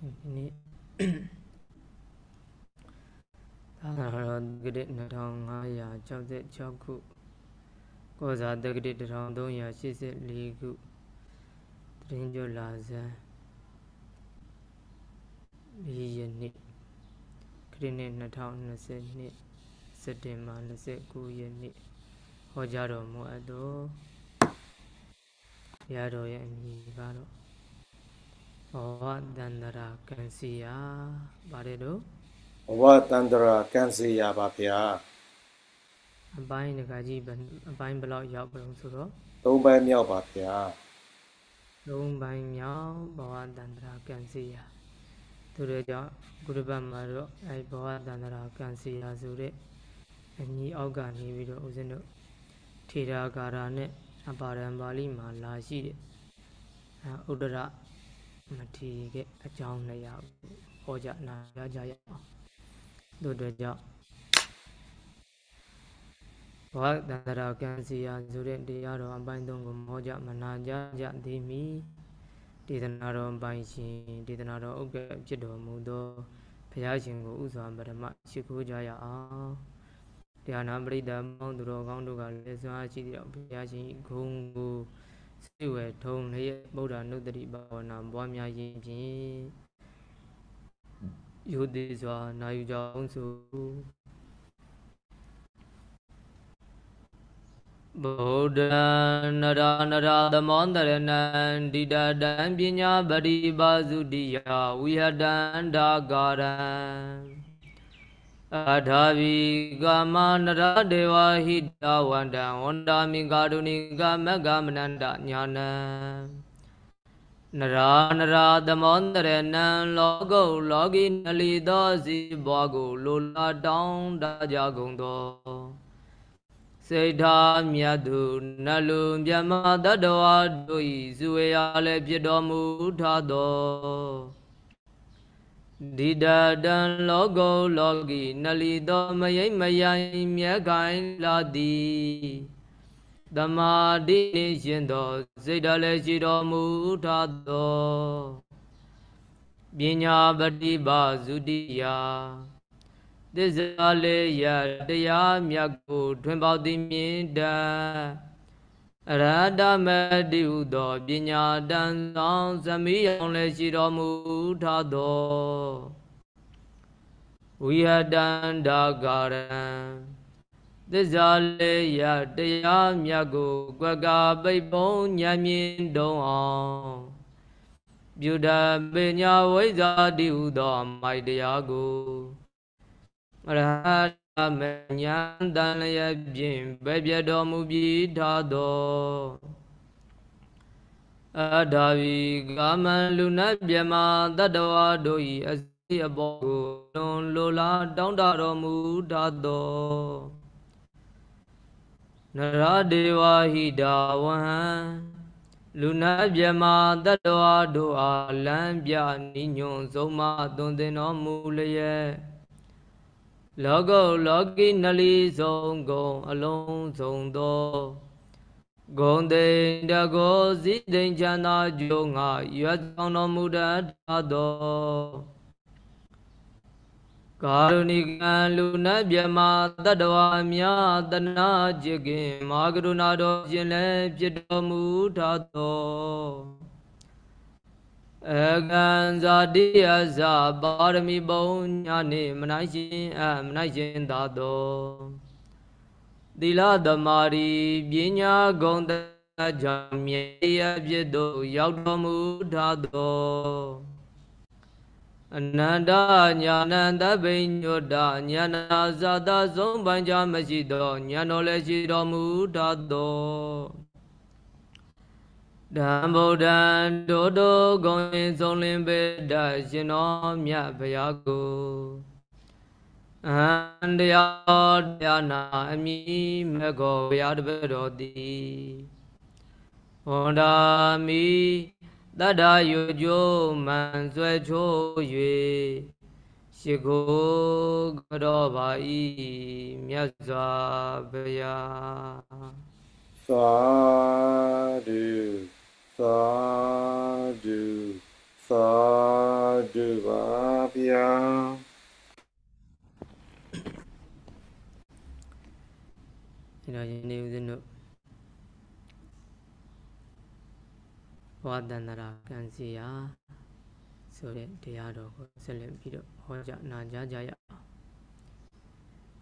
ဒီနေ့သာသနာတော်တက္ကတိ2566ခုကောဇာတက္ကတိ1384ခုတရင်ကျော်လာဇန်ဒီယနေ့ခရစ်နှစ်2020နှစ်စက်တင်ဘာ29ရက်နေ့ဟောကြားတော်မူအပ်သောဘုရားတော်ရဲ့အမည်ကတော့ ဘောဝတန္တရာကံစီယာပါတယ်တော့ဘဝတန္တရာကံစီယာပါဗျာအပိုင်းငါကြီးအပိုင်းဘလောက်ရောက်ပြုံးဆိုတော့သုံးပိုင်းမြောက်ပါဗျာသုံးပိုင်းမြောက်ဘဝတန္တရာကံစီယာသူတို့ကြောင့်ကုရပတ်မှာတော့အဲဘဝတန္တရာကံစီယာဆိုတဲ့အညီအောက်ကနေပြီးတော့ဦးဇင်းတို့ထေရာကာရာနဲ့အပါရံပါဠိမှာလာရှိတဲ့ဥဒ္ဒရ မထီကအကြောင်းလည်းရဟောကြနာရကြရအောင်တို့အတွက်ကြောင့်ဘောတန္တရာကံစီယာဆိုတဲ့တရားတော်အပိုင်းသုံးကိုမောကြမနာကြကြသည်မိဒေသနာတော်အပိုင်းရှင်ဒေသနာတော်ဥက္ကဋ္ဌဖြစ်တော်မူသောဘုရားရှင်ကိုဥစွာပရမရှိခိုးကြရအောင်တရားနာပရိသတ်မောင်းသူတော်ကောင်းတို့ကလည်းစွာရှိသည့်ဘုရားရှင်ဂုံကို စိတ်ဝယ်ထုံလျက်ဗုဒ္ဓနုတ္တိဘာဝနာပွားများခြင်းဖြင့်ယုတိစွာနာယူကြအောင်စုဗုဒ္ဓနရနရသမောတရဏံဒိတတံပညာပရိပါစုတိယဝိဟတံဒါကာရံ အထာဝီကာမနရဒေဝဟိတဝန္တံဝန္တာမိကာရုဏိကမဂ္ဂမနန္တညာနံနရာနရာသမောတရဏံလောကုလောကီနလီသောစီဘွားကိုလိုလာတောင်းတကြကုန်သောစေထာမြတ်သူနလူမြမတတ္တဝါတို့ဤဇွေရလည်းဖြစ်တော်မူထသော ဒီတတံလောကောလောကီနလီသောမယိမယိမြဲခိုင်လာသည်သမာဓိနှင့်ရှင်သောစိတ်တလည်းရှိတော်မူထသောပညာပฏิပါဇုတိယသစ္စာလေးရတရားမြတ်ကိုထွင်ပေါသည်မြင်တတ် အရဟတမတိဟုသောပညာတန်ဆောင်သမီးရောင်လည်းရှိတော်မူထသောဝိဟတန္တာကာရံသစ္စာလေးရတရားမြတ်ကိုကွက်ကပိတ်ပုံညံမြင်တုံအောင်ပြုတပညာဝိဇ္ဇာတိဟုသောမိုက်တရားကိုအရဟ မညာတန်လျက်ဖြင့်ပဲ့ပြတော်မူပြီးထားသောအဒါဝီကာမန်လူနတ်မြမတတ္တဝါတို့၏အစီအပေါ်ကိုလွန်လိုလားတောင်းတတော်မူတတ်သောနရဒေဝဟိတာဝဟံလူနာမြမတတ္တဝါတို့အားလမ်းပြနိညွန်ဆုံးမသွန်သင်တော်မူလျက် လောကုလောကီနလီဆုံးကုန်အလုံးစုံသောဂုံတိန်တကောစည်းတိန်ချမ်းသာကြုံငါရွတ်ဆောင်တော်မူတတ်သောကာရုဏိကံလူနတ်မြမတတ္တဝါများတနာจิตခင်မာကရုဏာတော်ရှင်လည်းဖြစ်တော်မူထသော အကံဇာတိယဇာပါရမီပုံညာနေမနိုင်ရှင်အမနိုင်ရှင်သာတော်သီလသမာဓိပညာဂုဏ်တကြောင့်မြေရဖြစ်သို့ရောက်တော်မူထသောအနန္တညာနန္တဘိညုတညာနာဇာတဆုံးပัญจမရှိသောညာတော်လည်းရှိတော်မူထသော ဓမ္ဗုဒ္ဓံဒိုတိုဂုံရင်ဆုံးလင်းပေတရှင်တော်မြတ်ဘုရားကိုအဟံတရားတရားနာအမိမကောဘုရားတပည့်တော်သည်ဝန္ဒာမိတတ္တယုကျိုးမန်ဆွဲချိုး၍ရှိခိုးကြောပါ၏မြတ်စွာဘုရား သာဓုသာဓုပါဗျာဒီတော့ယနေ့ဦးဇင်းတို့ဝါဒန္တရာကံစီယာဆိုတဲ့တရားတော်ကိုဆက်လက်ပြီးတော့ဟောကြားနာကြားကြရအောင်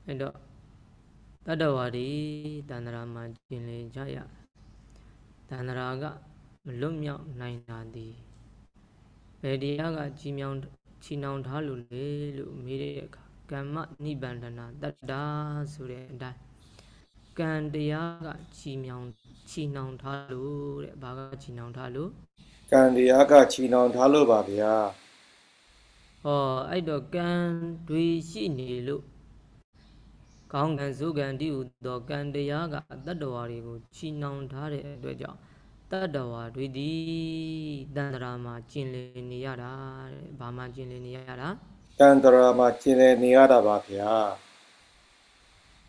အဲ့တော့တတ္တဝါဒီတန္တရာမှာကျင်လည်ကြရတန္တရာက မလွတ်မြောက်နိုင်တာဒီဘယ်တရားကကြီးမြောင်ချီနှောင်ထားလို့လေလို့မေးတဲ့အခါကမ္မနိဗ္ဗာန်တနာတတ္တာဆိုတဲ့အတိုင်းကံတရားကချီမြောင်ချီနှောင်ထားလို့တဲ့ဘာကချီနှောင်ထားလို့ကံတရားကချီနှောင်ထားလို့ပါဗျာဟောအဲ့တော့ကံတွေရှိနေလို့ကောင်းကံစုကံတိဟုသောကံတရားကတတ္တဝါတွေကိုချီနှောင်ထားတဲ့အတွက်ကြောင့် တတ္တဝါတွေဒီတန္တရာမှာကျင်လည်နေရတာတဲ့ဘာမှကျင်လည်နေရတာကံတရာမှာကျင်လည်နေရတာပါဗျာ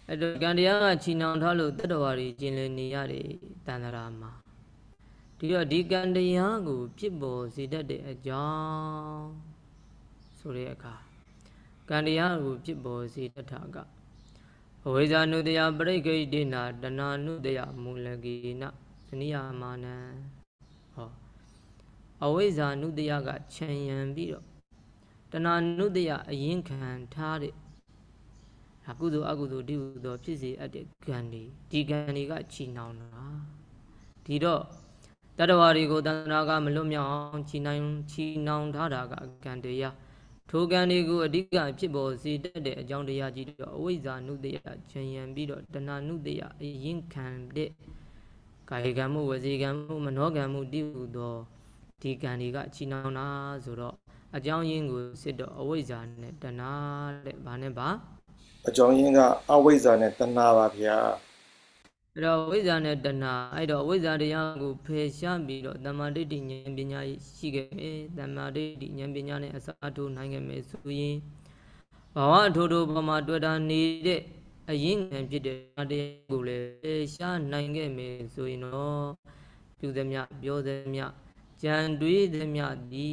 အဲ့တော့ကံတရားကချီနှောင်ထားလို့တတ္တဝါတွေကျင်လည်နေရတယ်တန္တရာမှာဒီတော့ဒီကံတရားကိုဖြစ်ပေါ်စေတတ်တဲ့အကြောင်းဆိုတဲ့အခါကံတရားကိုဖြစ်ပေါ်စေတတ်တာကအဝိဇ္ဇာနုတယပရိက္ခိတေနတဏနုတယမူလကေန သနိယာမာနံဟောအဝိဇ္ဇာနုတယကခြံရံပြီးတော့တဏနုတယအရင်ခံထားတဲ့ဒါကုသိုလ်အကုသိုလ်ဒီဟုသောဖြစ်စေအပ်တဲ့ကံတွေဒီကံတွေကချီနှောင်တာဒီတော့တတ္တဝါတွေကိုတဏှာကမလွတ်မြောက်အောင်ချီနှောင်ချီနှောင်ထားတာကကံတရားထိုကံတွေကိုအဓိကဖြစ်ပေါ်စေတတ်တဲ့အကြောင်းတရားကြီးတော့အဝိဇ္ဇာနုတယခြံရံပြီးတော့တဏှာနုတယအရင်ခံတဲ့ ကာယကံမှုဝစီကံမှုမနောကံမှုတိဟုသောဒီကံတွေကချီနှောင်တာဆိုတော့အကြောင်းရင်းကိုစစ်တော့အဝိဇ္ဇာနဲ့တဏှာတဲ့ဘာနဲ့ပါအကြောင်းရင်းကအဝိဇ္ဇာနဲ့တဏှာပါဗျာအဲ့တော့ဝိဇ္ဇာနဲ့တဏှာအဲ့တော့ဝိဇ္ဇာတရားကိုဖယ်ရှားပြီးတော့တမ္မာဒိဋ္ဌိဉာဏ်ပညာရှိခဲ့မယ်တမ္မာဒိဋ္ဌိဉာဏ်ပညာနဲ့အစအထိုးနိုင်ခဲ့မယ်ဆိုရင်ဘဝအထိုးထိုးပမာတွေ့တာနေတဲ့ အရင်ဉာဏ်ဖြစ်တဲ့တရားကိုလည်းဖယ်ရှားနိုင်ခဲ့မယ်ဆိုရင်တော့ပြုသမျှပြောသမျှကြံတွေးသမျှဒီ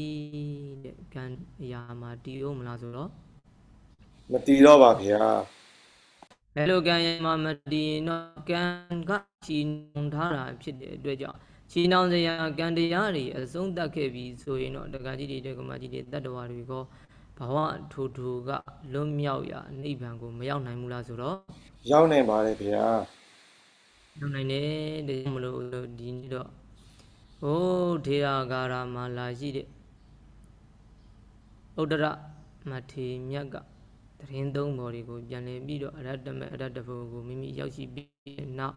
တဲ့ကံအရာမှာတည်အောင်မလားဆိုတော့မတီတော့ပါဗျာဘယ်လိုကံရမှာမတည်ရင်တော့ကံကချီနှောင်ထားတာဖြစ်တဲ့အတွက်ကြောင့်ချီနှောင်စရာကံတရားတွေအဆုံးသတ်ခဲ့ပြီဆိုရင်တော့တက္ကကြီးတွေတက္ကမကြီးတွေတတ္တဝါတွေက ဘဝထူထူကလွတ်မြောက်ရာနိဗ္ဗာန်ကိုမရောက်နိုင်ဘူးလားဆိုတော့ရောက်နေပါတယ်ဗျာရောက်နိုင်တယ်ဒါကြောင့်မလို့ဒီနေ့တော့ဟိုးထေရဂါရမှာလာရှိတဲ့ဥဒ္ဒရမထေမြတ်ကတရင်သုံးပေါ်တွေကိုပြန်လည်ပြီးတော့အရတ္တမေအရတ္တဖို့ကိုမိမိရောက်ရှိပြီးနောက်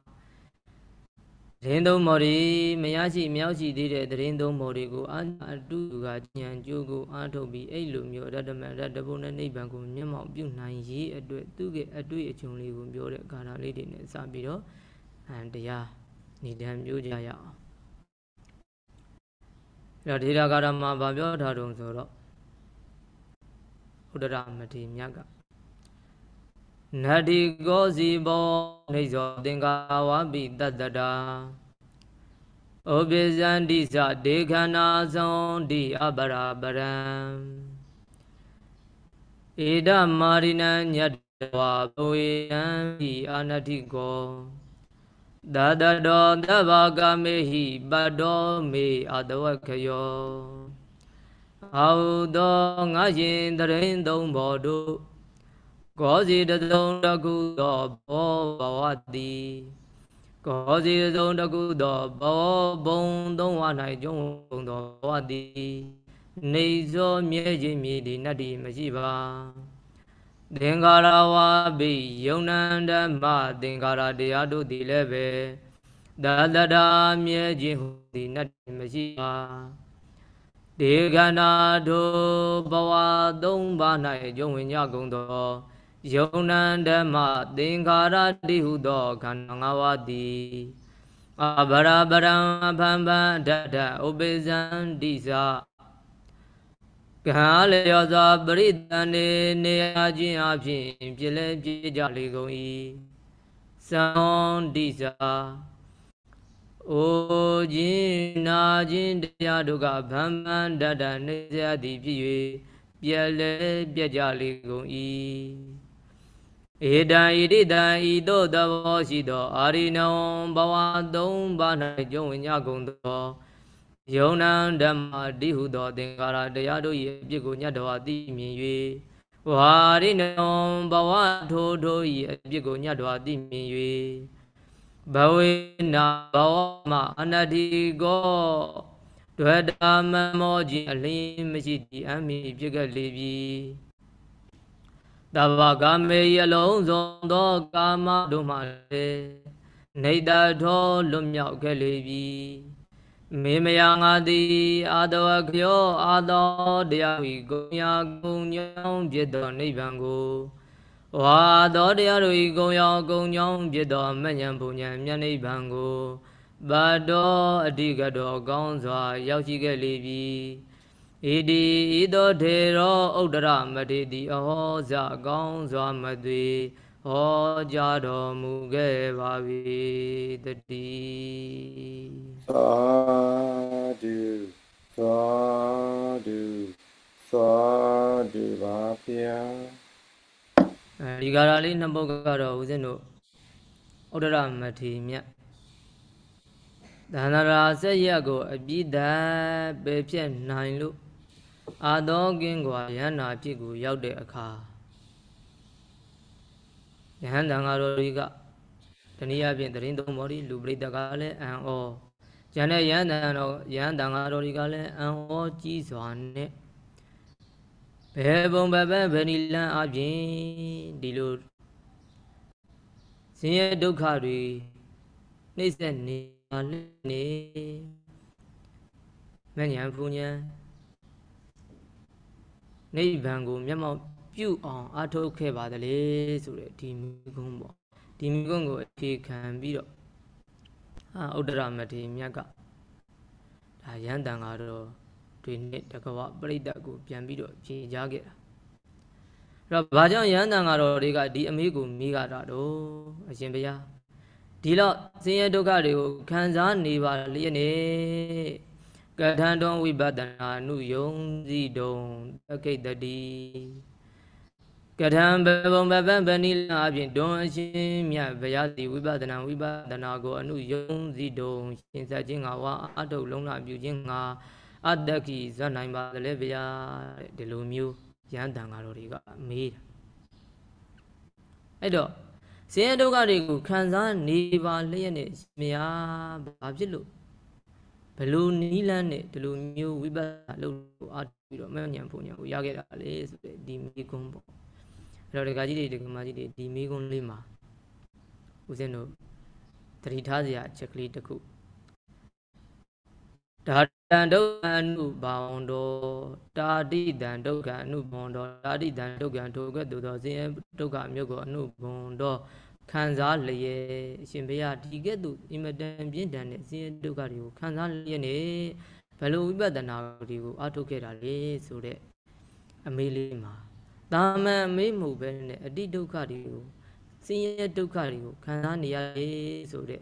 တရင်သုံးပေါ်တွေမရရှိမရောက်ရှိသေးတဲ့တရင်သုံးပေါ်တွေကိုအာအတုကဉာဏ်ကျိုးကိုအားထုတ်ပြီးအဲ့လိုမျိုးအရတ္တမေအရတ္တဖို့နဲ့နိဗ္ဗာန်ကိုမျက်မှောက်ပြုနိုင်ရေးအတွက်သူ့ရဲ့အတွေ့အကြုံလေးကိုပြောတဲ့ဂါထာလေးတွေနဲ့စပြီးတော့အန်တရားနေတံပြောကြရအောင်အဲ့တော့ဒေတာဂါရမှာဗာပြောထားတုံဆိုတော့ဥဒရမတိမြတ်က နတ္တိကောစီဘောနေဇောသင်္ကာဝပိတတ္တတာဩပိဇန္တိသဒေခန္နာသောတိအပရာပရံဧဒမာရိဏညတ္တဝါဘဝေယံဤအာနတိကောသာတတောသဗ္ဗကာမေဟိပတ္တောမေအတဝခယောအာဟုသောငါရှင်တရင်သုံးဘောတို့ ကောစီတသုံးတကုသောဘောဘဝတိကောစီတသုံးတကုသောဘောဘုံသုံးဝ၌ကျုံသောဘဝတိနေဇောမြဲခြင်းမြေဒီနတ္တိမရှိပါသင်္ကာရဝါဘိယုံနံဓမ္မသင်္ကာရတရားတို့သည်လည်းပဲသာတတာမြဲခြင်းဟူသည်နတ်မရှိပါဒေဂနာတို့ဘဝသုံးပါး၌ကျုံဝင်ကြကုန်သော ယုံနံဓမ္မသင်္ကာရတိဟုသောခန္ဓာ၅ပါးသည်အဘရပရံဖံဖံဓာတ္တဥပိဇံတိသကံလျောစွာပရိသန်နေနေရာချင်းအဖြစ်ပြည့်လဲပြည့်ကြလေကုန်၏သံတိသာအိုခြင်းနာခြင်းတရားတို့ကဗမ္မန္တတနေစရာသည်ဖြစ်၍ပြည့်လဲပြည့်ကြလေကုန်၏ ဧတံဣတိတံဤသို့သဘောရှိသော အာရိဏံဘဝသုံးပါး၌ကျုံဝင်ကြကုန်သောယုံနံဓမ္မတိဟုသောသင်္ကာရတရားတို့၏အပြစ်ကိုညတ်တော်သိမြင်၍ဝါရိနံဘဝထိုတို့၏အပြစ်ကိုညတ်တော်သိမြင်၍ဘဝေနာဘဝမှာအနတ္တိကောဒွေတာမမောခြင်းအလင်းမရှိသည့်အမိပြစ်ကလေးပြီ တဘကာမေယလုံးစုံသောကာမတို့မှလည်းနေတထောလွတ်မြောက်ခဲ့လေပြီမေမယငါသည်အာတဝခယောအာသောတရားဝီကုံယာကုံညောင်းဖြစ်သောနိဗ္ဗာန်ကိုဝါသောတရားတို့ဤကုံရောကုံညောင်းဖြစ်သောမဉ္ဇဉ်ဘုံဉ္ဇဉ်မြတ်နိဗ္ဗာန်ကိုဘတ်တော်အဓိကတော်ကောင်းစွာရောက်ရှိခဲ့လေပြီ ဣတိဤသောထေရောဥဒ္ဒရမထေတိအဟောဇကောင်းစွာမသွေဟောကြားတော်မူခဲ့ပါ၏တတိသာဓုသာဓုသာဓုပါဗျာအဲဒီကာရလေးနှစ်ပုဒ်ကတော့ဦးဇင်းတို့ဥဒ္ဒရမထေမြတ်သန္တရာဆက်ရက်ကိုအပြည့်တတ်ပဲဖြစ်နိုင်လို့ အာသောကင်းကွာယန္နာဖြစ်ကိုရောက်တဲ့အခါယဟန်တန်ဃာတော်တွေကတနည်းအားဖြင့်တရင်သုံးမော်ဒီလူပရိသတ်ကလည်းအံ့ဩကျန်တဲ့ယဟန်တန်တော်ယဟန်တန်ဃာတော်တွေကလည်းအံ့ဩကြီးစွာနဲ့ဘယ်ပုံဘယ်ဘက်ဘယ်နီလန်းအပြင်ဒီလိုဆင်းရဲဒုက္ခတွေနှိမ့်ဆက်နေပါလေနေမဉ္ဇဉ်ဖူဉ္ဇဉ် နိဗ္ဗာန်ကိုမျက်မှောက်ပြုအောင်အားထုတ်ခဲ့ပါသလေဆိုတဲ့ဒီမိကုံးပေါ့ဒီမိကုံးကိုအခြေခံပြီးတော့အာဥဒ္ဒရမထေမြတ်ကဒါရန်တန်ကတော့တွေနဲ့တကဝပရိသတ်ကိုပြန်ပြီးတော့ဖြေကြားခဲ့တာအဲ့တော့ဘာကြောင့်ရန်တန်ကတော့တွေကဒီအမေးကိုမိကြတာတော့အရှင်ဘုရားဒီတော့ဆင်းရဲဒုက္ခတွေကိုခံစားနေပါလျက်နေ ကထံတော်ဝိပဿနာနုယုံစီတုံတခိတ်တတိကထံဘဘုံဘဗံဗဏိလာအပြင်ဒွန်အရှင်မြတ်ဘုရားစီဝိပဿနာဝိပဿနာကိုအနုယုံစီတုံရှင်ဆက်ခြင်းငါဝါအထုလုံးလာပြုခြင်းငါအတ္တကိဇတ်နိုင်ပါလေဗျာတဲ့ဒီလိုမျိုးရဟန်းတန်ဃာတော်တွေကမေးတာအဲ့တော့ဆင်းရဲဒုက္ခတွေကိုခံစားနေပါလျက်နဲ့မြာဘာဖြစ်လို့ ဘလို့နီးလန်းနဲ့ဒီလိုမျိုးဝိပဿနာလုပ်လို့အားပြီးတော့မဉဏ်ဖုန်ဉဏ်ကိုရခဲ့တာလေဆိုတဲ့ဒီမိကုံးပေါ့အဲ့တော့ဒကာကြီးတွေဒကာမကြီးတွေဒီမိကုံးလေးမှာဦးဇင်းတို့တတိထားစရာအချက်ကလေးတစ်ခုဒါတံဒုက္ခအနုဘောင်တော်တာတိတံဒုက္ခအနုဘောင်တော်တာတိတံဒုက္ခဒုက္ခသို့သောဆင်းရဲဒုက္ခမျိုးကိုအနုဘောင်တော် ခံစားလျက်အရှင်ဘုရားဒီကဲ့သို့အင်မတန်ပြင်းထန်တဲ့ဆင်းရဲဒုက္ခတွေကိုခံစားလျက်နေဘယ်လိုဝိပဿနာတွေကိုအထုတ်ခဲ့တာလဲဆိုတဲ့အမေးလေးမှာတာမန်အမေးမဟုတ်ပဲနဲ့အတိဒုက္ခတွေကိုဆင်းရဲဒုက္ခတွေကိုခံစားနေရတယ်ဆိုတဲ့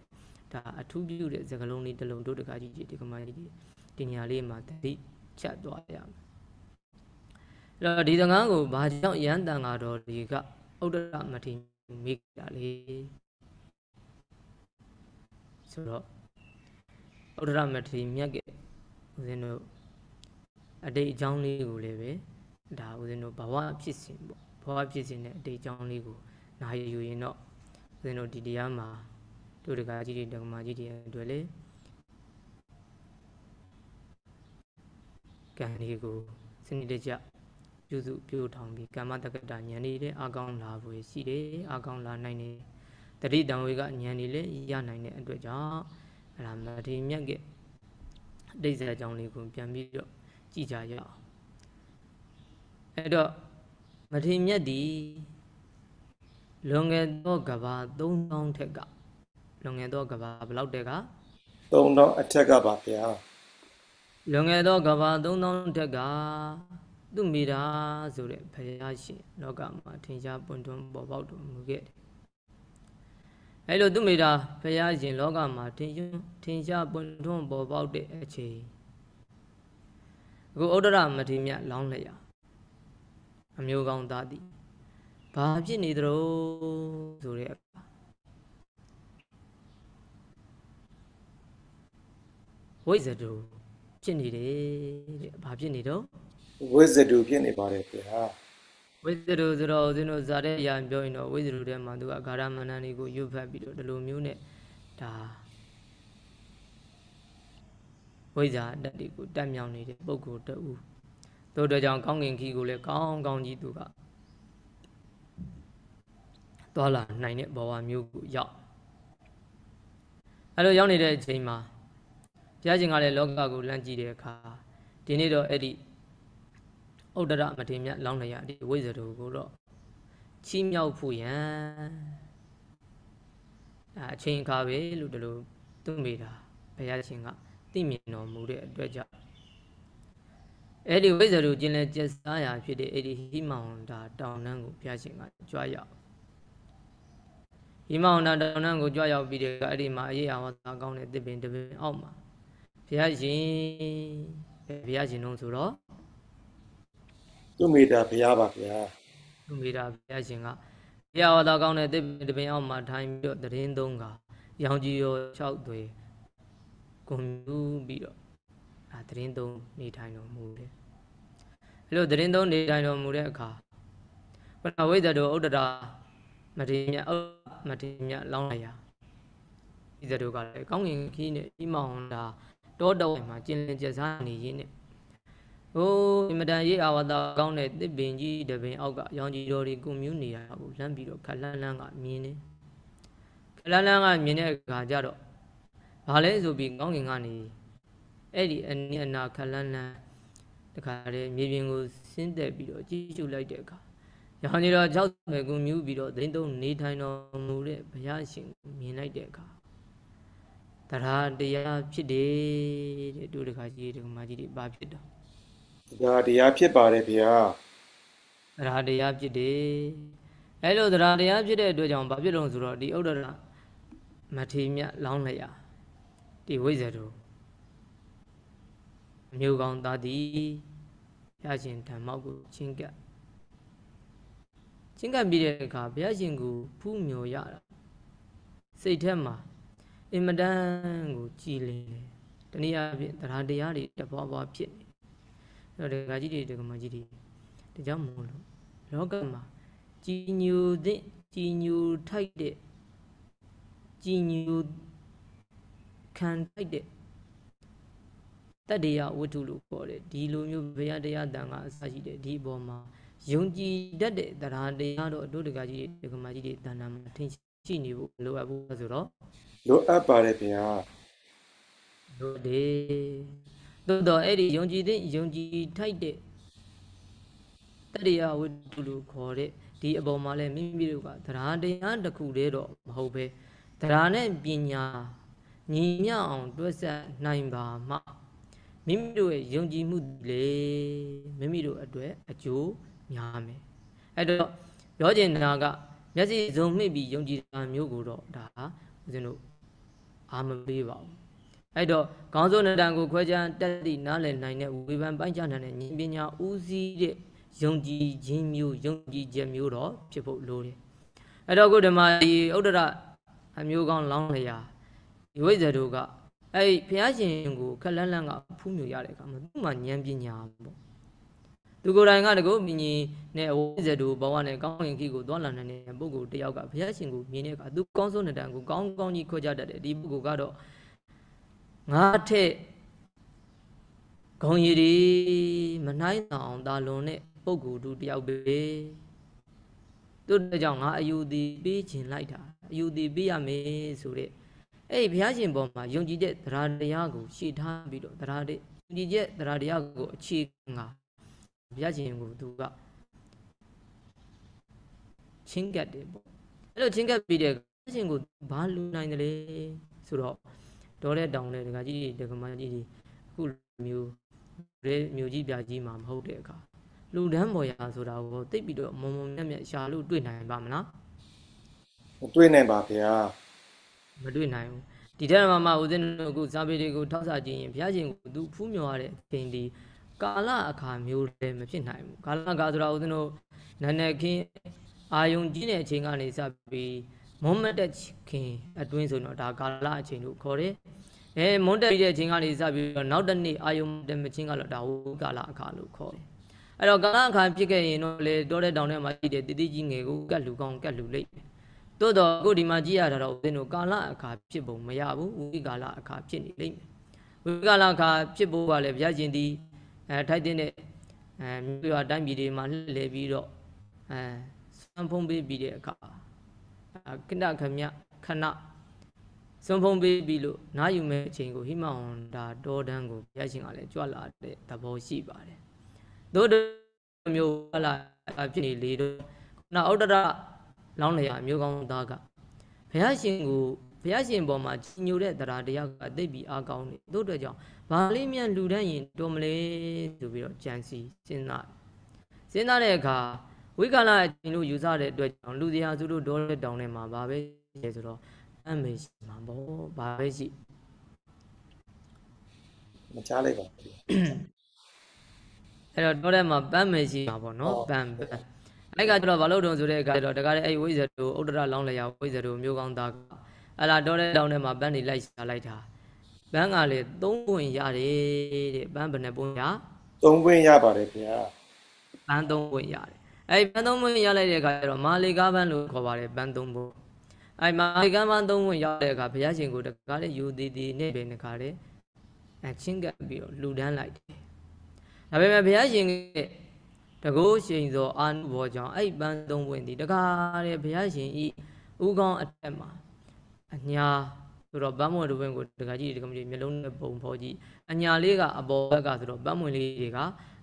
ဒါအထူးပြုတဲ့စကားလုံးလေးတစ်လုံးတို့တကားကြီးဒီကမာကြီးဒီညာလေးမှာတတိချက်သွားရမယ်အဲ့တော့ဒီသံဃာကိုဘာကြောင့်ရန်တန်ဃာတော်တွေကဥဒ္ဒရမထေ မိတာလေဆိုတော့ဥဒ္ဒရမထေမြတ်ကဦးဇင်းတို့အတိတ်အကြောင်းလေးကိုလည်းပဲဒါဦးဇင်းတို့ဘဝဖြစ်စဉ်ပေါ့ဘဝဖြစ်စဉ်နဲ့အတိတ်အကြောင်းလေးကိုနားယူရင်တော့ဦးဇင်းတို့ဒီတရားမှာတို့တကာကြီးတွေတက္ကမကြီးတွေအတွက်လေကံလေးကိုစနစ်တကျ ပြုစုပြုထောင်ပြီးကမ္မတက္ကတာဉာဏ်လေးလည်းအကောင်းလာဖို့ရှိတယ်အကောင်းလာနိုင်တယ်တတိတံဝေကဉာဏ်လေးလည်းရနိုင်တဲ့အတွက်ကြောင့်အဲ့ဒါမထေမြတ်ကဒိဋ္ဌာအကြောင်းလေးကိုပြန်ပြီးတော့ကြည်ကြရအောင်အဲ့တော့မထေမြတ်ဒီလွန်ခဲ့သောကဘာ3000ထက်ကလွန်ခဲ့သောကဘာဘယ်လောက်တက်ကသုံးတော့အထက်ကပါဗျာလွန်ခဲ့သောကဘာ3000ထက်က သူမိတာဆိုတဲ့ဘုရားရှင်လောကမှာထင်ရှားပွင့်ထွန်းပေါ်ပေါက်တော်မူခဲ့တယ်။အဲလိုသူမိတာဘုရားရှင်လောကမှာထင်ရှားထင်ရှားပွင့်ထွန်းပေါ်ပေါက်တဲ့အချိန်အခုဩဒရမထေမြတ်လောင်းလျာအမျိုးကောင်းသားသည်ဘာဖြစ်နေသလဲဆိုတဲ့အခါဝိဇ္ဇတုဖြစ်နေတယ်တဲ့ဘာဖြစ်နေတော့ ဝိဇ္ဇတူဖြစ်နေပါတယ်ဗျာဝိဇ္ဇရုဆိုတော့ဦးဇင်းတို့ဇာတဲ့အရာပြောရင်တော့ဝိဇ္ဇရုထဲမှာသူကဂါရမဏန်တွေကိုရွတ်ဖတ်ပြီးတော့ဒီလိုမျိုးနဲ့ဒါဝိဇ္ဇာအတ္တတွေကိုတက်မြောင်နေတဲ့ပုဂ္ဂိုလ်တဦးတို့တော့ကြောင့်ကောင်းကင်ခီကိုလည်းကောင်းကောင်းကြီးသူကသွားလာနိုင်တဲ့ဘဝမျိုးကိုရောက်အဲလိုရောက်နေတဲ့အချိန်မှာဘုရားရှင်ကလည်းလောကကိုလမ်းကြည့်တဲ့အခါဒီနေ့တော့အဲ့ဒီ ဥဒ္ဒရမထေမြတ်လောင်းလျာဒီဝိဇ္ဇရုကိုတော့ချီးမြှောက်ဖို့ရန်အဲအချိန်အခါပဲလို့ဒီလိုသူ့မိတာဘုရားရှင်ကသိမြင်တော်မူတဲ့အတွက်ကြောင့်အဲ့ဒီဝိဇ္ဇရုကျင်လဲကျက်စားရာဖြစ်တဲ့အဲ့ဒီဟိမောင်တာတောင်နှန်းကိုဘုရားရှင်ကကြွားရောက်ဟိမောင်တာတောင်နှန်းကိုကြွားရောက်ပြီးတဲ့အခါအဲ့ဒီမှာအေးအဝသာကောင်းတဲ့တစ်ပင်တစ်ပင်အောက်မှာဘုရားရှင်ဘုရားရှင်တို့ဆိုတော့ သူမိတာဘုရားပါဗျာသူမိတာဘုရားရှင်ကဘုရားဝါသာကောင်းတဲ့တစ်ပင်တစ်ပင်အောက်မှာထိုင်ပြီးတော့တရင်သုံးကရောင်ကြီးရော၆သွေဂုံယူပြီးတော့အဲတရင်သုံးနေထိုင်တော်မူတယ်အဲလိုတရင်သုံးနေထိုင်တော်မူတဲ့အခါဘုရားဝိဇ္ဇတော်ဥဒ္ဒရာမထေရမြတ်ဥမထေရမြတ်လောင်းလိုက်ရာဒီဇတော်ကလည်းကောင်းငင်ခီးနဲ့ဤမောင်တာတောတော်မှာကျင်လည်ကျက်စားနေရင်းနဲ့ ဟိုအင်မတန်ရေးအာဝတာကောင်းတဲ့တစ်ပင်ကြီးတစ်ပင်အောက်ကရောင်ကြီးတော်တွေကိုမြူးနေရတာကိုလမ်းပြီးတော့ခက်လန်းလန်းကမြင်နေခက်လန်းလန်းကမြင်တဲ့အခါကျတော့ဘာလဲဆိုပြီးကောင်းကင်ကနေအဲ့ဒီအနိအနာခက်လန်းလန်းတခါတည်းမြေပြင်ကိုဆင်းသက်ပြီးတော့ကြီးကျူလိုက်တဲ့အခါရောင်ကြီးတော်၆မယ်ကိုမြူးပြီးတော့ဒိန်းသုံးနေထိုင်တော်မူတဲ့ဘုရားရှင်ကိုမြင်လိုက်တဲ့အခါတရားတရားဖြစ်တယ်တဲ့တို့တခါကြီးတခါမကြီးတွေဘာဖြစ်တော့ ဒါတရားဖြစ်ပါတယ်ဗျာသရတရားဖြစ်တယ်အဲလိုသရတရားဖြစ်တဲ့အတွက်ကြောင့်ဘာဖြစ်လို့ဆိုတော့ဒီဥဒ္ဒရမထေမြတ်လောင်းလျာဒီဝိဇ္ဇာတို့အမျိုးကောင်းသားသည်ဘုရားရှင်ဓမ္မောက်ကိုချင်းကပ်ချင်းကပ်ပြီးတဲ့အခါဘုရားရှင်ကိုဖူးမြော်ရတာစိတ်ထဲမှာအင်မတန်ကိုကြည်လင်တယ်တနည်းအားဖြင့်သရတရားတွေတပွားပွားဖြစ်နေ အဲ့တော့ဒကာကြီးတွေဒကာမကြီးတွေဒါကြောင့်မို့လို့လောကမှာကြည်ညိုတဲ့ကြည်ညိုထိုက်တဲ့ကြည်ညိုခံထိုက်တဲ့တတ္တရာဝတ္ထုလို့ခေါ်တယ်ဒီလိုမျိုးဘုရားတရားတန်ခါအစရှိတဲ့ဒီအပေါ်မှာယုံကြည်တတ်တဲ့တရားတရားတော့အတို့တကကြီးတွေဒကမကြီးတွေတဏ္ဍာမှာထင်ရှိနေဖို့လိုအပ်ဘူးဆိုတော့လိုအပ်ပါတယ်ဗျာတို့တယ် သို့တော့အဲ့ဒီယုံကြည်တဲ့ယုံကြည်ထိုက်တဲ့တတ္တရာဝတ္ထုလို့ခေါ်တဲ့ဒီအပေါ်မှာလည်းမိမိတို့ကတရားတရားတစ်ခုတည်းတော့မဟုတ်ပဲတရားနဲ့ပညာညီမျှအောင်တွဲဆက်နိုင်ပါမှမိမိတို့ရဲ့ယုံကြည်မှုလေမိမိတို့အတွက်အကျိုးများမယ်အဲ့တော့ပြောချင်တာကမျက်စိစုံမှိပြီးယုံကြည်တာမျိုးကိုတော့ဒါဦးဇင်းတို့အာမပေးပါဘူး အဲ့တော့ခေါင်းစိုးနတန်ကိုခွဲခြားတက်သည့်နားလည်နိုင်တဲ့ဝေဖန်ပိုင်းခြားနိုင်တဲ့ဉာဏ်ပညာဦးစီးတဲ့ယုံကြည်ခြင်းမျိုးယုံကြည်ချက်မျိုးတော့ဖြစ်ဖို့လိုတယ်အဲ့တော့ခုဓမ္မဒီဥဒ္ဒရအမျိုးကောင်းလောင်းလျာဒီဝိဇ္ဇတို့ကအဲ့ဘုရားရှင်ကိုခက်လန်းလန်းကဖူးမြူရတဲ့အခါမှာသူ့မှာဉာဏ်ပညာပေါ့သူကိုယ်တိုင်ကတကုတ်မြင်ကြီးနဲ့ဝိဇ္ဇတို့ဘဝနဲ့ကောင်းကင်ခိကိုသွားလာနိုင်တဲ့ပုဂ္ဂိုလ်တယောက်ကဘုရားရှင်ကိုမြင်တဲ့အခါသူကောင်းဆုံးတဲ့တန်ကိုကောင်းကောင်းကြီးခွဲခြားတတ်တယ်ဒီပုဂ္ဂိုလ်ကတော့ ငါထက်ဂုံရည်ဒီမနိုင်အောင်တာလွန်တဲ့ပုဂ္ဂိုလ်တူတယောက်ပဲတို့တဲ့ကြောင့်ငါအယူသည်ပေးခြင်းလိုက်တာအယူသည်ပေးရမယ်ဆိုတဲ့အဲ့ဒီဘုရားရှင်ပေါ်မှာယုံကြည်တဲ့တရားတရားကိုရှေ့ထားပြီးတော့တရားတဲ့ယုံကြည်တဲ့တရားတရားကိုအခြေငါဘုရားရှင်ကိုသူကချင်းကပ်တယ်ပေါ့အဲ့လိုချင်းကပ်ပြီးတဲ့ဘုရားရှင်ကိုဘာလူနိုင်တယ်လဲဆိုတော့ ဒေါ်တဲ့တောင်တဲ့ဒကာကြီးတွေဒကာမကြီးတွေအခုမျိုးရဲမျိုးကြီးပြကြီးမှာမဟုတ်တဲ့အခါလူဒန်းပေါ်ရာဆိုတာကိုသိပ်ပြီးတော့မုံမုံမြတ်မြတ်ရှာလို့တွေ့နိုင်ပါမလားမတွေ့နိုင်ပါဗျာမတွေ့နိုင်ဘူးဒီထဲမှာမှဦးဇင်းတို့အခုဇာပေတွေကိုထောက်စားကြည့်ရင်ဘုရားရှင်ကိုသူဖူးမြော်ရတဲ့အချိန်ဒီကာလအခါမျိုးလည်းမဖြစ်နိုင်ဘူးကာလအခါဆိုတာဦးဇင်းတို့နန်းနခင်းအာယုံကြီးတဲ့အချိန်ကနေစပြီး မွန်မတ်တဲ့ခင်အတွင်းဆိုတော့ဒါကာလအချိန်လို့ခေါ်တယ်အဲမွန်းတက်ပြီးတဲ့အချိန်ကနေစပြီးတော့နောက်တစ်နေ့အာယုံတက်မချင်းကတော့ဒါဝိကာလအခါလို့ခေါ်တယ်အဲ့တော့ကာလအခါဖြစ်ခဲ့ရင်တော့လေတောတဲ့တောင်ထဲမှာရှိတဲ့တတိကြီးငယ်ကိုကတ်လူကောင်းကတ်လူလိမ့်မယ်သို့တော့အခုဒီမှာကြည့်ရတာတော့ဦးဇင်းတို့ကာလအခါဖြစ်ပုံမရဘူးဝိကာလအခါဖြစ်နေလိမ့်မယ်ဝိကာလအခါဖြစ်ဖို့ကလည်းဘုရားရှင်ဒီအဲထိုက်တဲ့အဲမြို့ရွာတိုင်းပြည်တွေမှာလှည့်လည်ပြီးတော့အဲစွမ်းဖုံးပေးပြီးတဲ့အခါ ခဏခမခဏစွမ်းဖုံးပေးပြီးလို့နားယူမဲ့အချိန်ကိုဟိမဝန္တာတောတန်းကိုဘုရားရှင်ကလည်းကြွလာတဲ့သဘောရှိပါတယ်သို့တော်မျိုးဟလာဖြစ်နေလေတော့နောက်ဥဒ္ဒရလောင်းလျာမျိုးကောင်းသားကဘုရားရှင်ကိုဘုရားရှင်ပေါ်မှာကြီးညိုတဲ့တရားတရားကသိပြီးအားကောင်းနေတို့အတွက်ကြောင့်ဘာလေးမြန်လူတန်းရင်တော်မလဲဆိုပြီးတော့ကြံစီစဉ်းစားစဉ်းစားတဲ့အခါ ဝိကာလအချင်းတို့ယူဆတဲ့အတွက်ကြောင့်လူတရားစုတို့ဒေါ်တဲ့တောင်ထဲမှာဘာပဲလဲဆိုတော့အမေရှိမှာပေါ့ဘာပဲရှိမကြားလိုက်ပါဘူးအဲ့တော့တောထဲမှာပန်းမယ်ရှိမှာပေါ့နော်ဟုတ်ပန်းပန်းအဲ့ကကျတော့ဘာလို့တုံဆိုတဲ့အခါကျတော့တကားတဲ့အဲ့ဝိဇ္ဇတူဥဒ္ဒရလောင်းလျာဝိဇ္ဇတူမျိုးကောင်းသားကအဲ့လာတောထဲတောင်ထဲမှာပန်းတွေလိုက်ရှာလိုက်တာပန်းကလေသုံးပွင့်ရတယ်တဲ့ပန်းဘယ်နှပွင့်ရသုံးခွင့်ရပါတယ်ဗျာပန်းသုံးပွင့်ရတယ် အဲ့ဒီပန်းသုံးပွင့်ရလိုက်တဲ့အခါကျတော့မာလီကားပန်းလို့ခေါ်ပါတယ်ပန်းသုံးပွင့်အဲ့မာလီကားပန်းသုံးပွင့်ရတဲ့အခါဘုရားရှင်ကိုတကားတဲ့ယူသေးသေးနဲ့ပဲတကားတဲ့အချင်းကပ်ပြီးတော့လှူဒန်းလိုက်တယ်ဒါပေမဲ့ဘုရားရှင်ရဲ့တကောရှင်သောအာနုဘောကြောင့်အဲ့ပန်းသုံးပွင့်ဒီတကားတဲ့ဘုရားရှင်ဤဥကောင်းအထက်မှာအညာဆိုတော့ပန်းမွင့်တစ်ပွင့်ကိုတကားကြီးဒီကမကြီးမျိုးလုံးနဲ့ပုံဖော်ကြည့်အညာလေးကအပေါ်ဘက်ကဆိုတော့ပန်းမွင့်လေးတွေက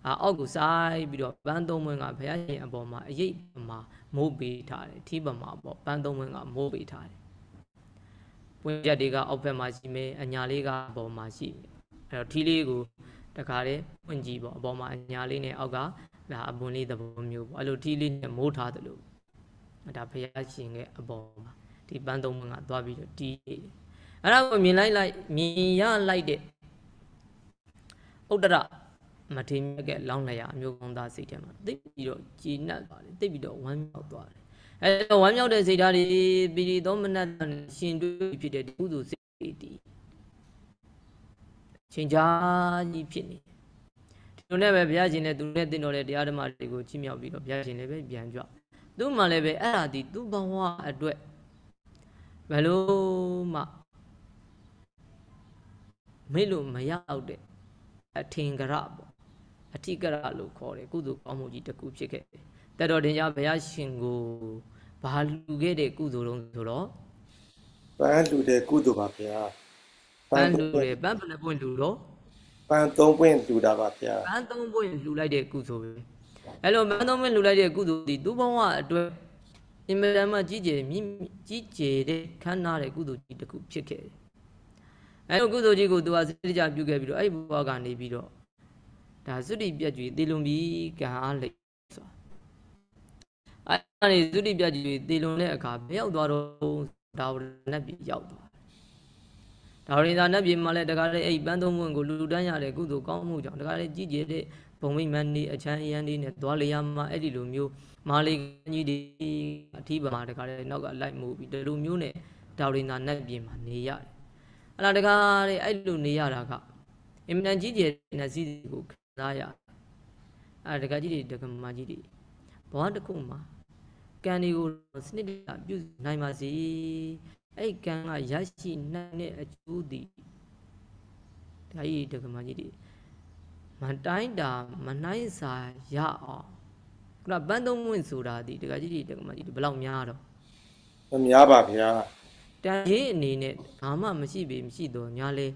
အာအောက်ကိုစားပြီးတော့ပန်းသုံးမွင်းကဘုရားရှင်အပေါ်မှာအရေးပမာမိုးပေးထားတယ်ထီးပမာပေါ့ပန်းသုံးမွင်းကမိုးပေးထားတယ်ပွင့်ရက်တွေကအောက်ဘက်မှာရှိမယ်အညာလေးကအပေါ်မှာရှိမယ်အဲ့တော့ထီးလေးကိုတခါတည်းပွင့်ကြည့်ပေါ့အပေါ်မှာအညာလေးနဲ့အောက်ကဒါအပွင့်လေးသဘောမျိုးပေါ့အဲ့လိုထီးလေးနဲ့မိုးထားတယ်လို့ဒါဘုရားရှင်ရဲ့အပေါ်မှာဒီပန်းသုံးမွင်းကသွားပြီးတော့တီးနေတယ်အဲ့ဒါကိုမြင်လိုက်လိုက်မြင်ရလိုက်တဲ့ဥဒ္ဒရ မထေမြတ်ကလောင်းလျာအမျိုးကောင်းသားစိတ်ထဲမှာသိပြီးတော့ကြည်နပ်သွားတယ်သိပြီးတော့ဝမ်းမြောက်သွားတယ်အဲတော့ဝမ်းမြောက်တဲ့စိတ်ဓာတ်တွေပီတိသောမနတ်ရှင်တွေ့ဖြစ်တဲ့ကုသိုလ်စိတ်တွေတည်ချိန်ကြာကြီးဖြစ်နေဒီလိုနဲ့ပဲဘုရားရှင်နဲ့သူနဲ့တင်တော်တဲ့တရားဓမ္မတွေကိုချီးမြှောက်ပြီးတော့ဘုရားရှင်လည်းပဲပြန်ကြွသူ့မှလည်းပဲအဲ့ဒါဒီသူ့ဘဝအတွက်ဘယ်လို့မှမေ့လို့မရောက်တဲ့အထင်ကရပေါ့ အထိကရလို့ခေါ်တယ်ကုသိုလ်ကောင်းမှုကြီးတစ်ခုဖြစ်ခဲ့တယ်။တတော်တင်ကြဘုရားရှင်ကိုဘာလူခဲ့တဲ့ကုသိုလ်လုံးဆိုတော့ပန်းလူတဲ့ကုသိုလ်ပါဗျာပန်းလူတယ်ပန်းဘယ်နှပွင့်လူတော့ပန်းသုံးပွင့်လူတာပါဗျာပန်းသုံးပွင့်လူလိုက်တဲ့ကုသိုလ်ပဲ။အဲ့လိုပန်းသုံးပွင့်လူလိုက်တဲ့ကုသိုလ်ဒီသူ့ဘဝအတွက်အင်မတန်မှကြီးကျယ်မြင့်ကြီးကျယ်တဲ့ခမ်းနားတဲ့ကုသိုလ်ကြီးတစ်ခုဖြစ်ခဲ့တယ်။အဲ့လိုကုသိုလ်ကြီးကိုသူကစိတ္တကြပြုခဲ့ပြီးတော့အဲ့ဒီဘဝကနေပြီးတော့ ဒါသုတိပြတ်ကြီးသေလွန်ပြီးကံအားလိတ်ဆိုတာအဲ့ဒါနေသုတိပြတ်ကြီးသေလွန်တဲ့အခါဘယ်ရောက်သွားတော့ဒါဝရဏတ်ပြည်ရောက်သွားတယ်ဒါဝရိသာနတ်ပြည်မှာလည်းတကားလေးအဲ့ဒီပန်းသုံးပွင့်ကိုလူတန်းရတဲ့ကုသိုလ်ကောင်းမှုကြောင့်တကားလေးကြီးကျယ်တဲ့ဘုံမိမန်နေအချမ်းအရန်လေးနဲ့သွားလျာမှာအဲ့ဒီလိုမျိုးမာလီကြီးတွေအထီးပါမှာတကားလေးနောက်ကလိုက်မှုပြီးဒီလိုမျိုးနဲ့ဒါဝရိသာနတ်ပြည်မှာနေရတယ်အဲ့ဒါတကားလေးအဲ့လိုနေရတာကအင်မတန်ကြီးကျယ်တဲ့စီးကိုခံ စားရအဲ့ဒါတကားကြီးတွေတကမာကြီးတွေဘဝတစ်ခုမှာကံတွေကိုစနစ်တကျပြုနိုင်ပါစေအဲ့ကံကရရှိနိုင်တဲ့အကျိုးသည်ဒါကြီးတကမာကြီးတွေမတိုင်းတာမနိုင်စာရအောင်ခုနပန်းသုံးဝင်ဆိုတာဒီတကကြီးတွေတကမာကြီးတွေဘယ်လောက်များတော့မများပါဗျာတန်ကြီးအနေနဲ့ဘာမှမရှိပေမရှိတော့ညာလေ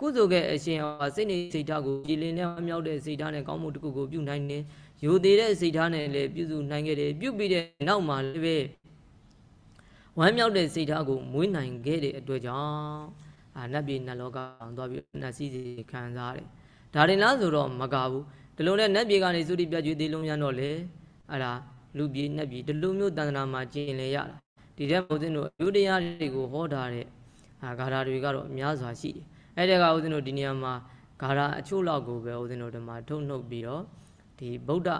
ကုသိုလ်ရဲ့အရှင်ဟာစိတ်နေစိတ်ဓာတ်ကိုကြည်လင်နဲ့အမြောက်တဲ့စိတ်ဓာတ်နဲ့ကောင်းမှုတစ်ခုကိုပြုနိုင်တယ်ယူသေးတဲ့စိတ်ဓာတ်နဲ့လည်းပြုစုနိုင်ခဲ့တယ်ပြုပြီးတဲ့နောက်မှာလည်းပဲဝမ်းမြောက်တဲ့စိတ်ဓာတ်ကိုမွေးနိုင်ခဲ့တဲ့အတွက်ကြောင့်အာနတ်ပြည်နတ်လောကအောင်သွားပြီးနတ်စည်းစီခံစားတယ်ဒါရင်လားဆိုတော့မကဘူးဒီလိုနဲ့နတ်ပြည်ကနေသုတိပြကျွေးသေးလုံးရတော့လေအဲ့ဒါလူပြည်နတ်ပြည်ဒီလိုမျိုးတန်ត្រာမှာကျင်လေရတာဒီတဲ့ဘုရင်တို့အယုတရားတွေကိုဟောထားတဲ့အာဂါထာတွေကတော့အများစွာရှိတယ် အဲ့ဒါကဦးဇင်းတို့ဒီနေရာမှာဂါထာအချို့လောက်ကိုပဲဦးဇင်းတို့ဒီမှာထုတ်နှုတ်ပြီးတော့ဒီဗုဒ္ဓ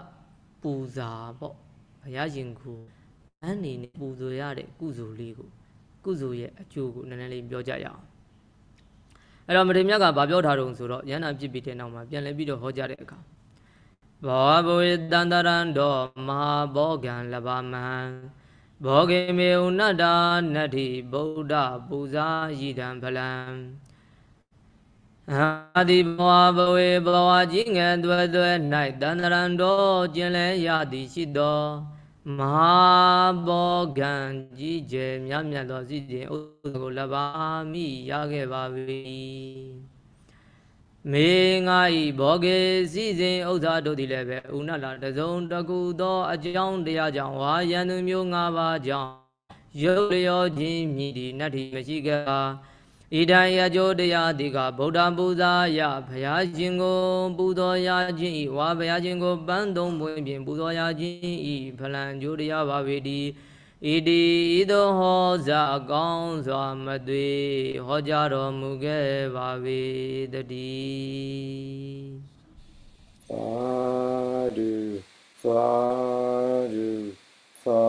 ပူဇာပေါ့ဘုရားရှင်ကိုအန်းနေနဲ့ပူဇော်ရတဲ့ကုသိုလ်လေးကိုကုသိုလ်ရဲ့အကျိုးကိုနည်းနည်းလေးပြောကြရအောင်အဲ့တော့မထေရမြတ်ကဗာပြောထားတုံဆိုတော့ယန္တာဖြစ်ပြီးတဲ့နောက်မှာပြန်လဲပြီးတော့ဟောကြားတဲ့အခါဘောဘဝေတန္တရံတော်မဟာဘောဂံလဗမံဘောဂေမေဥနတ္တာနတ္ထိဗုဒ္ဓပူဇာယိတံဖလံ အာတိဘဝဘဝေဘဝကြီးငယ်သွဲသွဲ၌တန္တရံတော်ကျင်လဲရသည်ရှိသောမဟာဘောဂံကြီးကျယ်မြတ်မြတ်သောစီစဉ်ဥစ္စာကိုလဘာမိရခဲ့ပါ၏မေငါဤဘောဂေစီစဉ်ဥစ္စာတို့သည်လည်းပဲဥနလာတစုံတကူသောအကြောင်းတရားကြောင့်ဝါယံသူမျိုး၅ပါးကြောင့်ရုပ်လျောခြင်းမြည်သည်နတ္ထိမရှိခဲ့ပါ ဣဒံယကြိုတရားတိကဗုဒ္ဓပူဇာယဘုရားရှင်ကိုပူဇော်ရခြင်းဤဝါဘုရားရှင်ကိုပန်းသုံးပွင့်ဖြင့်ပူဇော်ရခြင်းဤဖလံကြိုတရားပါပေတည်းဣတိဤသို့ဟောဇာအကောင်းစွာမသွေဟောကြားတော်မူခဲ့ပါပေတည်းသာဓုသာဓုသာ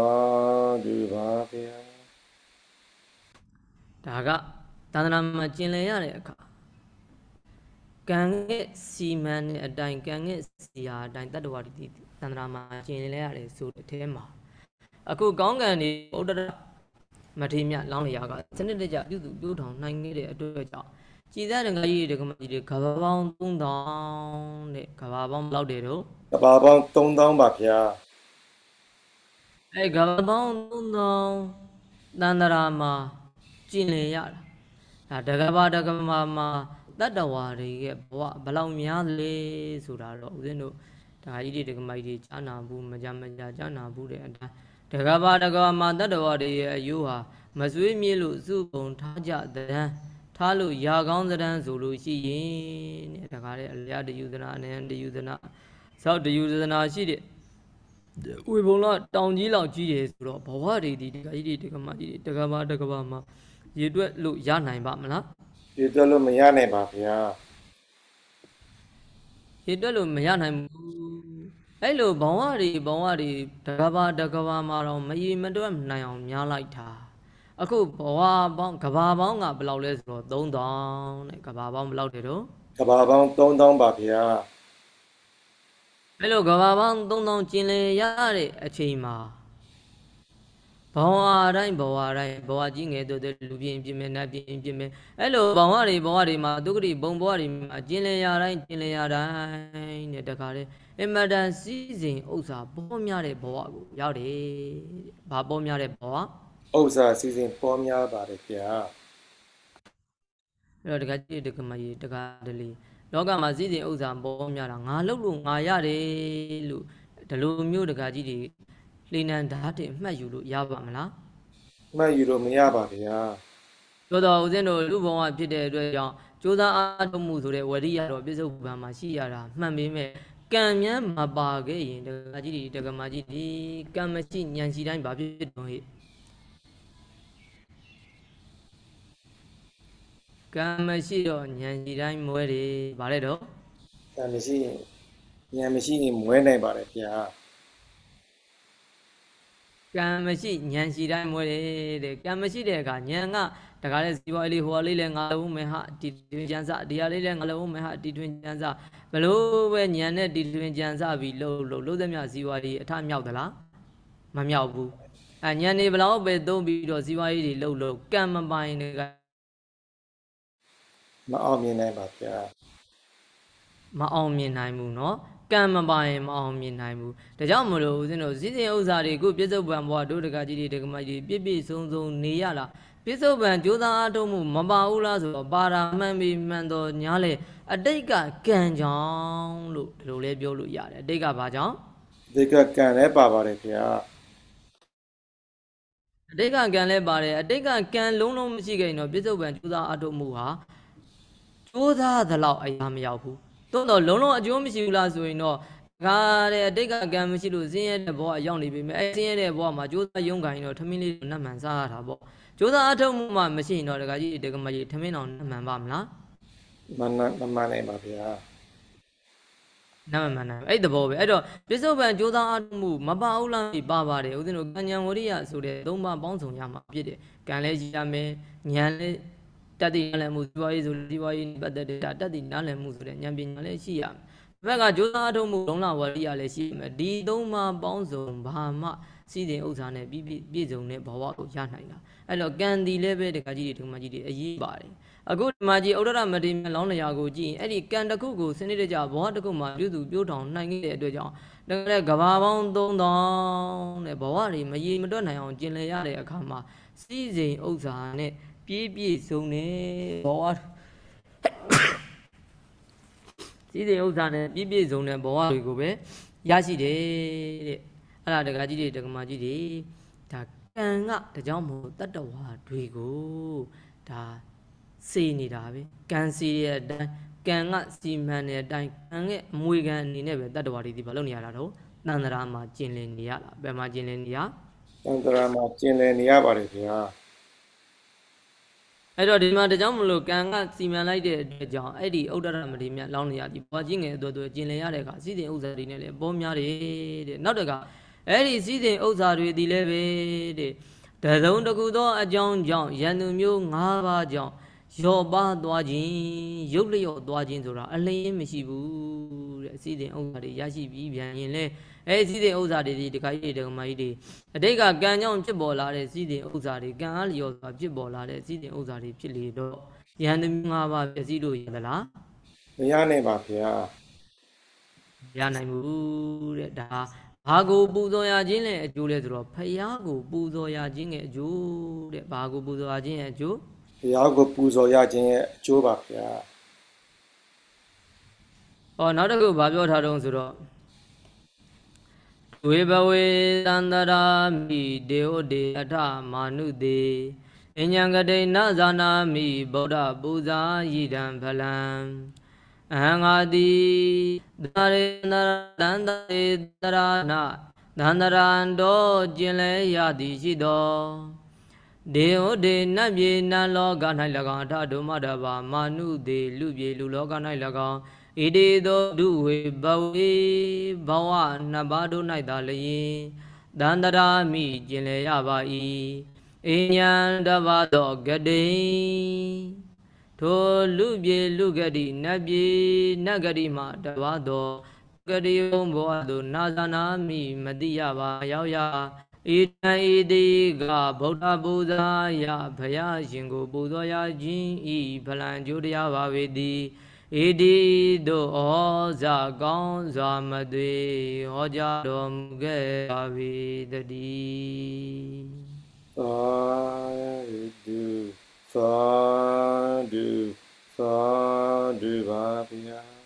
ဓုပါဗျာဒါက သန္တနာမှာကျင်လည်ရတဲ့အခါကံရဲ့စီမံတဲ့အတိုင်းကံရဲ့စီဟာအတိုင်းတတ္တဝါတွေဒီသန္တနာမှာကျင်လည်ရတယ်ဆိုတဲ့အထဲမှာအခုကောင်းကံတွေဥဒ္ဒရမထေမြလောင်းလျာကစနစ်တကျပြုစုပြုထောင်နိုင်နေတဲ့အတွက်ကြောင့်ကြည်သားတငါကြီးတွေကမကြီးတွေကဘာပေါင်း3000တဲ့ကဘာပေါင်းဘယ်လောက်တယ်တော့ကဘာပေါင်း3000ပါဗျာအဲကဘာပေါင်း3000တန္တရာမှာကျင်လည်ရတာ ဒါတကဘာတကမာမှာတတ္တဝါတွေရဲ့ဘဝဘယ်လောက်များလဲဆိုတာတော့ဦးဇင်းတို့ဒါကြီးတွေတကမကြီးတွေကြားနာဘူးမကြမကြကြားနာဘူးတဲ့အတိုင်းတကဘာတကဘာမှာတတ္တဝါတွေရဲ့အယိုးဟာမဆွေးမြေ့လို့စုပုံထားကြတဲ့ထားလို့ရာကောင်းသဏ္ဍာန်ဆိုလို့ရှိရင်တဲ့ဒါကြတဲ့အလျာတယူဇနာအနန္တယူဇနာသောက်တယူဇနာရှိတဲ့ဝေဘုံတော့တောင်ကြီးလောက်ကြီးတယ်ဆိုတော့ဘဝတွေဒီတကကြီးတွေတကမကြီးတွေတကဘာတကဘာမှာ ရေတွက်လို့ရနိုင်ပါမလားဒီတော့လို့မရနိုင်ပါဗျာရေတွက်လို့မရနိုင်ဘူးအဲ့လိုဘဝတွေဘဝတွေတကဘာတကဘာမှာတော့မရေမတွက်နိုင်အောင်များလိုက်တာအခုဘဝပေါင်းကဘာပေါင်းကဘယ်လောက်လဲဆိုတော့3000တဲ့ကဘာပေါင်းဘယ်လောက်တယ်တော့ကဘာပေါင်း3000ပါဗျာအဲ့လိုကဘာပေါင်း3000ကျင်လေရတဲ့အချိန်မှာ ဘဝတိုင်းဘဝတိုင်းဘဝကြီးငယ်တို့တဲ့လူပြင်းပြင်းမဲ့နတ်ပြင်းပြင်းမဲ့အဲ့လိုဘဝတွေဘဝတွေမှာဒုက္ခတိဘုံဘဝတွေမှာကျင်လေရတိုင်းကျင်လေရတိုင်းတဲ့တခါလေအမတန်စီးစိမ်ဥစ္စာပေါ်များတဲ့ဘဝကိုရောက်တယ်တဲ့။ဘာပေါ်များတဲ့ဘဝဥစ္စာစီစဉ်ပေါ်များပါတယ်ဗျာအဲ့တော့တခါကြည့်တခါမကြီးတခါတလေလောကမှာစီးစိမ်ဥစ္စာပေါ်များတာငါလှုပ်လို့ငါရတယ်လို့ဒီလိုမျိုးတခါကြီးတွေ လှိနံဓာတ်တွေမှတ်ယူလို့ရပါမလားမှတ်ယူလို့မရပါဗျာသို့တော်ဦးဇင်းတို့လူဘဝဖြစ်တဲ့အတွက်ကြောင့်ကြိုးစားအားထုတ်မှုဆိုတဲ့ဝရိယတော်ပြစ္ဆုတ်ပံမှာရှိရတာမှန်ပေမဲ့ကံမြန်းမပါခဲ့ရင်တခါကြီးတွေတကမာကြီးဒီကံမရှိညံစီတိုင်းဘာဖြစ်တော့ဟဲ့ကံမရှိတော့ညံစီတိုင်းမွဲတယ်ဗါလဲတော့ဒါမရှိရင်ဉာဏ်မရှိရင်မွဲနိုင်ပါတယ်ဗျာ ကံမရှိညံစီတိုင်းမွဲတယ်တဲ့ကံမရှိတဲ့အခါညံကတခါလဲဇီဝလေးဟိုဟာလေးလဲငါလုံးမယ်ဟာတီတွင်ကြံစဒီဟာလေးလဲငါလုံးမယ်ဟာတီတွင်ကြံစဘလို့ပဲညံနဲ့တီတွင်ကြံစပြီးလှုပ်လှုပ်လှုပ်သမျှဇီဝလေးအထမြောက်သလားမမြောက်ဘူးအညံနေဘလောက်ပဲသုံးပြီးတော့ဇီဝလေးတွေလှုပ်လှုပ်ကံမပိုင်တွေက မအောင်မြင်နိုင်ပါဗျာ မအောင်မြင်နိုင်ဘူးเนาะ ကံမပိုင်မအောင်မြင်နိုင်ဘူးဒါကြောင့်မလို့ဦးဇင်းတို့စည်းစိမ်ဥစ္စာတွေခုပြစ္ဆုတ်ပံဘဝတို့တကကြီးတွေတကမကြီးတွေပြည့်ပြည့်စုံစုံနေရလားပြစ္ဆုတ်ပံကြိုးစားအားထုတ်မှုမပါဘူးလားဆိုတော့ပါရာမှန်ပြီးမှန်တော့ညားလေအတိတ်ကကံကြောင့်လို့ဒီလိုလဲပြောလို့ရတယ်အတိတ်ကဘာကြောင့်ဒီကကံလည်းပါပါတယ်ဗျာအတိတ်ကကံလဲပါတယ်အတိတ်ကကံလုံးလုံးမရှိခဲ့ရင်တော့ပြစ္ဆုတ်ပံကြိုးစားအားထုတ်မှုဟာကြိုးစားသလောက်အရာမရောက်ဘူး သို့တော့လုံးလုံးအကျိုးမရှိဘူးလားဆိုရင်တော့ကားတဲ့အတိတ်ကကံမရှိလို့ဇင်းရဲတဲ့ဘဝရောက်နေပြီမဲ့အဲဇင်းရဲတဲ့ဘဝမှာကြိုးစားရုန်းကန်ရင်တော့ထမင်းလေးနတ်မှန်စားရတာပေါ့ကြိုးစားအားထုတ်မှုမှမရှိရင်တော့တကကြီးတကမကြီးထမင်းတော်နတ်မှန်ပါမလားမနမမှန်နိုင်ပါဗျာနတ်မှန်မှန်နိုင်အဲ့တဘောပဲအဲ့တော့ပြစ္ဆုတ်ပံကြိုးစားအားထုတ်မှုမပါဘူးလားပါပါတယ်ဦးဇင်းတို့ကံဉဏ်ဝရိယဆိုတဲ့သုံးပါးပေါင်းစုံရမှာဖြစ်တယ်ကံလည်းရမယ်ဉာဏ်လည်း တတ်သိနားလည်မှုစီးပွားရေးဆိုစီးပွားရေးနဲ့ပတ်သက်တဲ့ဒါတတ်သိနားလည်မှုဆိုတဲ့ဉာဏ်ပညာလည်းရှိရမယ်ဘက်ကကြိုးစားအထုတ်မှုလုံလဝရိယလည်းရှိမယ်ဒီသုံးပါးပေါင်းစုံဘာမှစီစဉ်ဥစ္စာနဲ့ပြည့်ပြည့်ပြည့်စုံတဲ့ဘဝကိုရနိုင်တာအဲ့တော့ကံဒီလည်းပဲတခါကြီးတွေဒကမကြီးတွေအရေးပါတယ်အခုဒီမှာကြီးဥဒ္ဒရမတိမြလောင်းလျာကိုကြည့်ရင်အဲ့ဒီကံတစ်ခုကိုစနစ်တကျဘဝတစ်ခုမှာပြုစုပြိုးထောင်နိုင်ခဲ့တဲ့အတွက်ကြောင့်တကယ်ကဘာပေါင်း3000တဲ့ဘဝတွေမရေမတွက်နိုင်အောင်ကျင်လည်ရတဲ့အခါမှာစီစဉ်ဥစ္စာနဲ့ ပြည့်ပြည့်စုံတဲ့ဘဝစီစဉ်ဥစ္စာနဲ့ပြည့်ပြည့်စုံတဲ့ဘဝတွေကိုပဲရရှိတယ်တဲ့အဲ့ဒါတကကြီးတွေတကမာကြီးတွေဒါကံကတကြောင်မို့တတ္တဝါတွေကိုဒါစေနေတာပဲကံစီရဲ့အတိုင်းကံကစီမံတဲ့အတိုင်းကံရဲ့အမွေခံအနေနဲ့ပဲတတ္တဝါတွေဒီဘာလုပ်နေရတာတော့တန်တရာမှာကျင်လည်နေရတာဘယ်မှာကျင်လည်နေရတန်တရာမှာကျင်လည်နေရပါတယ်ဗျာ အဲ့တော့ဒီမှာတကြောင်မလို့ကံကစီမံလိုက်တဲ့အတွက်ကြောင့်အဲ့ဒီဥဒ္ဒရမတိမြတ်လောင်းနေရသည်ဘွားကြီးငယ်အတွက်အတွက်ကျင်လည်ရတဲ့အခါစီစဉ်ဥစ္စာတွေနဲ့လည်းပေါ်များတယ်တဲ့နောက်တကအဲ့ဒီစီစဉ်ဥစ္စာတွေဒီလည်းပဲတဲ့တစုံတစ်ခုသောအကြောင်းကြောင့်ယန္တုမျိုး၅ပါးကြောင့် ရော့ပါသွားခြင်းရုပ်လျော့သွားခြင်းဆိုတာအလင်းမရှိဘူးတဲ့အစီအစဉ်ဥစ္စာတွေရရှိပြီးပြန်ရင်လေအဲစီစဉ်ဥစ္စာတွေဒီတခါကြီးတခါမကြီးတွေအတိတ်ကကံကြောင့်ဖြစ်ပေါ်လာတဲ့စီစဉ်ဥစ္စာတွေကံအားလျော်စွာဖြစ်ပေါ်လာတဲ့စီစဉ်ဥစ္စာတွေဖြစ်လေတော့ယန္တုမျိုး၅ပါးပြည့်စည်လို့ရသလားမရနိုင်ပါဗျာမရနိုင်ဘူးတဲ့ဒါဘာကိုပူဇော်ရခြင်းလဲအကျိုးလဲဆိုတော့ဖယားကိုပူဇော်ရခြင်းရဲ့အကျိုးတဲ့ဘာကိုပူဇော်ရခြင်းရဲ့အကျိုး ဘုရားကိုပူဇော်ရခြင်းရဲ့အကျိုးပါဗျာဟောနောက်တစ်ခုဘာပြောထားတုံးဆိုတော့ဝေဘဝေသန္တရာမိဒေဝဒေအထမာနုတေအញ្ញံကတိနဇာနာမိဗုဒ္ဓပူဇာယိတံဖလံအဟံငါတိဒါရေနတန္တရေတရာနာသန္တရံတော်ကျင်လဲရသည်ရှိတော် ဒေဝဒေနတ်ပြေနတ်လောက၌၎င်းအထဒုမတဘာမာနုတေလူပြေလူလောက၌၎င်းဣတိသောဒုဝေဘဝေဘဝနှစ်ပါးတို့၌သာလျင်သန္တရာမိကျင်လေရပါ၏အဉ္ဉံတပါသောဂတိထိုလူပြေလူဂတိနတ်ပြေနတ်ဂတိမှတပါသောဂတိယုံဘောသို့နာဇာနာမိမတိရပါရောက်ရ ဣတံဣတိကဗုဒ္ဓပူဇာယဘုရားရှင်ကို ပူဇော်ရခြင်းဤဖလံကျိုးတရားပါဝေသည်ဣတိတို့ဩဇာကောင်းစွာမသွေဟောကြားတော်မူခဲ့ပါ၏တည်းသာဓုသာဓုသာဓုပါဗျာ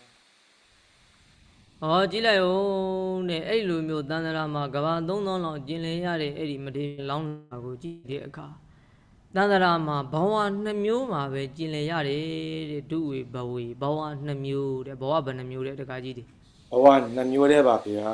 ဟောကြည့်လိုက်ဦးတဲ့အဲ့လိုမျိုးတန်တရာမှာကဘာ3000လောက်ကျင်လည်ရတဲ့အဲ့ဒီမထေရလောင်းတာကိုကြည့်တဲ့အခါတန်တရာမှာဘဝနှစ်မျိုးမှာပဲကျင်လည်ရတယ်တဲ့ဒုဝေဘဝေဘဝနှစ်မျိုးတဲ့ဘဝဘယ်နှမျိုးတဲ့တခါကြီးတွေဘဝနှမျိုးတည်းပါဗျာ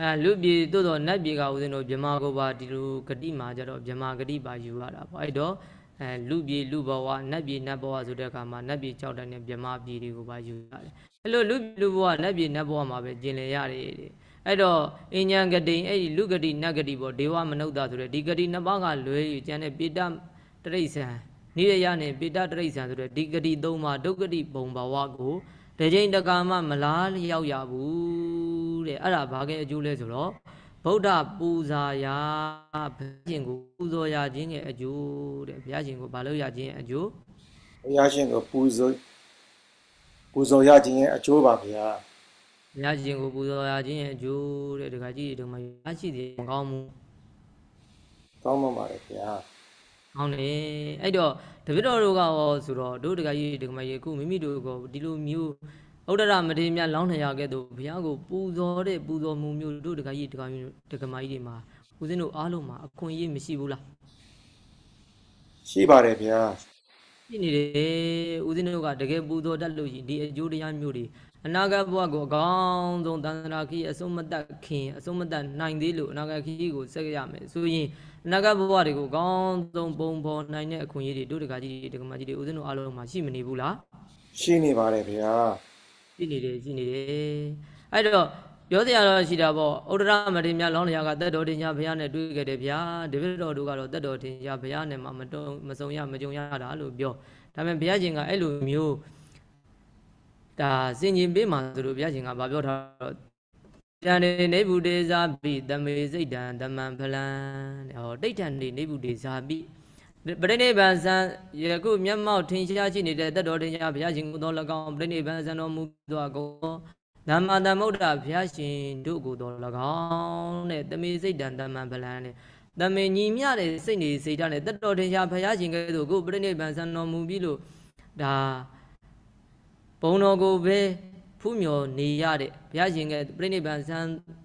အဲလူပြည်သို့တော့နတ်ပြည်ကဦးဇင်းတို့ဗြဟ္မာကိုပါဒီလိုဂတိမှာကြတော့ဗြဟ္မာဂတိပါယူရတာပေါ့အဲ့တော့အဲလူပြည်လူဘဝနတ်ပြည်နတ်ဘဝဆိုတဲ့အခါမှာနတ်ပြည်ကြောက်တဲ့နဲ့ဗြဟ္မာပြည်တွေကိုပါယူရတယ် အဲ့လိုလူပြည်လူဘဝနတ်ပြည်နတ်ဘဝမှာပဲကျင်လည်ရတယ်တဲ့အဲ့တော့အញ្ញံဂတိအဲ့ဒီလူဂတိနတ်ဂတိပေါ့ဒေဝမနုဿဆိုတဲ့ဒီဂတိနှစ်ပါးကလွဲယူကျန်တဲ့ပိတ္တတရိษံနိရယနဲ့ပိတ္တတရိษံဆိုတဲ့ဒီဂတိသုံးပါးဒုက္ဂတိဘုံဘဝကိုတကြိမ်တကာမှမလားလျောက်ရဘူးတဲ့အဲ့ဒါဘာကဲအကျိုးလဲဆိုတော့ဗုဒ္ဓပူဇာယာဘုရားရှင်ကိုပူဇော်ရခြင်းရဲ့အကျိုးတဲ့ဘုရားရှင်ကိုဘာလို့ရခြင်းရဲ့အကျိုး ဘုရားရှင်ကိုပူဇော် ပူဇော်ရခြင်းရဲ့အကျိုးပါဗျာဘုရားရှင်ကိုပူဇော်ရခြင်းရဲ့အကျိုးတဲ့ဒကာကြီးတွေတို့မှရရှိတယ်မကောင်းဘူးကောင်းမှပါလေဗျာ။ဟောင်းလေအဲ့တော့တပည့်တော်တို့ကရောဆိုတော့တို့ဒကာကြီးဒကာမကြီးအခုမိမိတို့ကဒီလိုမျိုးဩဒရမထေရမြတ်လောင်းနေရခဲ့သူဘုရားကိုပူဇော်တဲ့ပူဇော်မှုမျိုးတို့ဒကာကြီးဒကာကြီးဒကာမကြီးတွေမှာဦးဇင်းတို့အားလုံးမှာအခွင့်အရေးမရှိဘူးလားရှိပါတယ်ဗျာ။ ရှိနေတယ်ဦးဇင်းတို့ကတကယ်ပူဇော်တတ်လို့ရှိရင်ဒီအကျိုးတရားမျိုးတွေအနာဂတ်ဘဝကိုအကောင်းဆုံးတန်ត្រာခီးအစုံမတက်ခင်အစုံမတက်နိုင်သေးလို့အနာဂတ်ခီးကိုဆက်ရမယ်ဆိုရင်အနာဂတ်ဘဝတွေကိုအကောင်းဆုံးပုံပေါ်နိုင်တဲ့အခွင့်အရေးတွေတို့ဒကာကြီးတွေဒကာမကြီးတွေဦးဇင်းတို့အားလုံးမှာရှိမနေဘူးလားရှိနေပါတယ်ဗျာရှိနေတယ်ရှိနေတယ်အဲ့တော့ ပြောစရာတော့ရှိတာပေါ့ဥဒ္ဒရမထေရမြတ်လောင်းလျာကတက်တော်တင်ညာဘုရားနဲ့တွေ့ခဲ့တယ်ဗျာတပည့်တော်တို့ကတော့တက်တော်တင်ညာဘုရားနဲ့မှမတုံမစုံရမကြုံရတာလို့ပြောဒါပေမဲ့ဘုရားရှင်ကအဲ့လိုမျိုးဒါစင်ကျင်ပေးမှဆိုလို့ဘုရားရှင်ကဗာပြောထားတော့တန်နေနေဗုဒေဇာပိတမေစိတ်တံတမံဖလံတဲ့ဟောတိဋ္ဌံနေနေဗုဒေဇာပိပရိနိဗ္ဗာန်ဇံယခုမျက်မှောက်ထင်ရှားရှိနေတဲ့တက်တော်တင်ညာဘုရားရှင်ကိုတော်၎င်းပရိနိဗ္ဗာန်ဇံတော်မူသောကော ဓမ္မသမုဒ္ဒဘုရားရှင်တို့ကိုတော်၎င်းတဲ့တမေစိတ်တံတမံဖလံတဲ့တမေညီမြတဲ့စိတ်နေစိတ်ဓာတ်နဲ့တက်တော်တင်ညာဘုရားရှင်ကဲ့သို့ကိုပရိနိဗ္ဗာန်ဇံတော်မူပြီးလို့ဒါဘုံတော်ကိုပဲဖူးမြော်နေရတဲ့ဘုရားရှင်ကပြိဋိဘံဆံ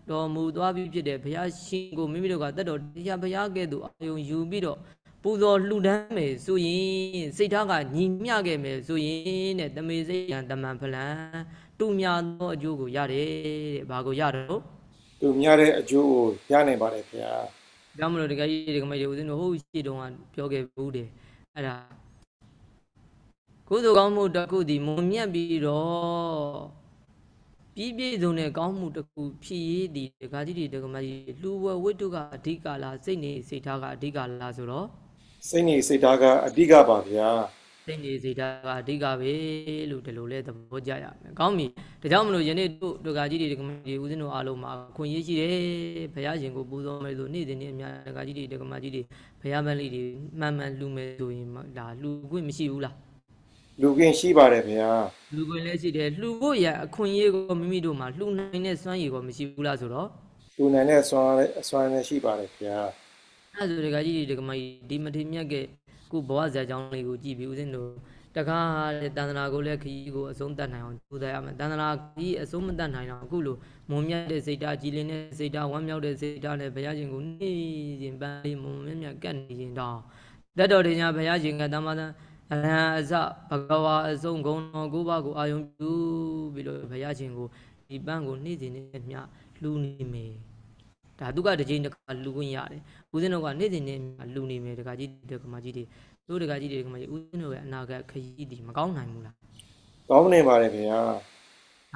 တော်မူသွားပြီးဖြစ်တဲ့ဘုရားရှင်ကိုမိမိတို့ကတတ်တော်တရားဘုရားကဲ့သို့အယုံယူပြီးတော့ပူဇော်လှူဒန်းမယ်ဆိုရင်စိတ်ထားကညီမျှခဲ့မယ်ဆိုရင်တဲ့တမေစိတ်ရန်တမန်ဖလံ တူမြသောအကျိုးကိုရတယ်တဲ့ဘာကိုရတော့သူများတဲ့အကျိုးကိုရနိုင်ပါတယ်ဗျာကြောင့်မလို့တကယ်ကြီးဒီကမကြီးဦးဇင်းတို့ဟိုရှေ့တုန်းကပြောခဲ့ဘူးတယ်အဲ့ဒါကုသိုလ်ကောင်းမှုတစ်ခုဒီမွန်မြတ်ပြီးတော့ပြည့်ပြည့်စုံတဲ့ကောင်းမှုတစ်ခုဖြစ်ရည်ဒီဒကာကြီးတွေဒကာမကြီးလှူဝဲဝိတုကအဓိကလားစိတ်နေစိတ်ထားကအဓိကလားဆိုတော့စိတ်နေစိတ်ဓာတ်ကအဓိကပါဗျာ စိတ်နေစိတ်ထားကအဓိကပဲလို့ဒီလိုလဲသဘောကျရမယ်ကောင်းပြီဒါကြောင့်မလို့ယနေ့တို့ဒကာကြီးတွေဒကာမကြီးဦးဇင်းတို့အားလုံးမှာခွင့်ရရှိတယ်ဘုရားရှင်ကိုပူဇော်မယ်ဆိုနေ့စဉ်နေ့အများဒကာကြီးတွေဒကာမကြီးတွေဘုရားမလေးတွေမှန်မှန်လှူမယ်ဆိုရင်ဒါလှူခွင့်မရှိဘူးလားလူကင်းရှိပါတယ်ဗျာလူခွင့်လည်းရှိတယ်လှူဖို့ရအခွင့်အရေးကိုမိမိတို့မှာလှူနိုင်တဲ့စွမ်းရည်ကိုမရှိဘူးလားဆိုတော့လူနိုင်တဲ့အစွမ်းလည်းအစွမ်းလည်းရှိပါတယ်ဗျာအဲ့ဒါဆိုဒကာကြီးတွေဒကာမကြီးဒီမထေမြတ်က ခုဘဝဇာကြောင်းလေးကိုကြည့်ပြီးဦးဇင်းတို့တကားတဲ့တန်တနာကိုလည်းခရီးကိုအဆုံးတတ်နိုင်အောင်ကြိုးစားရမယ်တန်တနာခရီးအဆုံးမတတ်နိုင်တော့အခုလိုမုံမြတ်တဲ့စိတ်ဓာတ်ကြည်လင်တဲ့စိတ်ဓာတ်ဝမ်းမြောက်တဲ့စိတ်ဓာတ်နဲ့ဘုရားရှင်ကိုနေ့စဉ်ပန်းလေးမုံမြတ်မြတ်ကတ်နေရင်တော့တတ်တော်တင်ညာဘုရားရှင်ကတမ္မာသအရဟံအစဘဂဝါအဆုံးဂုဏ်တော်ကိုးပါးကိုအာယုံပြုပြီးလို့ဘုရားရှင်ကိုဒီပန်းကိုနေ့စဉ်နဲ့မျှလှူနေမယ် ဒါသူကတစ်ချိန်တစ်ခါလှူခွင့်ရတယ်ဦးဇင်းတို့ကနေ့စဉ်နဲ့မျှလှူနေမယ်တခါကြီးတခါမကြီးတွေတို့တခါကြီးတွေတခါမကြီးဦးဇင်းတို့ရဲ့အနာဂတ်ခရီးဒီမကောင်းနိုင်ဘူးလားကောင်းနေပါတယ်ဗျာ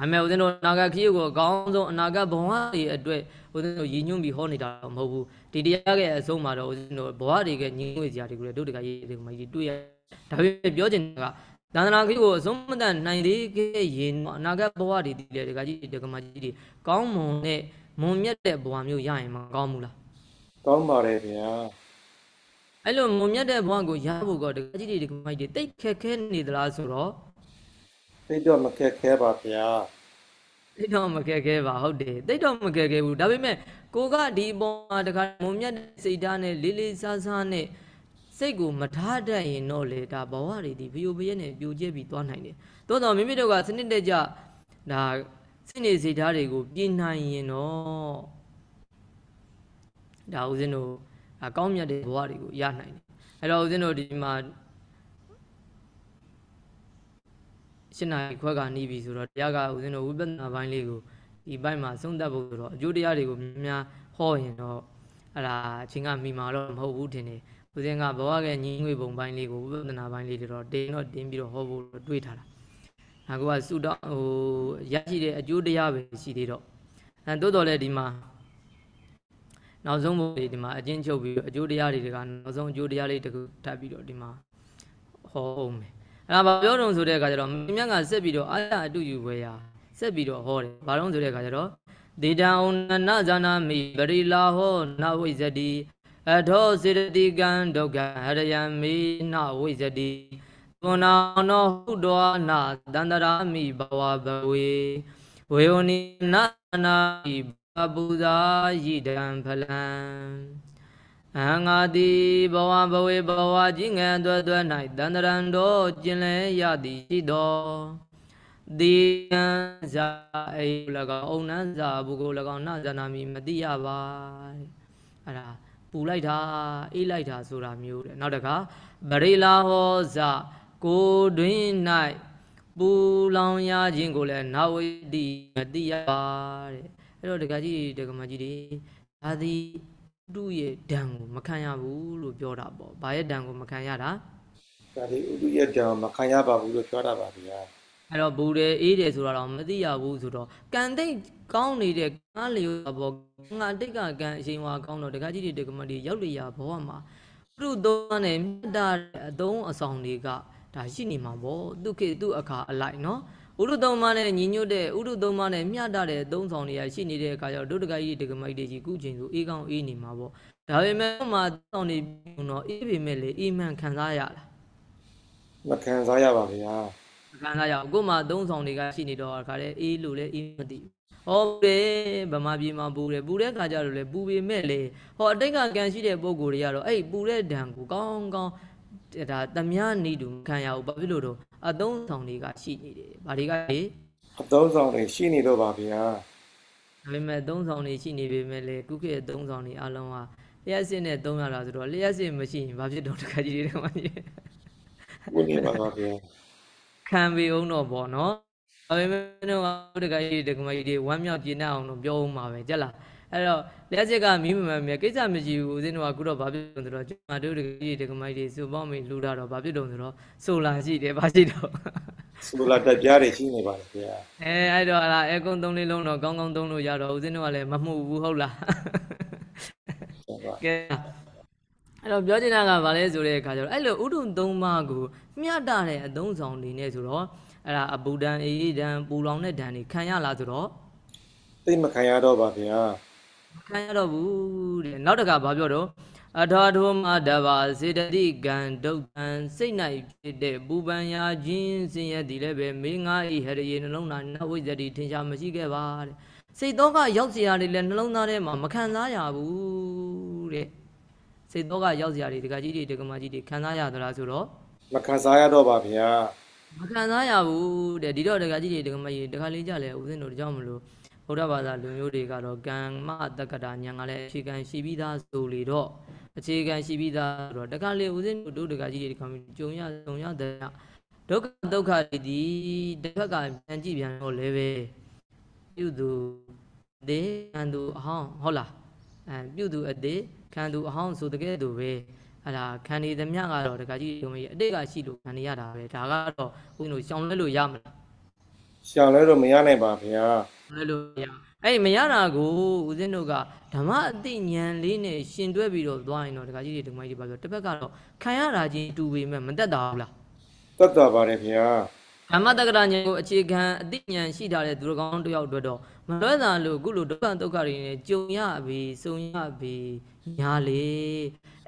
အမေဦးဇင်းတို့အနာဂတ်ခရီးကိုအကောင်းဆုံးအနာဂတ်ဘဝတွေအတွက်ဦးဇင်းတို့ရည်ညွှန်းပြီးဟောနေတာတော့မဟုတ်ဘူးဒီတရားရဲ့အဆုံးမှာတော့ဦးဇင်းတို့ဘဝတွေကညီငွေစရာတွေကိုလည်းတို့တခါကြီးတခါမကြီးတွေ့ရဒါပေမဲ့ပြောချင်တာကသန္တနာခရီးကိုအဆုံးမတတ်နိုင်သေးခဲ့ရင်တော့အနာဂတ်ဘဝတွေဒီလေတခါကြီးတခါမကြီးတွေကောင်းမွန်တဲ့ မွန်မြတ်တဲ့ဘဝမျိုးရရင်မကောင်းဘူးလားကောင်းပါတယ်ဗျာအဲ့လိုမုံမြတ်တဲ့ဘဝကိုရဖို့ကတကကြီးတွေဒီကမိုက်တွေတိတ်ခက်ခဲနေသလားဆိုတော့သိတော့မခက်ခဲပါဗျာတိတ်တော့မခက်ခဲပါဟုတ်တယ်တိတ်တော့မခက်ခဲဘူးဒါပေမဲ့ကိုကဒီအပေါ်မှာတခါမုံမြတ်တဲ့စိတ်ဓာတ်နဲ့လေးလေးစားစားနဲ့စိတ်ကိုမထားတတ်ရင်တော့လေဒါဘဝတွေဒီဘယိုဘယက်နဲ့ပြိုကျဲပြီးသွားနိုင်တယ်သို့တော့မိမိတို့ကစနစ်တကျဒါ စိတ်နေစိတ်ဓာတ်တွေကိုပြင်နိုင်ရင်တော့ဒါဦးဇင်းတို့အကောင်းမြတ်တဲ့ဘဝတွေကိုရနိုင်တယ်အဲ့တော့ဦးဇင်းတို့ဒီမှာရှင်းနိုင်ခွဲကနေပြီဆိုတော့တရားကဦးဇင်းတို့ဝိပဿနာပိုင်းလေးကိုဒီဘက်မှာသုံးသပ်ဖို့ဆိုတော့အကျိုးတရားတွေကိုများများဟောရင်တော့အဲ့ဒါအချင်းကမိမာတော့မဟုတ်ဘူးထင်တယ်ဦးဇင်းကဘဝကညီငွေပုံပိုင်းလေးကိုဝိပဿနာပိုင်းလေးတွေတော့တင်းတော့တင်းပြီးတော့ဟောဖို့တွေးထားတာ အခုကစုတော့ဟိုရရှိတဲ့အကျိုးတရားပဲရှိသေးတော့အဲတိုးတော်လည်းဒီမှာနောက်ဆုံးပုံလေးဒီမှာအချင်းချုပ်ပြီးတော့အကျိုးတရားတွေကနောက်ဆုံးအကျိုးတရားလေးတစ်ခုထပ်ပြီးတော့ဒီမှာဟောအောင်မယ်အဲ့ဒါဘာပြောတုံဆိုတဲ့အခါကျတော့မြတ်ကဆက်ပြီးတော့အာရအတုယူဝေရာဆက်ပြီးတော့ဟောတယ်ဘာလို့ဆိုတဲ့အခါကျတော့ဒေတံဩနနဇာနာမိပရိလာဟောနဝိဇ္ဇတိအထောစေတတိကံဒုက္ခဟရယံမိနဝိဇ္ဇတိ ပုဏ္ဏနောဟုတောနာတန္တရာမိဘဝဘဝေဝေဝနိနနာမိဘပူဇာယိတံဖလံအဟံငါတိဘဝဘဝေဘဝကြီးငယ်သွဲသွဲ၌တန္တရံတော်ကျင်လဲရသည်ရှိတော်ဒီယံဇာအေ၎င်းအုံနံဇာဘုကို၎င်းနာဇာနာမိမတိရပါတဲ့အဲ့ဒါပူလိုက်တာအေးလိုက်တာဆိုတာမျိုးတဲ့နောက်တခါဗရိလာဟောဇ ကိုတွင်၌ပူလောင်ရခြင်းကိုလည်းနာဝိတိမတိရပါတဲ့အဲ့တော့တခါကြီးတက္ကမကြီးတွေဒါသည်သူ့ရဲ့ဒဏ်ကိုမခံရဘူးလို့ပြောတာပေါ့။ဘာရဲ့ဒဏ်ကိုမခံရတာဒါဒီဥဒုရဲ့တံမခံရပါဘူးလို့ပြောတာပါဗျာအဲ့တော့ဘူးတယ်အေးတယ်ဆိုတော့မသိရဘူးဆိုတော့ကံတိတ်ကောင်းနေတဲ့ငါလျောဘောငါတိတ်ကကံအချိန်ဝါကောင်းတော့တခါကြီးတွေတက္ကမတွေရောက်လျာဘောမှာပြုသုံးနဲ့မြတ်တာအသုံးအဆောင်တွေက ဒါရှိနေမှာပေါ့သူခေသူအခါအလိုက်နော်ဥရုသုံးမနဲ့ညီညွတ်တဲ့ဥရုသုံးမနဲ့မျှတတဲ့အသုံးဆောင်တွေကရှိနေတဲ့အခါကျတော့ဒုတကကြီးတက္ကမတွေကြီးခုချိန်ဆိုအေးကောင်းအေးနေမှာပေါ့ဒါပေမဲ့မှတောင်းနေပြီတော့အေးပေမဲ့လေအေးမှန်ခံစားရလားမခံစားရပါဗျာခံစားရအောင်ကို့မှာသုံးဆောင်တွေကရှိနေတော့အခါလေအေးလို့လေအေးမသိဘူးဟောတယ်ဗမာပြည်မှာပူတယ်ပူတဲ့ခါကျတော့လေပူပေမဲ့လေဟောအတိတ်ကကန်ရှိတဲ့ပုံကိုယ်တွေကတော့အဲ့ပူတဲ့ဒဏ်ကိုကောင်းကောင်း ဒါတမညာနေတူမခံရဘူးဘာဖြစ်လို့တော့အသုံးဆောင်တွေကရှိနေတယ်ဘာတွေကလေအသုံးဆောင်တွေရှိနေတော့ပါဗျာဒါပေမဲ့သုံးဆောင်တွေရှိနေပေမဲ့လေကုခေတ်သုံးဆောင်တွေအလုံးကလျှက်စစ်နဲ့သုံးရတာဆိုတော့လျှက်စစ်မရှိရင်ဘာဖြစ်တော့တခါကြီးတွေတော့မကြီးဝင်နေပါပါဗျာခံပေအောင်တော့ဗောနော်ဒါပေမဲ့တော့တကကြီးတကမကြီးတွေဝမ်းမြောက်ပြင်းအောင်တော့ပြောအောင်ပါပဲကြက်လား အဲ့တော့လက်စစ်ကမီးမမှန်မြဲကိစ္စမရှိဘူးဦးဇင်းတို့ကခုတော့ဘာဖြစ်လို့ဆိုတော့ကျမတို့တကကြီးတကမကြီးတွေစုပေါင်းပြီးလှူတာတော့ဘာဖြစ်လို့ဆိုတော့ဆိုလာရှိတယ်ဘာရှိတော့ဆိုလာတက်ပြားတွေရှိနေပါတယ်ဗျာအဲအဲ့တော့ဟာလားအဲကုန်းသုံးလေးလုံးတော့ကောင်းကောင်းသုံးလို့ရတော့ဦးဇင်းတို့ကလည်းမမှုဘူးဟုတ်လားဟုတ်ပါကဲအဲ့တော့ပြောချင်တာကဘာလဲဆိုတဲ့အခါကျတော့အဲ့လိုဥဒုံသုံးပါးကိုမျှတတဲ့အသုံးဆောင်တွေနဲ့ဆိုတော့အဲ့ဒါအပူဒံအေးဒံပူလောင်တဲ့ဒံတွေခံရလားဆိုတော့သိမခံရတော့ပါဗျာမ ခံရတော့ဘူးတဲ့နောက်တကဘာပြောတော့အထာဓုမတဘာစေတတိကံဒုက္ခံစိတ်၌ဖြစ်တဲ့ပူပန်ရာခြင်းစင်ရသည်လည်းပဲမေငါဤဟရေနှလုံးသားနဝိဇ္ဇတိထင်ရှားမရှိခဲ့ပါတဲ့စိတ်တော့ကရောက်စရာတွေလည်းနှလုံးသားထဲမှာမခံစားရဘူးတဲ့စိတ်တော့ကရောက်စရာတွေဒကာကြီးတွေဒကာမကြီးတွေခံစားရသလားဆိုတော့မခံစားရတော့ပါဗျာမခံစားရဘူးတဲ့ဒီတော့ဒကာကြီးတွေဒကာမကြီးတွေဒကာလေးကြလဲဦးစင်းတို့တကြောင်မလို့ ဗုဒ္ဓဘာသာလူမျိုးတွေကတော့ကံမတက္ကတာညာကလည်းအခြေခံရှိပြီးသားဆိုလေတော့အခြေခံရှိပြီးသားဆိုတော့တခါလေဦးဇင်းတို့တို့ဒကာကြီးတွေဒကာမကြီးကြုံရကြုံရတဲ့ဒုက္ခဒုက္ခတွေဒီတစ်ခါကပြန်ကြည့်ပြန်တော့လည်းပဲပြုသူအသေးခံသူအဟောင်းဟုတ်လားအဲပြုသူအသေးခံသူအဟောင်းဆိုတကယ်သူပဲအဲ့ဒါခံနေသမျှကတော့ဒကာကြီးဒကာမကြီးအတိတ်ကရှိလို့ခံနေရတာပဲဒါကတော့ဦးဇင်းတို့ရှောင်လဲလို့ရမလားရှောင်လဲတော့မရနိုင်ပါဗျာလဲလို့ရအဲ့ဒီမရတာကိုဦးဇင်းတို့ကဓမ္မအသိဉာဏ်လေးနဲ့ရှင်တွဲပြီးတော့သွားရင်တော့ဒကာကြီးတွေဒကာမကြီးတွေပါပြောတစ်ဖက်ကတော့ခံရတာချင်းတူပေမဲ့မတက်တာဘူးလားတတ်တာပါတယ်ဗျာဓမ္မတက္ကရာဉာဏ်ကိုအခြေခံအသိဉာဏ်ရှိထားတဲ့သူတော်ကောင်းတစ်ယောက်အတွက်တော့မလွဲတာလို့အခုလိုဒုက္ခဒုက္ခတွေနဲ့ကြုံရပြီစုံရပြီညာလေ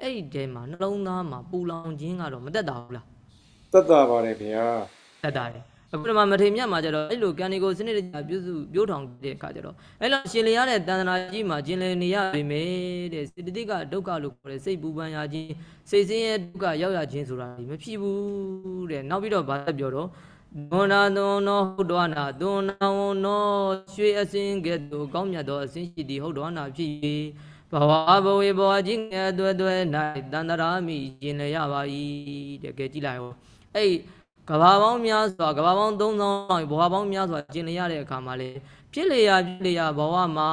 အဲ့ဒီတဲမှာနှလုံးသားမှာပူလောင်ခြင်းကတော့မတက်တာဘူးလားတတ်တာပါတယ်ဗျာတက်တာတယ် အခုဒီမှာမထေမြတ်မှာကျတော့အဲ့လိုကန်ဒီကိုစနစ်တကျပြုစုပြိုးထောင်တဲ့အခါကျတော့အဲ့လိုရှင်လျရတဲ့တန်တနာကြီးမှာကျင်လည်နေရပြီမေတဲ့စေတသိက်ကဒုက္ခလို့ခေါ်တဲ့စိတ်ပူပန်ရခြင်းစိတ်ဆင်းရဲဒုက္ခရောက်ရခြင်းဆိုတာဒီမဖြစ်ဘူးတဲ့နောက်ပြီးတော့ဗာပြောတော့ဒွန်နာဒွန်နောဟုတ်တော်နာဒွန်နာဝနောရွှေအစင်းကဲ့သို့ကောင်းမြတ်သောအစင်းရှိသည်ဟုတ်တော်နာဖြစ်၏ဘဝဘဝေဘဝချင်းငယ်အသွဲသွဲ၌တန်တရာမိကျင်လည်ရပါ၏တဲ့ကဲကြည့်လိုက်ဟောအဲ့ ကဘာပေါင်းများစွာကဘာပေါင်း3000လောက်ဘဝပေါင်းများစွာကျင်လည်ရတဲ့အခါမှာလေဖြစ်လေရဖြစ်လေရဘဝမှာ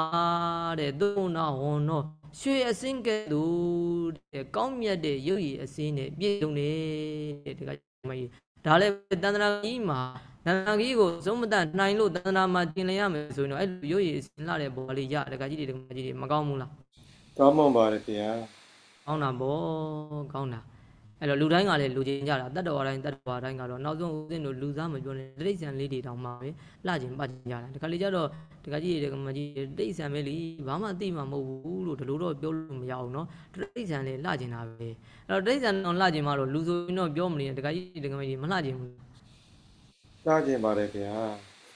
တဲ့သုနာဝန္နောရွှေအစင်းကဲ့သို့တဲ့ကောင်းမြတ်တဲ့ရုပ်ရည်အစင်းနဲ့ပြည့်စုံနေတဲ့ဒီကမကြီးဒါလည်းတန္တရာကြီးမှာတန္တရာကြီးကိုစုံမတတ်နိုင်လို့တန္တရာမှာကျင်လည်ရမယ်ဆိုရင်တော့အဲ့လိုရုပ်ရည်အစင်းလာတဲ့ဘဝလေးရတကကြီးတွေတကကြီးတွေမကောင်းဘူးလားကောင်းမွန်ပါတယ်ဗျာကောင်းတာဗောကောင်းတာ အဲ့တော့လူတိုင်းကလည်းလူချင်းကြတာတတ္တဝါတိုင်းတတ္တဝါတိုင်းကတော့နောက်ဆုံးဦးဇင်းတို့လူသားမပြောနဲ့တိရစ္ဆာန်လေးတွေတောင်မှပဲလှကျင်ပတ်ကြတာတခါလေကျတော့တခါကြီးတွေကမကြီးတိရစ္ဆာန်ပဲလीဘာမှသိမှာမဟုတ်ဘူးလို့ဒီလိုတော့ပြောလို့မရအောင်เนาะတိရစ္ဆာန်လေးလှကျင်တာပဲအဲ့တော့တိရစ္ဆာန်တော့လှကျင်မှတော့လူဆိုရင်တော့ပြောမနေနဲ့တခါကြီးတွေကမကြီးမလှကျင်ဘူး စားကျင်ပါတယ်ဗျာ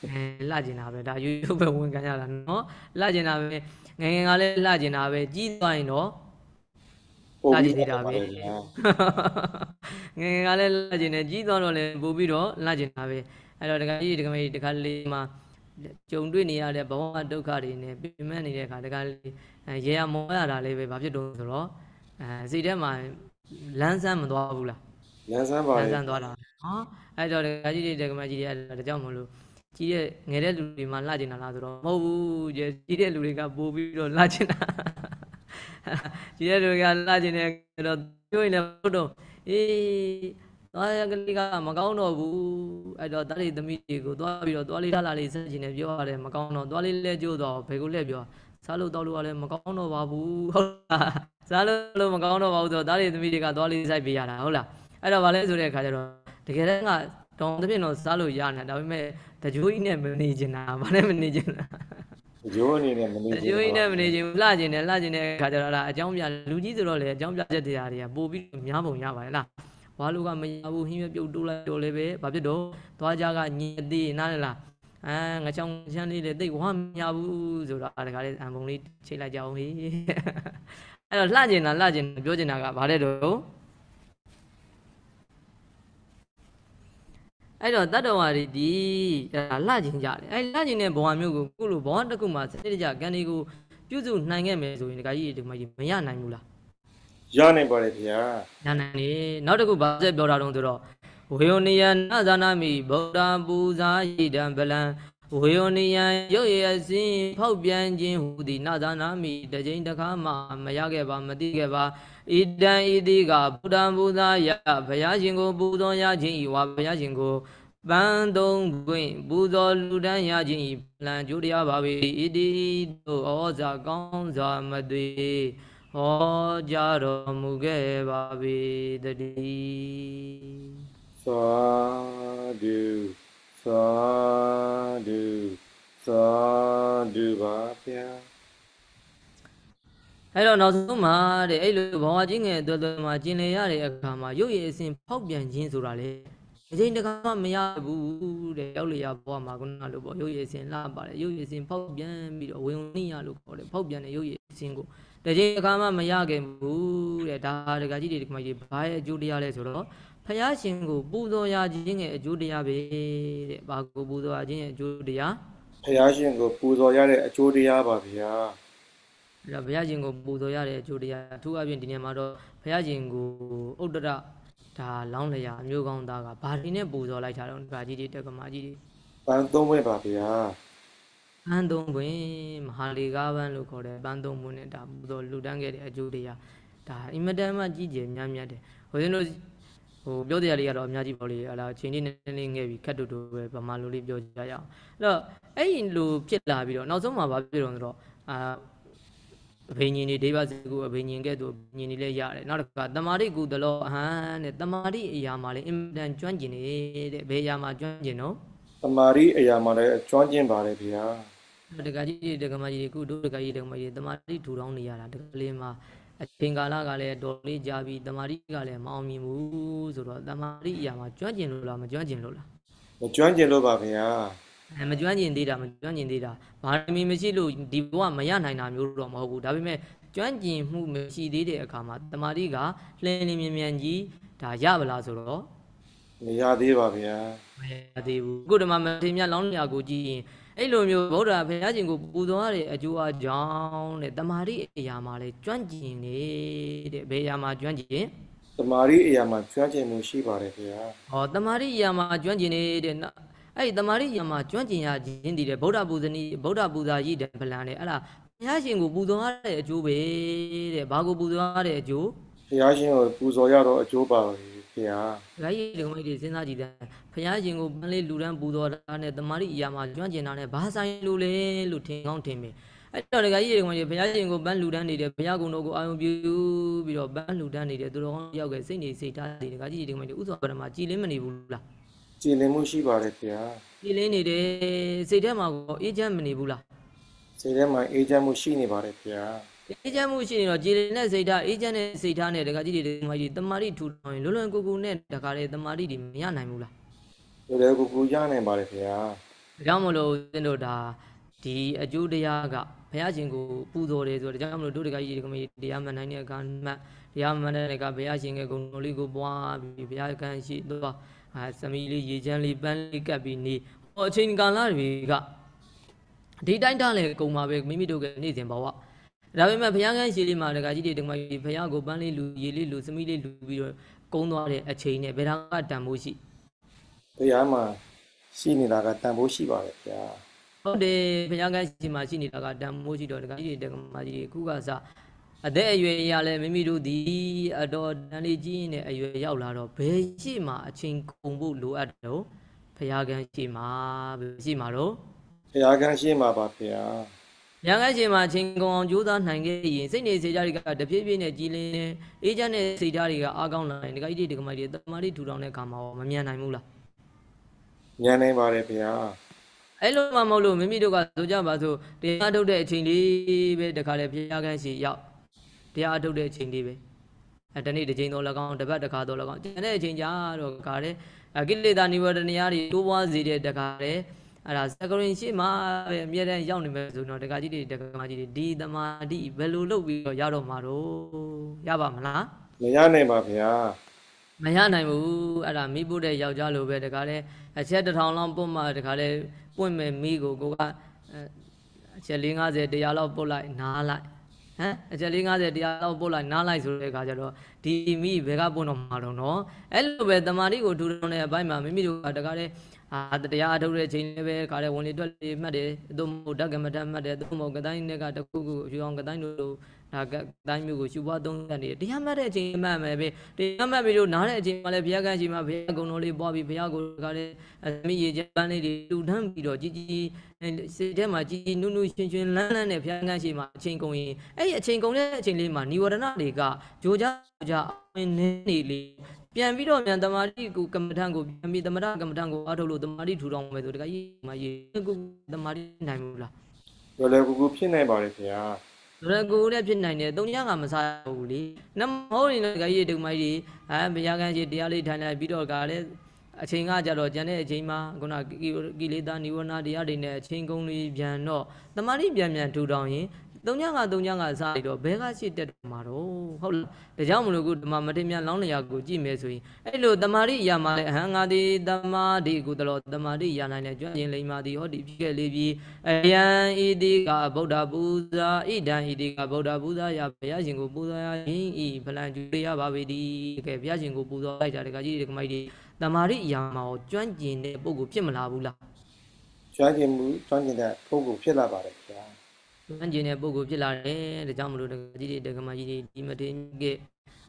အဲလှကျင်တာပဲဒါရိုးရိုးပဲဝန်ခံရတာเนาะလှကျင်တာပဲငယ်ငယ်ကလည်းလှကျင်တာပဲကြီးသွားရင်တော့ ပို့စားကြပြီးည့်သေးတာပဲပါတယ်ဗျာငယ်ငယ်ကလည်းလှကျင်တယ်ကြီးသွားတော့လည်းပို့ပြီးတော့လှကျင်တာပဲအဲ့တော့တခါကြီးတခါမကြီးတခါလေးမှာကြုံတွေ့နေရတဲ့ဘဝဒုက္ခတွေနဲ့ပြင်မဲ့နေတဲ့အခါတခါလေးအဲရေရမောရတာလေးပဲဘာဖြစ်တော့ဆိုတော့အဲစိတ်ထဲမှာလန်းဆန်းမသွားဘူးလားလမ်းဆန်းပါလတန်းယ်ဆန်းသွားတာဟောအဲ့တော့တခါကြီးတွေတခါမကြီးတွေအဲ့ဒါကြောင့်မလို့ကြီးတဲ့ငယ်တဲ့လူတွေမှလှကျင်တာလားဆိုတော့မဟုတ်ဘူးကြီးတဲ့လူတွေကပို့ပြီးတော့လှကျင်တာ ကြီးတဲ့လူတွေကလှကျင်တဲ့တော့ပြောရင်လည်းဟုတ်တော့အေးသွားရကလေးကမကောင်းတော့ဘူးအဲ့တော့တားလေးသမီးတွေကိုသွားပြီးတော့သွားလေးထားလာလေးဆက်ချင်တယ်ပြောရတယ်မကောင်းတော့သွားလေးလဲကျိုးတော့ဘယ်ကိုလဲပြောစားလို့တောက်လို့ကလည်းမကောင်းတော့ပါဘူးဟုတ်လားစားလို့လို့မကောင်းတော့ပါဘူးဆိုတော့တားလေးသမီးတွေကသွားလေးစိုက်ပေးရတာဟုတ်လားအဲ့တော့ဗာလဲဆိုတဲ့အခါကျတော့တကယ်တမ်းကတောင်းတဲ့ပြင်တော့စားလို့ရနေတာဒါပေမဲ့တကြိုးကြီးနဲ့မနေချင်တာဗာလဲမနေချင်တာ ရိုးအနေနဲ့မနေတကြိုးကြီးနဲ့မနေချင်ဘူးလှချင်တယ်လှချင်တဲ့အခါကျတော့အဲ့ဒါအကြောင်းပြလူကြီးဆိုတော့လေအကြောင်းပြချက်တရားတွေကပို့ပြီးများပုံရပါတယ်လားဝါလူကမရဘူးဟင်းရွက်ပြုတ်တိုးလိုက်တော့လည်းပဲဘာဖြစ်တော့သွားကြကညင်သေးနားလေလားအဲငချောင်းချမ်းလေးလည်းတိတ်ဝါမရဘူးဆိုတော့ဒါကလေးအံပုံလေးချိန်လိုက်ကြအောင်ဟေးအဲ့တော့လှကျင်တာလှကျင်ပြောကျင်တာကဘာလဲတော့ အဲ့တော့တတ္တဝါတွေဒီအဲ့ဒါလှကျင်ကြတယ်အဲ့လှကျင်တဲ့ဘဝမျိုးကိုခုလိုဘဝတစ်ခုမှာစနစ်တကျကံတွေကိုပြုစုနိုင်ခဲ့မယ်ဆိုရင်ဒီကကြီးဒီမကြီးမရနိုင်ဘူးလားရနိုင်ပါတယ်ဗျာညာနိုင်နေနောက်တစ်ခုဗာဆက်ပြောတာတော့ဆိုတော့ဝေယနိယနာဇာနာမိဗုဒ္ဓပူဇာယိတံဗလံ ဝေယနိယရုပ်ရည်အစင်းဖောက်ပြန်ခြင်းဟူသည်နာဇာနာမိတစ်ကြိမ်တစ်ခါမှမရခဲ့ပါမသိခဲ့ပါဣတံဣတိကဗုဒ္ဓပူဇာယဘုရားရှင်ကိုပူဇော်ရခြင်းဤဝါဘုရားရှင်ကိုပန်းသုံးခွင့်ပူဇော်လူတန်းရခြင်းဤလံကျိုးတရားပါပဲဣတိတို့ဩဇာကောင်းစွာမသွေဟောကြားတော်မူခဲ့ပါပေတည်းသာဓု သာဓုသာဓုပါဗျာအဲ့တော့နောက်ဆုံးမှာတဲ့အဲ့လိုဘဝချင်းငယ်အတွက်အတွက်မှာကျင်လည်ရတဲ့အခါမှာရုပ်ရည်အစဉ်ဖောက်ပြန်ခြင်းဆိုတာလေအချိန်တကာမှမရဘူးတဲ့ရောက်လျာဘဝမှာခုနလိုပေါ့ရုပ်ရည်အစဉ်လာပါတယ်ရုပ်ရည်အစဉ်ဖောက်ပြန်ပြီးတော့ဝေဝနိယလို့ခေါ်တယ်ဖောက်ပြန်တဲ့ရုပ်ရည်အစဉ်ကိုတစ်ချိန်တကာမှမရခဲ့ဘူးတဲ့ဒါတကကြီးတွေဒီကမကြီးဘာရဲ့အကျိုးတရားလဲဆိုတော့ ဖယားရှင်ကိုပူဇော်ရခြင်းရဲ့အကျိုးတရားပဲတဲ့ဘာကိုပူဇော်ရခြင်းရဲ့အကျိုးတရားဖယားရှင်ကိုပူဇော်ရတဲ့အကျိုးတရားပါဗျာအဲ့တော့ဘုရားရှင်ကိုပူဇော်ရတဲ့အကျိုးတရားအထူးအဖြင့်ဒီနေ့မှာတော့ဘုရားရှင်ကိုဥဒ္ဒရဒါလောင်းလျာအမျိုးကောင်းသားကဘာဒီနဲ့ပူဇော်လိုက်တာတော့ဗာကြီးတွေတက္ကမကြီးတွေပန်းသုံးဝဲပါဗျာပန်းသုံးပွင့်မဟာလီကားပန်းလို့ခေါ်တယ်ပန်းသုံးပွင့်နဲ့ဒါပူဇော်လူတန်းခဲ့တဲ့အကျိုးတရားဒါအင်မတန်မှကြီးကျယ်များမြတ်တယ်ဟိုစင်းတို့ဟို ပြောတရားလေးကတော့အများကြီးပေါ့လေအလားချိန်လေးနည်းနည်းလေးငဲ့ပြီးခက်တူတူပဲဗမာလိုလေးပြောကြရအောင်အဲ့တော့အဲ့ဒီလိုဖြစ်လာပြီးတော့နောက်ဆုံးမှာဘာဖြစ်တော့ဆိုတော့အာအဘိညာဉ်တွေဒိဗ္ဗစကုအဘိညာဉ်ကဲ့သို့ဉာဏ်တွေလည်းရတယ်နောက်တစ်ခါတမာရိကုသလောအဟံတဲ့တမာရိအရာမှာလည်းအင်မတန်ကျွမ်းကျင်နေတဲ့ဘယ်အရာမှာကျွမ်းကျင်တော့တမာရီအရာမှာလည်းကျွမ်းကျင်ပါတယ်ဗျာတက္ကကြီးတွေတက္ကမကြီးတွေကုတို့တက္ကကြီးတက္ကမကြီးတွေတမာရိထူထောင်းနေရတာတက္ကလေးမှာ အချိန်ကာလကလည်းတော်လေးကြာပြီတမာရိကလည်းမအောင်မြင်ဘူးဆိုတော့တမာရိအရာမှာကျွမ်းကျင်လို့လားမကျွမ်းကျင်လို့လားမကျွမ်းကျင်လို့ပါဗျာအဲမကျွမ်းကျင်သေးတာမကျွမ်းကျင်သေးတာဘာမီမရှိလို့ဒီဘဝမရနိုင်တာမျိုးတော့မဟုတ်ဘူးဒါပေမဲ့ကျွမ်းကျင်မှုမရှိသေးတဲ့အခါမှာတမာတိကလှင်းလင်းမြန်မြန်ကြီးဒါရပါလားဆိုတော့မရသေးပါဗျာမရသေးဘူးအခုဒီမှာမထေမြတ်လောင်းလျာကိုကြည့်ရင် အဲ့လိုမျိုးဗုဒ္ဓဘုရားရှင်ကိုပူဇော်ရတဲ့အကျိုးအကြောင်းတဲ့တမာတိအရာမှာလဲကျွမ်းကျင်နေတဲ့ဘယ်အရာမှာကျွမ်းကျင်တမာရီအရာမှာကျွမ်းကျင်မှုရှိပါတယ်ဗျာဟောတမာရိယာမှာကျွမ်းကျင်နေတဲ့နော်အဲ့ဒီတမာရိယာမှာကျွမ်းကျင်ရခြင်းတည်တယ်ဗုဒ္ဓပူဇနီဗုဒ္ဓပူဇာရည်တယ်ဗလံတယ်အဲ့ဒါဘုရားရှင်ကိုပူဇော်ရတဲ့အကျိုးပဲတဲ့ဘာကိုပူဇော်ရတဲ့အကျိုးဖယားရှင်ကိုပူဇော်ရတော့အကျိုးပါပါဗျာဒကာကြီးဒီကမိတ်တွေစဉ်းစားကြည့်တယ် ဘုရားရှင်ကိုပန်းလေးလူတန်းပူဇော်တာနဲ့တမာရိယာမှာကျွမ်းကျင်တာနဲ့ဘာဆိုင်လို့လဲလို့ထင်ကောင်းထင်ပြီအဲ့တော့ဒကာကြီးဒီကမိတ်တွေဘုရားရှင်ကိုပန်းလူတန်းနေတယ်ဘုရားကုံတော်ကိုအာယုံပြုပြီးတော့ပန်းလူတန်းနေတယ်သူတော်ကောင်းယောက်ကစိတ်နေစိတ်ထားတယ်ဒကာကြီးဒီကမိတ်တွေဥစ္စာပရမကြည်လင်းမနေဘူးလားကြည်လင်မှုရှိပါတယ်ဗျာကြည်လင်းနေတယ်စိတ်ထဲမှာကိုအေးချမ်းမနေဘူးလားစိတ်ထဲမှာအေးချမ်းမှုရှိနေပါတယ်ဗျာအေးချမ်းမှုရှိနေတော့ကြည်လင်တဲ့စိတ်ထားအေးချမ်းတဲ့စိတ်ထားနဲ့ဒကာကြီးတွေဒကာမကြီးတမာတိထူထောင်ရင်လွယ်လွယ်ကူကူနဲ့ဒကာတွေတမာတိတွေမရနိုင်ဘူးလား လွယ်လွယ်ကူကူရနိုင်ပါတယ်ဗျာဒါကြောင့်မလို့ဦးဇင်းတို့ဒါဒီအကျိုးတရားကဘုရားရှင်ကိုပူဇော်တယ်ဆိုတော့ဒါကြောင့်မလို့တို့ဒကာကြီးဒကာမကြီးတရားမှန်နိုင်တဲ့အခါမှတရားမှန်တဲ့အခါဘုရားရှင်ရဲ့ဂုဏ်တော်လေးကိုပွားပြီးဘုရားကံရှိတော့အာသမီးလေးရေချမ်းလေးပန်းလေးကပ်ပြီးနေဟောအချိန်ကာလတွေကဒီတိုင်းထားလေကုံပါပဲမိမိတို့ကနေ့စဉ်ဘဝဒါပေမဲ့ဘုရားကန်းရှိလေးမှာဒကာကြီးတွေဒကာမကြီးဘုရားကိုပန်းလေးလူရေလေးလူသမီးလေးလူပြီးတော့ကုန်းသွားတဲ့အချိန်နဲ့ဘယ်တော့ကတန်ဖို့ရှိ ဘုရားမှာရှိနေတာကတန်ဖိုးရှိပါတယ်ဗျာဟုတ်တယ်ဘုရားကန်းရှိမှာရှိနေတာကတန်ဖို့ရှိတော့ဒကာကြီးတွေဒကာမကြီးတွေအခုကစအသက်အရွယ်အရလည်းမိမိတို့ဒီအတော်တန်လေးကြီးနေအရွယ်ရောက်လာတော့ဘယ်ရှိမှအချိန်ကုန်ဖို့လိုအပ်တယ်လို့ဖရာကန်းရှိမှဘယ်ရှိမှတော့ဘုရားကန်းရှင်းပါပါဗျာညာငယ်ချိန်မှာအချိန်ကုန်အောင်ကြိုးစားနိုင်ခဲ့ရင်စိတ်နေစေကြတွေကတဖြည်းဖြည်းနဲ့ကြည်လင်းနေအေးချမ်းတဲ့စိတ်ဓာတ်တွေကအားကောင်းလာရင်ဒကာကြီးတွေဒကာမကြီးတွေတမာတိထူထောင်တဲ့ခါမှာရောမမြန်နိုင်ဘူးလား ဉာဏ်နိုင်ပါတယ်ဗျာအဲ့လိုမှမဟုတ်လို့မိမိတို့ကဆိုကြပါစို့တရားထုတ်တဲ့အချိန်လေးပဲတခါလေဘုရားကန်းရှိရောက်တရားထုတ်တဲ့အချိန်လေးပဲအဲတနေ့တစ်ချိန်တော့၎င်းတစ်ပတ်တစ်ခါတော့၎င်းကျန်တဲ့အချိန်ကြတော့ခါလေအကိလေသာနိဝရဏတရားတွေတိုးပွားစေတဲ့တခါလေအဲ့ဒါစကရင်ရှိမှပဲအမြဲတမ်းရောက်နေမယ်ဆိုတော့တခါကြီးတွေတခါမကြီးတွေဒီသမာဓိဘယ်လိုလုပ်ပြီးတော့ရတော့မှာတော့ရပါမလားမရနိုင်ပါဗျာမရနိုင်ဘူးအဲ့ဒါမိဖို့တဲ့ယောက်ျားလိုပဲတခါလေ အချက်တစ်ထောင်လောက်ပုတ်မှတခါလေပွင့်မဲ့မိကိုကိုကအဲအချက်၄50တရားလောက်ပုတ်လိုက်နားလိုက်ဟမ်အချက်၄50တရားလောက်ပုတ်လိုက်နားလိုက်ဆိုတဲ့အခါကျတော့ဒီမိဘယ်ကပွင့်တော့မှာတော့နော်အဲ့လိုပဲတမာတိကိုထူထောင်တဲ့အပိုင်းမှာမိမိတို့ကတခါလေ အာတရားအထုတ်တဲ့အချိန်လေးပဲခါလေဝင်လေတွက်လေမှတ်တယ်သို့မဟုတ်ဓကမထမှတ်တယ်သို့မဟုတ်ကတိုင်းတွေကတခုခုအဖြူအောင်ကတိုင်းတို့ဒါကတိုင်းမျိုးကိုရှုပွားသုံးသပ်နေတယ်တရားမှတ်တဲ့အချိန်မှတ်မယ်ပဲတရားမှတ်ပြီးတော့နားတဲ့အချိန်မှာလည်းဘုရားကရှိမှဘုရားကုံတော်လေးပွားပြီးဘုရားကိုကလည်းအမိရေချမ်းလေးတွေတူထမ်းပြီးတော့ကြီးကြီးစိတ်ထဲမှာကြီးကြီးနုနုရှင်းရှင်းလန်းလန်းနဲ့ဘုရားကရှိမှအချိန်ကုန်ရင်အဲ့ဒီအချိန်ကုန်တဲ့အချိန်လေးမှာនិဝရဏတွေကကြိုးကြကြအင်းနေနေလေး ပြန်ပြီးတော့မြန်တမာတိကိုကမ္မထံကိုပြန်ပြီးတမရကမ္မထံကိုအားထုတ်လို့တမာတိထူထောင်မယ်ဆိုတခါကြီးမရေကိုတမာတိနိုင်ဘူးလားလွယ်လွယ်ကူကူဖြစ်နိုင်ပါတယ်ဗျာရကူလည်းဖြစ်နိုင်တယ်။သုံးညကမစားဘူးလေ။နမဟုတ်ရင်လည်းကြီးတုံမိုင်းကြီးအဲဘုရားကန်းကြီးတရားလေးထိုင်လိုက်ပြီးတော့ကလည်းအချိန်ကကြတော့ကျန်တဲ့အချိန်မှာခုနကိလေသာនិဝရဏတရားတွေနဲ့အချိန်ကုန်လေးပြန်တော့တမာတိပြန်ပြန်ထူထောင်ရင် သုံးညကသုံးညကစားလိုက်တော့ဘဲကရှိတက်တော့မှာတော့ဟုတ်လားဒါကြောင့်မလို့ခုဓမ္မမထေမြတ်လောင်းလျာကိုကြည့်မယ်ဆိုရင်အဲ့လိုတမာတိရမှာလေအဟံငါတိတမာတိကုတလောတမာတိရနိုင်တဲ့ကြွရင်လိမ္မာတိဟောဒီဖြစ်ခဲ့လေးပြီးအယံဣတိကဗုဒ္ဓပူဇာဣဒံဣတိကဗုဒ္ဓပူဇာရဘုရားရှင်ကိုပူဇော်ရရင်ဤဖလံကျူရပါပေသည်ကဲဘုရားရှင်ကိုပူဇော်လိုက်ကြတဲ့ကကြီးဒီကမိုက်ဒီတမာတိရမှာကိုကျွမ်းကျင်တဲ့ပုဂ္ဂိုလ်ဖြစ်မလာဘူးလားကျွမ်းကျင်မှုကျွမ်းကျင်တဲ့ပုဂ္ဂိုလ်ဖြစ်လာပါတယ်ဗျာ ကျွမ်းကျင်တဲ့ပုဂ္ဂိုလ်ဖြစ်လာတယ်ဒါကြောင့်မလို့တကကြီးတွေတကမကြီးတွေဒီမတင်က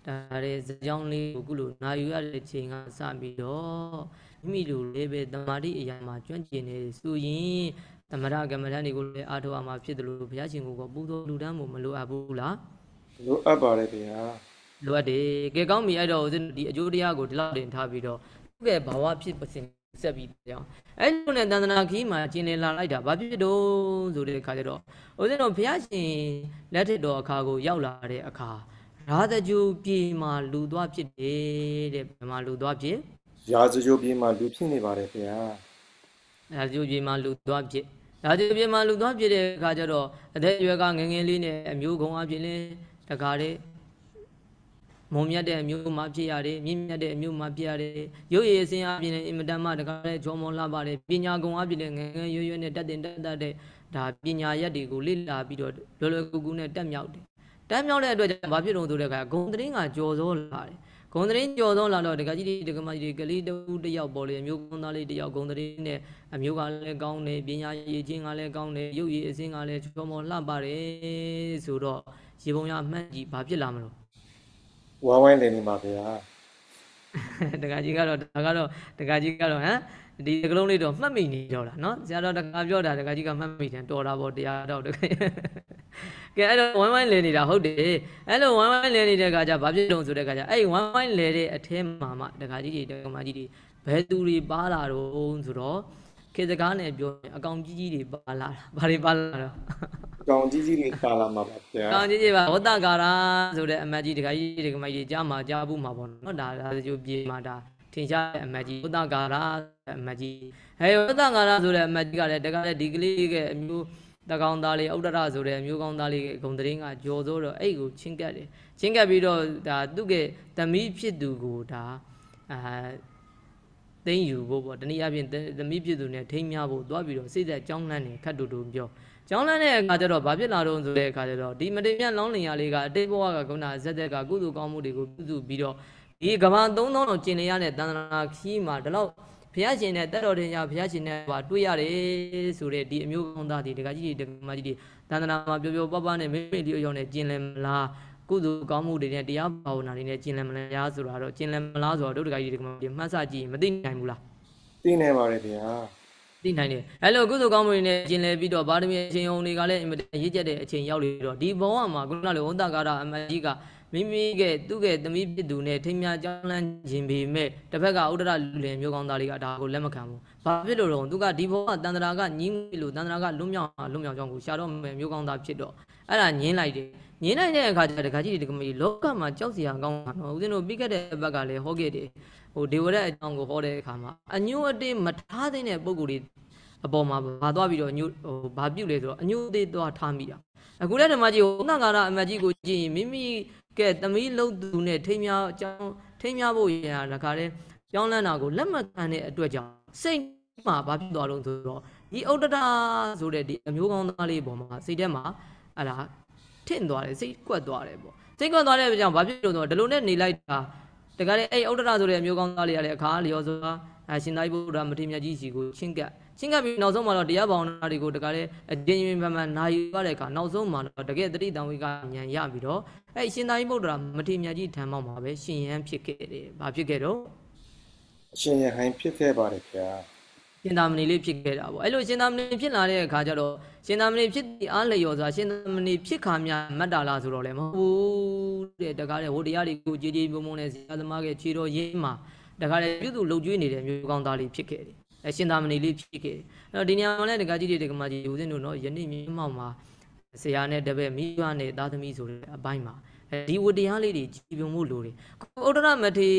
ဒါရဲဇကြောင်းလေးကိုခုလိုနာယူရတဲ့ချိန်ကစပြီးတော့မိမိလိုလေးပဲတမာတိအရာမှာကျွမ်းကျင်နေဆိုရင်သမရကမ္မဋ္ဌာန်းတွေကိုလည်းအားထုတ်အမှာဖြစ်တယ်လို့ဘုရားရှင်ကိုပူဇော်လူတန်းမှုမလိုအပ်ဘူးလားလိုအပ်ပါတယ်ဗျာလိုအပ်တယ်ကဲကောင်းပြီအဲ့တော့ဦးဇင်းတို့ဒီအကျိုးတရားကိုဒီလောက်တင်ထားပြီးတော့သူ့ရဲ့ဘာဝဖြစ်ပစင် ဆက်ပြီးကြောင်းအဲ့လိုနဲ့တန်တနာခီးမှာကျင်လည်လာလိုက်တာဘာဖြစ်တော့ဆိုတဲ့အခါကျတော့ဦးဇင်းတို့ဘုရားရှင်လက်ထက်တော်အခါကိုရောက်လာတဲ့အခါရာဇဂျူပြေမှာလူသွားဖြစ်တယ်တဲ့ဘယ်မှာလူသွားဖြစ်ရာဇကြိုပြေးမှာလူဖြစ်နေပါတယ်ဗျာရာဇဂျူပြေမှာလူသွားဖြစ်ရာဇဂျူပြေမှာလူသွားဖြစ်တဲ့အခါကျတော့အသက်အရွယ်ကငယ်ငယ်လေးနဲ့အမျိုးကုံအပြင်လဲတကားတဲ့ မုံမြတ်တဲ့အမျိုးမှဖြစ်ရတယ်မြင့်မြတ်တဲ့အမျိုးမှဖြစ်ရတယ်ရုပ်ရည်အစဉ်အပြင်လည်းအင်မတန်မှတကားလဲဂျောမောလာပါတယ်ပညာကုံအပြင်လည်းငယ်ငယ်ရွရွနဲ့တက်တင်တက်တက်တဲ့ဒါပညာရက်တွေကိုလေ့လာပြီးတော့လွယ်လွယ်ကူကူနဲ့တက်မြောက်တယ်တက်မြောက်တဲ့အတွက်ကြောင့်ဘာဖြစ်လို့ဆိုတဲ့အခါဂုံတရင်ကကြော်စောလာတယ်ဂုံတရင်ကြော်စောလာတော့တကကြီးတကမကြီးကလေးတူတယောက်ပေါ်လေအမျိုးကုန်းသားလေးတယောက်ဂုံတရင်နဲ့အမျိုးကလည်းကောင်းတယ်ပညာရည်ချင်းကလည်းကောင်းတယ်ရုပ်ရည်အစဉ်ကလည်းဂျောမောလှပါတယ်ဆိုတော့ရေပုံရအမှတ်ကြီးဘာဖြစ်လာမလို့ ဝိုင်းဝိုင်းနေနေပါဗျာ တကကြီးကတော့ဒါကတော့တကကြီးကတော့ဟမ်ဒီကလုံးလေးတော့မှတ်မိနေတော့လားเนาะဆရာတော်တကပြောတာတကကြီးကမှတ်မိတယ်တော်တာပေါ့တရားတော့တကယ်ကဲအဲ့တော့ဝိုင်းဝိုင်းလဲနေတာဟုတ်တယ်အဲ့လိုဝိုင်းဝိုင်းလဲနေတဲ့ခါကျဘာဖြစ်တုံဆိုတဲ့ခါကျအဲ့ဝိုင်းဝိုင်းလဲတဲ့အထဲမှာမှတကကြီးတွေတကမကြီးတွေဘယ်သူတွေပါလာတော့ဆိုတော့ခေစကားနဲ့ပြောရင်အကောင်ကြီးကြီးတွေပါလာတာဘာတွေပါလာတော့ အ ကောင်ကြီးကြီးတွေပါလာမှာပါဗျာကောင်းကြီးကြီးပါဝတ္တကာရာဆိုတဲ့အမတ်ကြီးတခါကြီးတခါမကြီးကြားမှာကြားဘူးမှာပေါ့နော်ဒါဒါကြိုပြေမှာဒါထင်ရှားတဲ့အမတ်ကြီးဝတ္တကာရာအမတ်ကြီးဟဲဝတ္တကာရာဆိုတဲ့အမတ်ကြီးကလည်းတခါလည်းဒီကလေးကအမျိုးတကောင်သားလေးဥဒ္ဒရဆိုတဲ့အမျိုးကောင်းသားလေးဂုံတရင်ကကြော်စိုးတော့အဲ့ကိုချင်းကပ်တယ်ချင်းကပ်ပြီးတော့ဒါသူ့ရဲ့သမီးဖြစ်သူကိုဒါအာသိမ့်ယူဖို့ပေါ့တနည်းအားဖြင့်သမီးဖြစ်သူနဲ့ထိမ်းမြဖို့သွားပြီးတော့စိတ်သက်ကြောင်းလန့်နေခတ်တူတူပြော ကျောင်းလန်းတဲ့အခါကျတော့ဘာဖြစ်လာတော့ဆိုတဲ့အခါကျတော့ဒီမတင်မြတ်လောင်းလင်ရလေးကအတိတ်ဘဝကကုဏဇက်သက်ကကုသိုလ်ကောင်းမှုတွေကိုပြုစုပြီးတော့ဒီကဘာ3000လောက်ကျင်နေရတဲ့တန်တနာခီးမှာဒီလောက်ဘုရားရှင်နဲ့တက်တော်တင်ရဘုရားရှင်နဲ့ပါတွေ့ရတယ်ဆိုတဲ့ဒီအမျိုးကောင်းသားတွေဒကာကြီးတွေဒကာမကြီးတွေတန်တနာမှာပျော်ပျော်ပါးပါးနဲ့မိမိလျော့လျော့နဲ့ကျင်လည်မလားကုသိုလ်ကောင်းမှုတွေနဲ့တရားဘာဝနာတွေနဲ့ကျင်လည်မလားဆိုတာတော့ကျင်လည်မလားဆိုတော့ဒုဒကကြီးဒီကမှာဒီမှတ်စကြည့်ရင်မသိနိုင်ဘူးလားသိနေပါတယ်ဗျာ သိနိုင်တယ်အဲ့လိုကုသိုလ်ကောင်းမှုတွေနဲ့ကျင်လည်ပြီးတော့ဗာဒမီအချိန်ုံတွေကလည်းအင်မတန်ရည်ကျက်တဲ့အချိန်ရောက်လေတော့ဒီဘဝမှာခုနလိုဝန်တကာရအမကြီးကမိမိကသူ့ရဲ့သမီးဖြစ်သူနဲ့ထိမ်းမြကြောင်းလန်းခြင်းပေမဲ့တစ်ဖက်ကဥဒရလူလင်မျိုးကောင်းသားလေးကဒါကိုလက်မခံဘူး။ဘာဖြစ်လို့တော့သူကဒီဘဝတန်တရာကညင်းလို့တန်တရာကလွတ်မြောက်လွတ်မြောက်ကြောင်းကိုရှာတော့မယ်မျိုးကောင်းသားဖြစ်တော့အဲ့ဒါညင်းလိုက်တယ်။ညင်းလိုက်တဲ့အခါကျတခါကြီးဒီကမကြီးလောကမှာကြောက်စရာကောင်းတာနော်ဦးဇင်းတို့ပြီးခဲ့တဲ့ဘက်ကလည်းဟောခဲ့တယ်။ ဟိုဒေဝရက်အကြောင်းကိုဟောတဲ့အခါမှာအညိုအတေးမထားတဲ့ပုံကိုယ်တွေအပေါ်မှာဘာသွားပြီးတော့ညိုဟိုဘာပြုတ်လဲဆိုတော့အညိုအသေးသွားထားမိတာအခုလည်းဓမ္မကြီးဟိုသံဃာရအမကြီးကိုကြည့်ရင်မိမိကဲသမီးလုံးသူနဲ့ထိမ်းများအကြောင်းထိမ်းများဖို့ရတာခါတဲ့ကြောင်းလန်းတာကိုလက်မခံတဲ့အတွက်ကြောင့်စိတ်မှာဘာဖြစ်သွားလို့ဆိုတော့ဒီဥဒ္ဒတာဆိုတဲ့ဒီအမျိုးကောင်းသားလေးပေါ်မှာစိတ်ထဲမှာဟလာထင့်သွားတယ်စိတ်ကွက်သွားတယ်ပေါ့စိတ်ကွက်သွားတဲ့အတွက်ကြောင့်ဘာဖြစ်လို့ဆိုတော့ဒီလိုနဲ့နေလိုက်တာ တကယ်လည်းအဲ့ဥဒ္ဒတာဆိုတဲ့အမျိုးကောင်းသားလေးကလည်းအခါလျော်စွာအရှင်သာရိပုတ္တရာမထေရမြတ်ကြီးစီကိုချင်းကပ်ချင်းကပ်ပြီးနောက်ဆုံးမှာတော့တရားဘာဝနာတွေကိုတကယ်လည်းအကျဉ်းချင်းမှန်မှန်နာယူရတဲ့အခါနောက်ဆုံးမှာတော့တကယ်တတိတံဝိကဉာဏ်ရပြီးတော့အဲ့ရှင်သာရိပုတ္တရာမထေရမြတ်ကြီးထံမောက်မှာပဲရှင်ယန်းဖြစ်ခဲ့တယ်။ဘာဖြစ်ခဲ့တော့အရှင်ရဟန်းဖြစ်ခဲ့ပါတယ်ဗျာ ရှင်သာမဏေလေးဖြစ်ခဲ့တာပေါ့။အဲ့လိုရှင်သာမဏေဖြစ်လာတဲ့အခါကျတော့ရှင်သာမဏေဖြစ်ပြီးအားလျော်စွာရှင်သာမဏေဖြစ်ခါမြမတ်တာလားဆိုတော့လည်းမဟုတ်ဘူးတဲ့တကားတဲ့ဟိုတရားတွေကိုကြည်ကြည်ပုံပုံနဲ့ဆရာသမားကခြေတော်ရင်းမှာတကားတဲ့ပြုသူလှုပ်ကြွေးနေတဲ့မျိုးကောင်းသားလေးဖြစ်ခဲ့တယ်။အဲရှင်သာမဏေလေးဖြစ်ခဲ့တယ်။အဲ့တော့ဒီနေရာမှာလည်းတကားကြီးတွေတကမာကြီးဦးဇင်းတို့နော်ယနေ့မြေမောက်မှာဆရာနဲ့တပည့်မိဘနဲ့သားသမီးဆိုတဲ့အပိုင်းမှာအဲဒီဝတရားလေးတွေကြည်ပြုံမှုလိုတယ်။ဥဒ္ဒရမထေ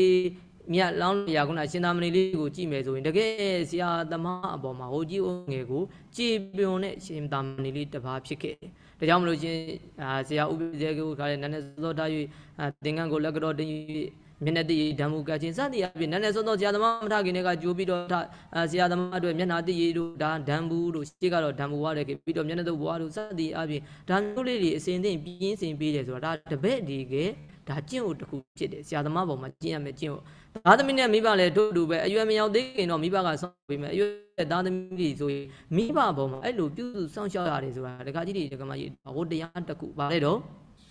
မြတ်လောင်းရာခုနရှင်သာမဏေလေးကိုကြည့်မယ်ဆိုရင်တကယ်ဆရာသမားအပေါ်မှာဟိုကြီးဦးငယ်ကိုကြည်ပြုံတဲ့ရှင်သာမဏေလေးတစ်ပါးဖြစ်ခဲ့တယ်။ဒါကြောင့်မလို့ရှင်အာဆရာဥပ္ပဇေကိုခါတဲ့နန်းနဲ့စောထား၍အာသင်္ကန်းကိုလက်ကတော့တင်၍မျက်နှာတည်ဓမ္မကချင်းစသည်အပြင်နန်းနဲ့စောသောဆရာသမားမထခင်တွေကကြိုးပြီးတော့ထအာဆရာသမားအတွက်မျက်နှာတည်တို့ဒါဓမ္ဘူးတို့ရှေ့ကတော့ဓမ္ဘူဝါတဲ့ပြီးတော့မျက်နှာတုပ်ဘွားတို့စသည်အပြင်ဒါမျိုးလေးတွေအစဉ်သင့်ပြင်းစင်ပေးတယ်ဆိုတာဒါတပည့်တွေကဒါကျင့်ဥတစ်ခုဖြစ်တယ်ဆရာသမားပေါ်မှာကျင့်ရမယ်ကျင့်ဥ သားသမီးနဲ့မိဘလည်းတို့တူပဲအရွယ်မရောက်သေးခင်တော့မိဘကဆောင်းပေးမယ်အရွယ်သားသမီးတွေဆိုရင်မိဘပေါ်မှာအဲ့လိုပြုစုစောင့်ရှောက်ရတယ်ဆိုတာဒကာကြီးတွေဒကာမကြီးဟိုတရားတစ်ခုပါလေတော့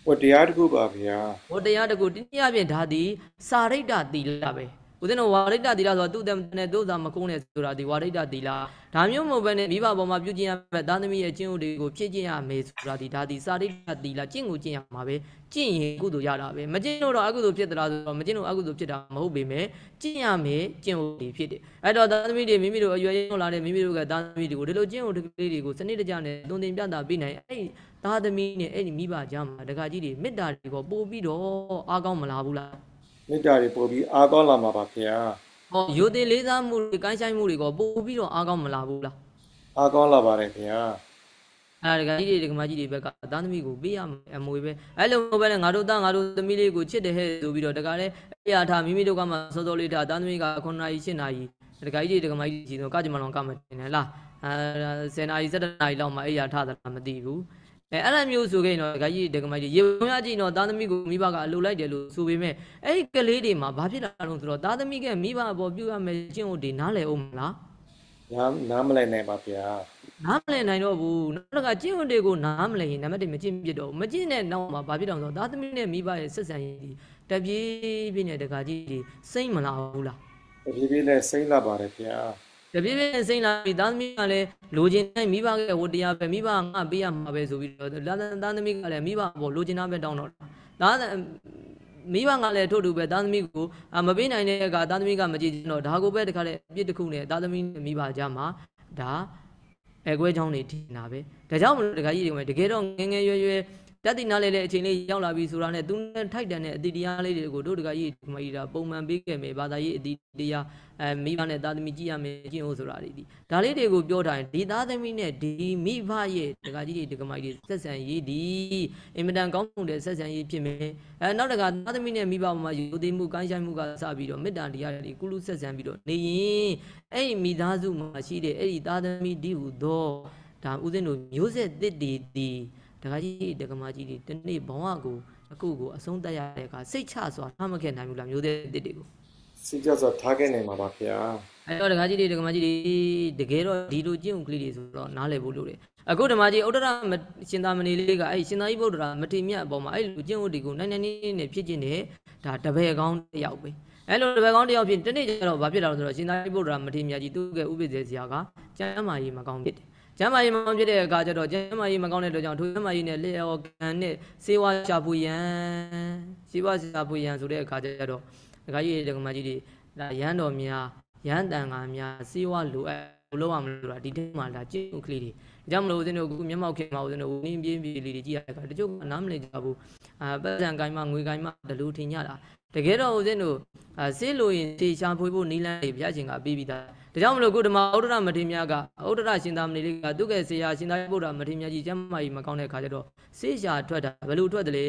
ဟိုတရားတစ်ခုပါဗျာဟိုတရားတစ်ခုတင်းရပြင်ဒါသည်စာရိတ္တသီလပဲ ဦးဇင်းတို့ဝါရိတ္တသီလဆိုတာသူ့တည်းနဲ့ဒုစာမကုန်းနဲ့ဆိုတာဒီဝါရိတ္တသီလဒါမျိုးမဟုတ်ဘဲနဲ့မိဘပေါ်မှာပြုကျင့်ရမယ်သားသမီးရဲ့ကျင့်ဥတွေကိုဖြည့်ကျင့်ရမယ်ဆိုတာဒီဒါဒီစာရိတ္တသီလကျင့်ကိုကျင့်ရမှာပဲကျင့်ရင်ကုသိုလ်ရတာပဲမကျင့်လို့တော့အကုသိုလ်ဖြစ်သလားဆိုတော့မကျင့်လို့အကုသိုလ်ဖြစ်တာမဟုတ်ပေမဲ့ကျင့်ရမယ်ကျင့်ဥတွေဖြစ်တယ်အဲ့တော့သားသမီးတွေမိမိတို့အရွယ်ရောက်လာတဲ့မိမိတို့ကသားသမီးတွေကိုဒီလိုကျင့်ဥတွေကလေးတွေကိုစနစ်တကျနဲ့သွန်သင်ပြတာပြီးနိုင်အဲ့သားသမီးနဲ့အဲ့ဒီမိဘကြားမှာဒကာကြီးတွေမေတ္တာတွေကိုပို့ပြီးတော့အားကောင်းမလားဘူးလား မေတ္တာတွေပို့ပြီးအားကောင်းလာမှာပါဗျာဟောယိုသေးလေးစားမှုတွေကိုင်းဆိုင်မှုတွေကိုပို့ပြီးတော့အားကောင်းမလားဘူးလားအားကောင်းလာပါတယ်ဗျာအဲ့ဒါဒကာကြီးတွေဒကာမကြီးတွေဘက်ကသားသမီးကိုပေးရမယ်အမွေပဲအဲ့လိုမဟုတ်ပဲနဲ့ငါတို့သားငါတို့သမီးလေးကိုချစ်တယ်ဟဲ့ဆိုပြီးတော့ဒကာလည်းအဲ့ရထားမိမိတို့ကမှစောစောလေးထားသားသမီးက9နာရီ10နာရီဒကာကြီးတွေဒကာမကြီးကြီးဆိုကကြမလောင်ကမတင်နဲ့လားအဲ10နာရီ17နာရီလောက်မှအဲ့ရထားသလားမသိဘူး အဲအဲ့လိုမျိုးဆိုခဲ့ရင်တော့ဒကာကြီးဒကာမကြီးရေပုံရကြည့်တော့သားသမီးကိုမိဘကအလိုလိုက်တယ်လို့ဆိုပေမဲ့အဲ့ဒီကလေးတွေမှာဘာဖြစ်လာတော့ဆိုတော့သားသမီးကမိဘအပေါ်ပြုရမယ်ကျင့်ဝတ်တွေနားလည်အောင်မလားနားနားမလည်နိုင်ပါဗျာနားမလည်နိုင်တော့ဘူးနောက်တစ်ခါကျင့်ဝတ်တွေကိုနားမလည်ရင်နံပါတ်1မကျင့်ပြစ်တော့ဘူးမကျင့်တဲ့နောက်မှာဘာဖြစ်တော့ဆိုတော့သားသမီးနဲ့မိဘရဲ့ဆက်ဆံရေးဒီတပြေးပြေးနဲ့တခါကြီးဒီစိတ်မလာဘူးလားတပြေးပြေးနဲ့စိမ့်လာပါတယ်ဗျာ တပြေးပြေးနဲ့စိတ်လာပြီးသားသမီးကလည်းလိုချင်တဲ့မိဘရဲ့ဝတ္တရားပဲမိဘကငါပေးရမှာပဲဆိုပြီးတော့သားသားသမီးကလည်းမိဘဘောလိုချင်တာပဲတောင်းတော့သားမိဘကလည်းထို့တူပဲသားသမီးကိုမပေးနိုင်တဲ့ကသားသမီးကမကြည့်တော့ဒါကိုပဲတခါလေအပြစ်တစ်ခုနဲ့သားသမီးနဲ့မိဘကြားမှာဒါအဲကွဲချောင်းတွေထင်တာပဲဒါကြောင့်မလို့တခါကြီးတွေမယ်တကယ်တော့ငယ်ငယ်ရွယ်ရွယ် တက်တိနားလေတဲ့အချိန်လေးရောက်လာပြီဆိုတာနဲ့သူနဲ့ထိုက်တန်တဲ့အတိတရားလေးတွေကိုတို့တခါကြီးဒီမကြီးတာပုံမှန်ပေးခဲ့မယ်ဘာသာရေးအတိတရားအဲမိဘနဲ့သားသမီးကြည့်ရမယ်ကျင့်ဖို့ဆိုတာလေးဒီဒါလေးတွေကိုပြောထားရင်ဒီသားသမီးနဲ့ဒီမိဘရဲ့တခါကြီးတွေဒီကမကြီးတွေဆက်ဆံရေးဒီအင်မတန်ကောင်းမှုတဲ့ဆက်ဆံရေးဖြစ်မယ်အဲနောက်တခါသားသမီးနဲ့မိဘမှာယူသိမှုကိုင်းဆိုင်မှုကစပြီးတော့မေတ္တာတရားတွေကုလူဆက်ဆံပြီးတော့နေရင်အဲ့ဒီမိသားစုမှာရှိတဲ့အဲ့ဒီသားသမီးဒီဟုသောဒါဥစဉ်တို့မျိုးဆက်တစ်တီတီ ဒကာကြီးဒကမကြီးတွေတနေ့ဘဝကိုအခုကိုအဆုံးတက်ရတဲ့အခါစိတ်ချစွာထားမခဲ့နိုင်ဘူးလားမျိုးဆက်တစ်တွေကိုစိတ်ကြစွာထားခဲ့နိုင်မှာပါဗျာအဲ့တော့ဒကာကြီးတွေဒကာမကြီးတွေတကယ်တော့ဒီလိုကျင့်ဥကလေးတွေဆိုတော့နားလည်ဖို့လိုတယ်အခုဓမ္မကြီးဥဒ္ဒရမရှင်သာမဏေလေးကအဲ့ရှင်သာရိပုတ္တရာမထေမြတ်အပေါ်မှာအဲ့လိုကျင့်ဥတွေကိုနိုင်နိုင်နေနေဖြစ်ခြင်းနဲ့ဒါတပည့်ကောင်းတစ်ယောက်ပဲအဲ့လိုတပည့်ကောင်းတစ်ယောက်ဖြစ်တနေ့ကျတော့ဘာဖြစ်လာလို့ဆိုတော့ရှင်သာရိပုတ္တရာမထေမြတ်ကြီးသူ့ရဲ့ဥပိ္ပဇေဆရာကကျမ်းမာရေးမကောင်းဖြစ်တယ် ကျမ်းမာရေးမကောင်းဖြစ်တဲ့အခါကျတော့ကျမ်းမာရေးမကောင်းတဲ့အတွက်ကြောင့်ထိုကျမ်းမာရေးနဲ့လက်အော်ကန်နဲ့စေဝါရှာဖွေရန်စေဝါရှာဖွေရန်ဆိုတဲ့အခါကျတော့ဒကာကြီးဒကာမကြီးတွေဒါရန်တော်များရန်တန်ဃာများစေဝါလိုအပ်ဘလို့ရမလို့ဆိုတာဒီထဲမှာဒါကျင့်ဥကလေးတွေဒါကြောင့်မလို့ဦးဇင်းတို့အခုမျက်မှောက်ခင်မှာဦးဇင်းတို့ဝင်းပြင်းပြေးလေးတွေကြည့်ရတဲ့အခါတချို့ကနားမလည်ကြဘူးအာပတ်စံကိုင်းမှငွေကိုင်းမှဒလူထင်ကြတာတကယ်တော့ဦးဇင်းတို့အာစေးလို့ရင်တေချာဖွေးဖို့နီးလန်းတွေဘုရားရှင်ကပြီးပြီးသား ဒါကြောင့်မလို့ခုဓမ္မဥဒ္ဒရမထေရမြတ်ကဥဒ္ဒရရှင်သာမဏေလေးကသူကဆရာရှင်သာရိပုတ္တရာမထေရမြတ်ကြီးကျမ်းမာကြီးမကောင်းတဲ့အခါကျတော့စေးရှာထွက်တာဘယ်လိုထွက်တယ်လဲ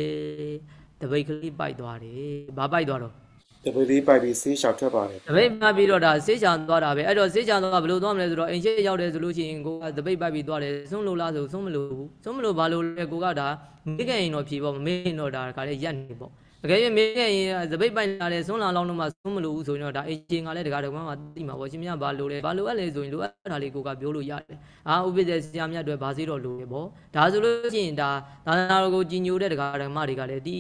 တပိတ်ကလေးပိုက်သွားတယ်ဘာပိုက်သွားတော့တပည့်လေးပိုက်ပြီးဆေးရှောက်ထွက်ပါတယ်တပိတ်မှပြီးတော့ဒါစေးချံသွားတာပဲအဲ့တော့စေးချံသွားဘယ်လိုသွားမလဲဆိုတော့အိမ်ရှိရောက်တယ်ဆိုလို့ရှိရင်ကိုကတပိတ်ပိုက်ပြီးသွားတယ်ဆုံးလို့လားဆိုဆုံးမလို့ဘူးဆုံးမလို့ဘာလို့လဲကိုကဒါမိခင်ရင်တော့ဖြေပေါ့မမေးရင်တော့ဒါခါလေးရက်နေပေါ့ တကယ်ရင်မေးခင်ရင်တပိတ်ပိုက်လာတယ်ဆုံးလာလောင်းလို့မှဆုံးမလို့ဘူးဆိုရင်တော့ဒါအိမ်ချင်းကလည်းတကားတကမှမသိမှာပေါ့ရှင်မြတ်ဘာလို့လဲဘာလို့အပ်လဲဆိုရင်လိုအပ်တာလေးကိုကပြောလို့ရတယ်အာဥပိ္ပဇေဆရာမြတ်တွေဘာစီတော့လို့လဲပေါ့ဒါဆိုလို့ရှိရင်ဒါသာသနာတော်ကိုကြီးညိုတဲ့တကားဓမ္မတွေကလည်းဒီ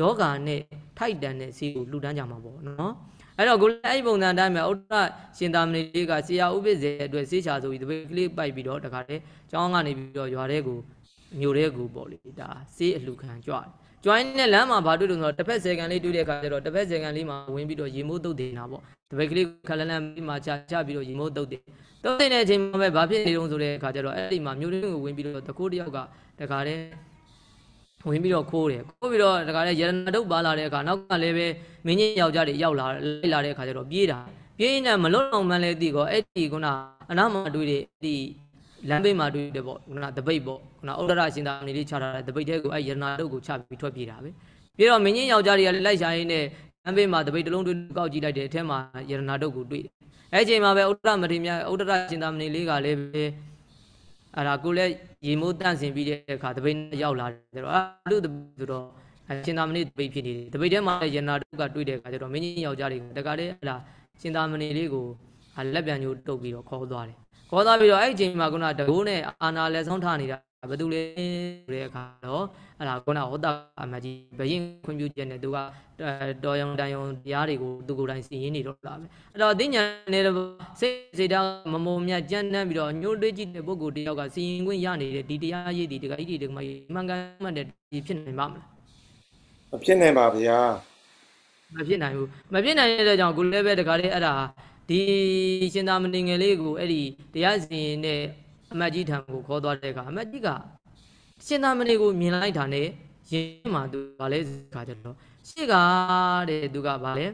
ယောဂာနဲ့ထိုက်တန်တဲ့စီကိုလှူဒန်းကြမှာပေါ့နော်အဲ့တော့ကိုလည်းအဲ့ဒီပုံစံအတိုင်းပဲဥဒ္ဒရှင်သာမဏေလေးကဆရာဥပိ္ပဇေအတွက်စေချာဆိုပြီးတပိတ်ကလေးပိုက်ပြီးတော့တခါတည်းကျောင်းကနေပြီးတော့ရွာထဲကိုမြို့ထဲကိုပေါ့လေဒါစေးအလှခံကြွတယ် ကြွိုင်းနဲ့လမ်းမှာဘာတွေ့လို့ဆိုတော့တစ်ဖက်ဆယ်ကန်လေးတွေ့တဲ့အခါကျတော့တစ်ဖက်ဆယ်ကန်လေးမှာဝင်ပြီးတော့ရေမိုးတုတ်တင်တာပေါ့တပိတ်ကလေးခလန်းလန်းပြီးမှချချပြီးတော့ရေမိုးတုတ်တင်တုတ်တင်တဲ့အချိန်မှာပဲဘာဖြစ်နေတုံးဆိုတဲ့အခါကျတော့အဲ့ဒီမှာမြို့ထဲကိုဝင်ပြီးတော့တကိုးတယောက်ကတခါတည်းဝင်ပြီးတော့ခိုးတယ်ခိုးပြီးတော့တခါတည်းရတနာတုတ်ပါလာတဲ့အခါနောက်ကလည်းပဲမင်းကြီးယောက်ျားတွေရောက်လာလိုက်လာတဲ့အခါကျတော့ပြေးတာပြေးနေမလွတ်အောင်မှန်းလဲသိကောအဲ့ဒီခုနအနားမှာတွေ့တဲ့ဒီ လမ်းဘေးမှာတွေ့တယ်ပေါ့ခုနတပိတ်ပေါ့ခုနဥဒ္ဒရရှင်သာမဏေလေးချထားတဲ့တပိတ်တဲကိုအဲ့ရတနာတုတ်ကိုချပြီးထွက်ပြေးတာပဲပြေးတော့မင်းကြီးယောက်ျားတွေကလည်းလိုက်ရှာရင်းနဲ့လမ်းဘေးမှာတပိတ်တစ်လုံးတွေ့ကောက်ကြည့်လိုက်တဲ့အထက်မှာရတနာတုတ်ကိုတွေ့တယ်အဲ့ဒီအချိန်မှာပဲဥဒ္ဒရမထေရမြတ်ဥဒ္ဒရရှင်သာမဏေလေးကလည်းပဲအဲ့ဒါကိုလည်းရေမိုးတန့်စင်ပြီးတဲ့အခါတပိတ်နဲ့ရောက်လာတယ်ဆိုတော့အဲ့လူတပိတ်ဆိုတော့အရှင်သာမဏေတပိတ်ဖြစ်နေတယ်တပိတ်ထဲမှာလည်းယန္နာတုကတွေ့တဲ့အခါကျတော့မင်းကြီးယောက်ျားတွေကတခါတည်းအဲ့ဒါရှင်သာမဏေလေးကိုဟာလက်ပြန်ညိုတုပ်ပြီးတော့ခေါ်သွားတယ် ခေါ်သွားပြီးတော့အဲ့ဒီအချိန်မှာခုနတကိုးနဲ့အာနာလက်ဆောင်ထားနေတာဘယ်သူလဲဆိုတဲ့အခါတော့အဲ့ဒါခုနဟောတာအမကြီးဘရင်ခွင့်ပြုချက်နဲ့သူကတော်ရုံတန်ရုံတရားတွေကိုသူကိုယ်တိုင်စီရင်နေတော့လာပဲအဲ့တော့အသိဉာဏ်နဲ့စိတ်စေတာမမုံမြတ်ကြမ်းတမ်းပြီးတော့ညှိုးတွေးကြည့်တဲ့ပုဂ္ဂိုလ်တယောက်ကစီရင်ခွင့်ရနေတဲ့ဒီတရားရည်ဒီတကကြီးဒီတကမကြီးမှန်ကန်မှတ်တဲ့ဒီဖြစ်နိုင်ပါမလားမဖြစ်နိုင်ပါဗျာမဖြစ်နိုင်ဘူးမဖြစ်နိုင်တဲ့အတွက်ကြောင့်ကိုလည်းပဲတခါလေးအဲ့ဒါ ဒီရှင်သာမဏေငယ်လေးကိုအဲ့ဒီတရားစီရင်တဲ့အမတ်ကြီးထံကိုခေါ်သွားတဲ့အခါအမတ်ကြီးကရှင်သာမဏေကိုမြင်လိုက်တာနဲ့ရင်မှာသူဗာလဲခါကြတော့ရှေ့ကတဲ့သူကဗာလဲ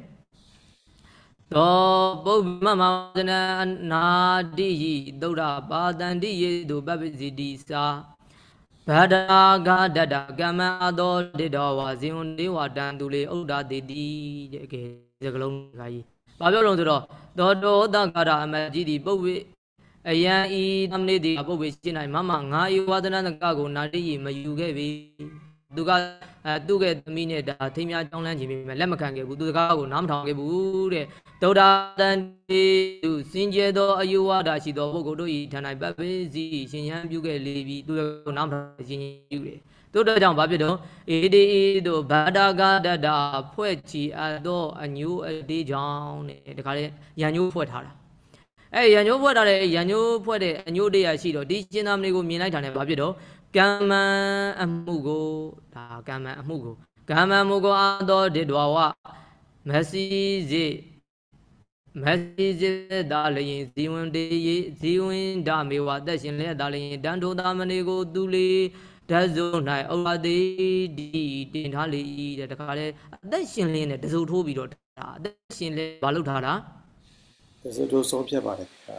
သောပုဗ္ဗမမဇနနာတိယိသုဒ္ဓပါတန္တိယေတုပပ္ပစီတိစာဗဒာဂဒတ္တကမ္မအသောတိတောဝါဇင်ဝနေဝတံသူလေဥဒ္ဒတိတိတဲ့ကဲစကလုံးခါကြီးဘာပြောလို့ဆိုတော့ သောတောသကရာအမတ်ကြီးဒီပုဗ္ဗေအယံဤသမဏိတိပုဗ္ဗေရှင်းနိုင်မမငါဤဝါဒနာကကိုနာတိယမယူခဲ့ပြီသူကအဲသူ့ရဲ့သမီးနဲ့ဒါထိမ်းများကြောင်းလန်းခြင်းပဲလက်မခံခဲ့ဘူးသူတကားကိုနားမထောင်ခဲ့ဘူးတဲ့ဒုဒ္ဒတန်တိသူစင်ကြဲသောအယုဝါဒရှိသောပုဂ္ဂိုလ်တို့ဤဌာနပပေစီရှင်ယံပြုခဲ့လေပြီသူကိုနားမထောင်ခြင်းပြုတယ် တို့တော့ကြောင့်ဘာဖြစ်တော့အေဒီအေတို့ဘာဒဂဒတဖွဲ့ချီအပ်သောအညိုအတေးကြောင့်တဲ့တခါလေရန်ညိုးဖွဲ့ထားတာအဲရန်ညိုးဖွဲ့ထားတဲ့ရန်ညိုးဖွဲ့တဲ့အညိုးတရားရှိတော့ဒီရှင်သာမဏေကိုမြင်လိုက်တာ ਨੇ ဘာဖြစ်တော့ကမ္မံအမှုကိုဒါကမ္မံအမှုကိုကမ္မံမှုကိုအာသောဒိတွာဝမစီစေမစီစေဒါလျင်ဇီဝင်တေယဇီဝင်ဓမေဝသက်ရှင်လဲဒါလျင်တန်ထိုသာမဏေကိုသူလေ ဓာတ်စုံ၌ဩဝတိဒီတင်ထားလေတဲ့တခါလဲအသက်ရှင်လင်းနဲ့တစုထိုးပြီးတော့ဒါအသက်ရှင်လဲမလုပ်ထားတာတစတို့ဆုံးဖြတ်ပါတယ်ဗျာ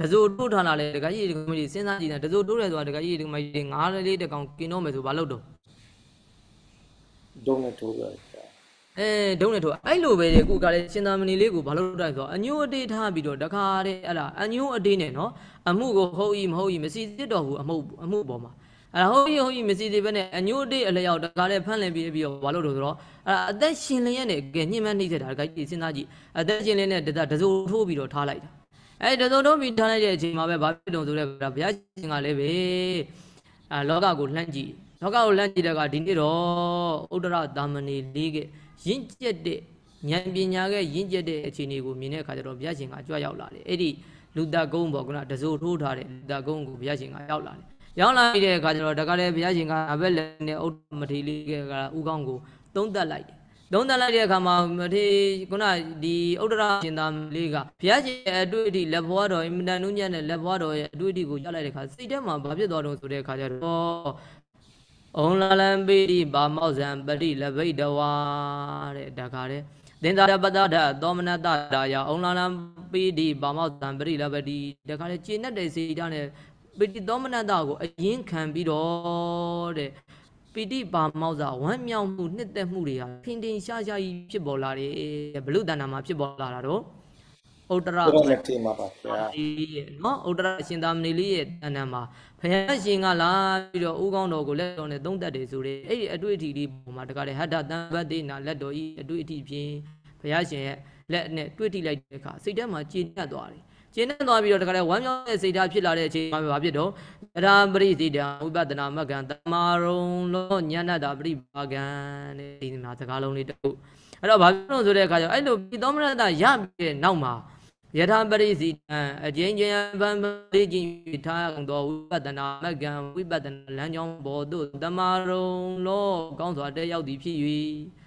တစုထိုးထားတာလေတခါကြီးဒီကမကြီးစဉ်းစားကြည့်နေတစုထိုးတယ်ဆိုတာတခါကြီးဒီကမကြီးငါးလေးတကောင်กินတော့မယ်ဆိုဘာလုပ်တော့ဒုံနဲ့ထိုးပါတယ်ဗျာအဲဒုံးနဲ့ထိုးအဲ့လိုပဲလေခုကလည်းရှင်သာမဏေလေးကိုဘာလို့တိုက်ဆိုတော့အညိုအတေးထားပြီးတော့တခါတည်းအဲ့ဒါအညိုအတေးနဲ့နော်အမှုကိုဟုတ်ဤမဟုတ်ဤမစီစစ်တော့ဘူးအမှုအမှုပေါ်မှာ အဲ့ဒါဟုတ်ဤဟုတ်ဤမစီသေးပဲနဲ့အညိုအတေးအလျောက်တခါတည်းဖန့်လည်ပြီးပြီးတော့ဘာလို့တော့ဆိုတော့အဲ့ဒါအသက်ရှင်လျက်နဲ့ကဲညှိမနှိမ့်ဆက်တာတခါကြီးစဉ်းစားကြည့်အသက်ရှင်လျက်နဲ့တတတစိုးထိုးပြီးတော့ထားလိုက်တာအဲ့တစုံတုံးပြီးထားလိုက်တဲ့အချိန်မှာပဲဘာဖြစ်တုံဆိုတဲ့ဘုရားရှင်ကလည်းပဲအာလောကကိုလှမ်းကြည့်လောကကိုလှမ်းကြည့်တဲ့ကဒီနေ့တော့ဥဒ္ဒရသာမဏေလေးကရင့်ကျက်တဲ့ဉာဏ်ပညာကရင့်ကျက်တဲ့အခြေအနေကိုမြင်တဲ့အခါကျတော့ဘုရားရှင်ကကြွရောက်လာတယ်အဲ့ဒီလူတကုံးပေါ့ခုနတစိုးထိုးထားတဲ့လူတကုံးကိုဘုရားရှင်ကရောက်လာတယ် ရောက်လာပြီးတဲ့အခါကျတော့တခါလေဘုရားရှင်ကအဘက်လည်းနဲ့ဥဒ္ဓမထေလေးကဥကောင်းကိုသုံးသက်လိုက်တယ်သုံးသက်လိုက်တဲ့အခါမှာမထေခုနဒီဥဒ္ဒရရှင်သာလေးကဘုရားရှင်ရဲ့အတွေ့အထိလက်ဘွားတော်အင်မတန်နုညံ့တဲ့လက်ဘွားတော်ရဲ့အတွေ့အထိကိုကြားလိုက်တဲ့အခါစိတ်ထဲမှာဘာဖြစ်သွားတော့ဆိုတဲ့အခါကျတော့ဩလာလံပိတိပါမောဇံပတိလဘိတဝါတဲ့ဒါခါတဲ့သင်္သာရပတ္တဒသောမနတတာယဩလာလံပိတိပါမောဇံပတိလဘတိဒါခါတဲ့ကျင့်တတ်တဲ့စိတ်ဓာတ်နဲ့ ပိတိသောမနတကိုအရင်ခံပြီးတော့တဲ့ပီတိပါမောက်စာဝမ်းမြောက်မှုနှစ်သက်မှုတွေဟာထင်ထင်ရှားရှားကြီးဖြစ်ပေါ်လာတယ်ဘလူတဏ္ဍာမှာဖြစ်ပေါ်လာတာတော့ဥတ္တရဘုရားနဲ့တင်ပါပါဗျာလေးရဲ့နော်ဥတ္တရရှင်သာမဏေလေးရဲ့တဏ္ဍာမှာဘုရားရှင်ကလာပြီးတော့ဥကောင်းတော်ကိုလက်တော်နဲ့သုံးသက်တယ်ဆိုတဲ့အဲ့ဒီအတွေ့အထိလေးပုံမှာတခါတည်းဟတ္တတံဘတ်တိနာလက်တော်ဤအတွေ့အထိဖြင့်ဘုရားရှင်ရဲ့လက်နဲ့တွေ့ထိလိုက်တဲ့အခါစိတ်ထဲမှာကြည်ညက်သွားတယ် ကျင်းနေသွားပြီးတော့တခါတည်းဝမ်းမြောက်တဲ့စိတ်ဓာတ်ဖြစ်လာတဲ့အချိန်မှာဘာဖြစ်တော့အရာပရိသေတံဝိပဿနာမဂ္ဂံတမာရုံလောညဏတာပရိပါကံတဲ့ဒီမှာစကားလုံးလေးတစ်ခုအဲ့တော့ဘာဖြစ်လို့ဆိုတဲ့အခါကျတော့အဲ့လိုပိသောမရတရပြီးတဲ့နောက်မှာယထာပရိစီတံအကျဉ်းချင်းဗံပရိကျင်ထားသောဝိပဿနာမဂ္ဂံဝိပဿနာလမ်းကြောင်းပေါ်သို့တမာရုံလောကောင်းစွာတက်ရောက်သည်ဖြစ်၍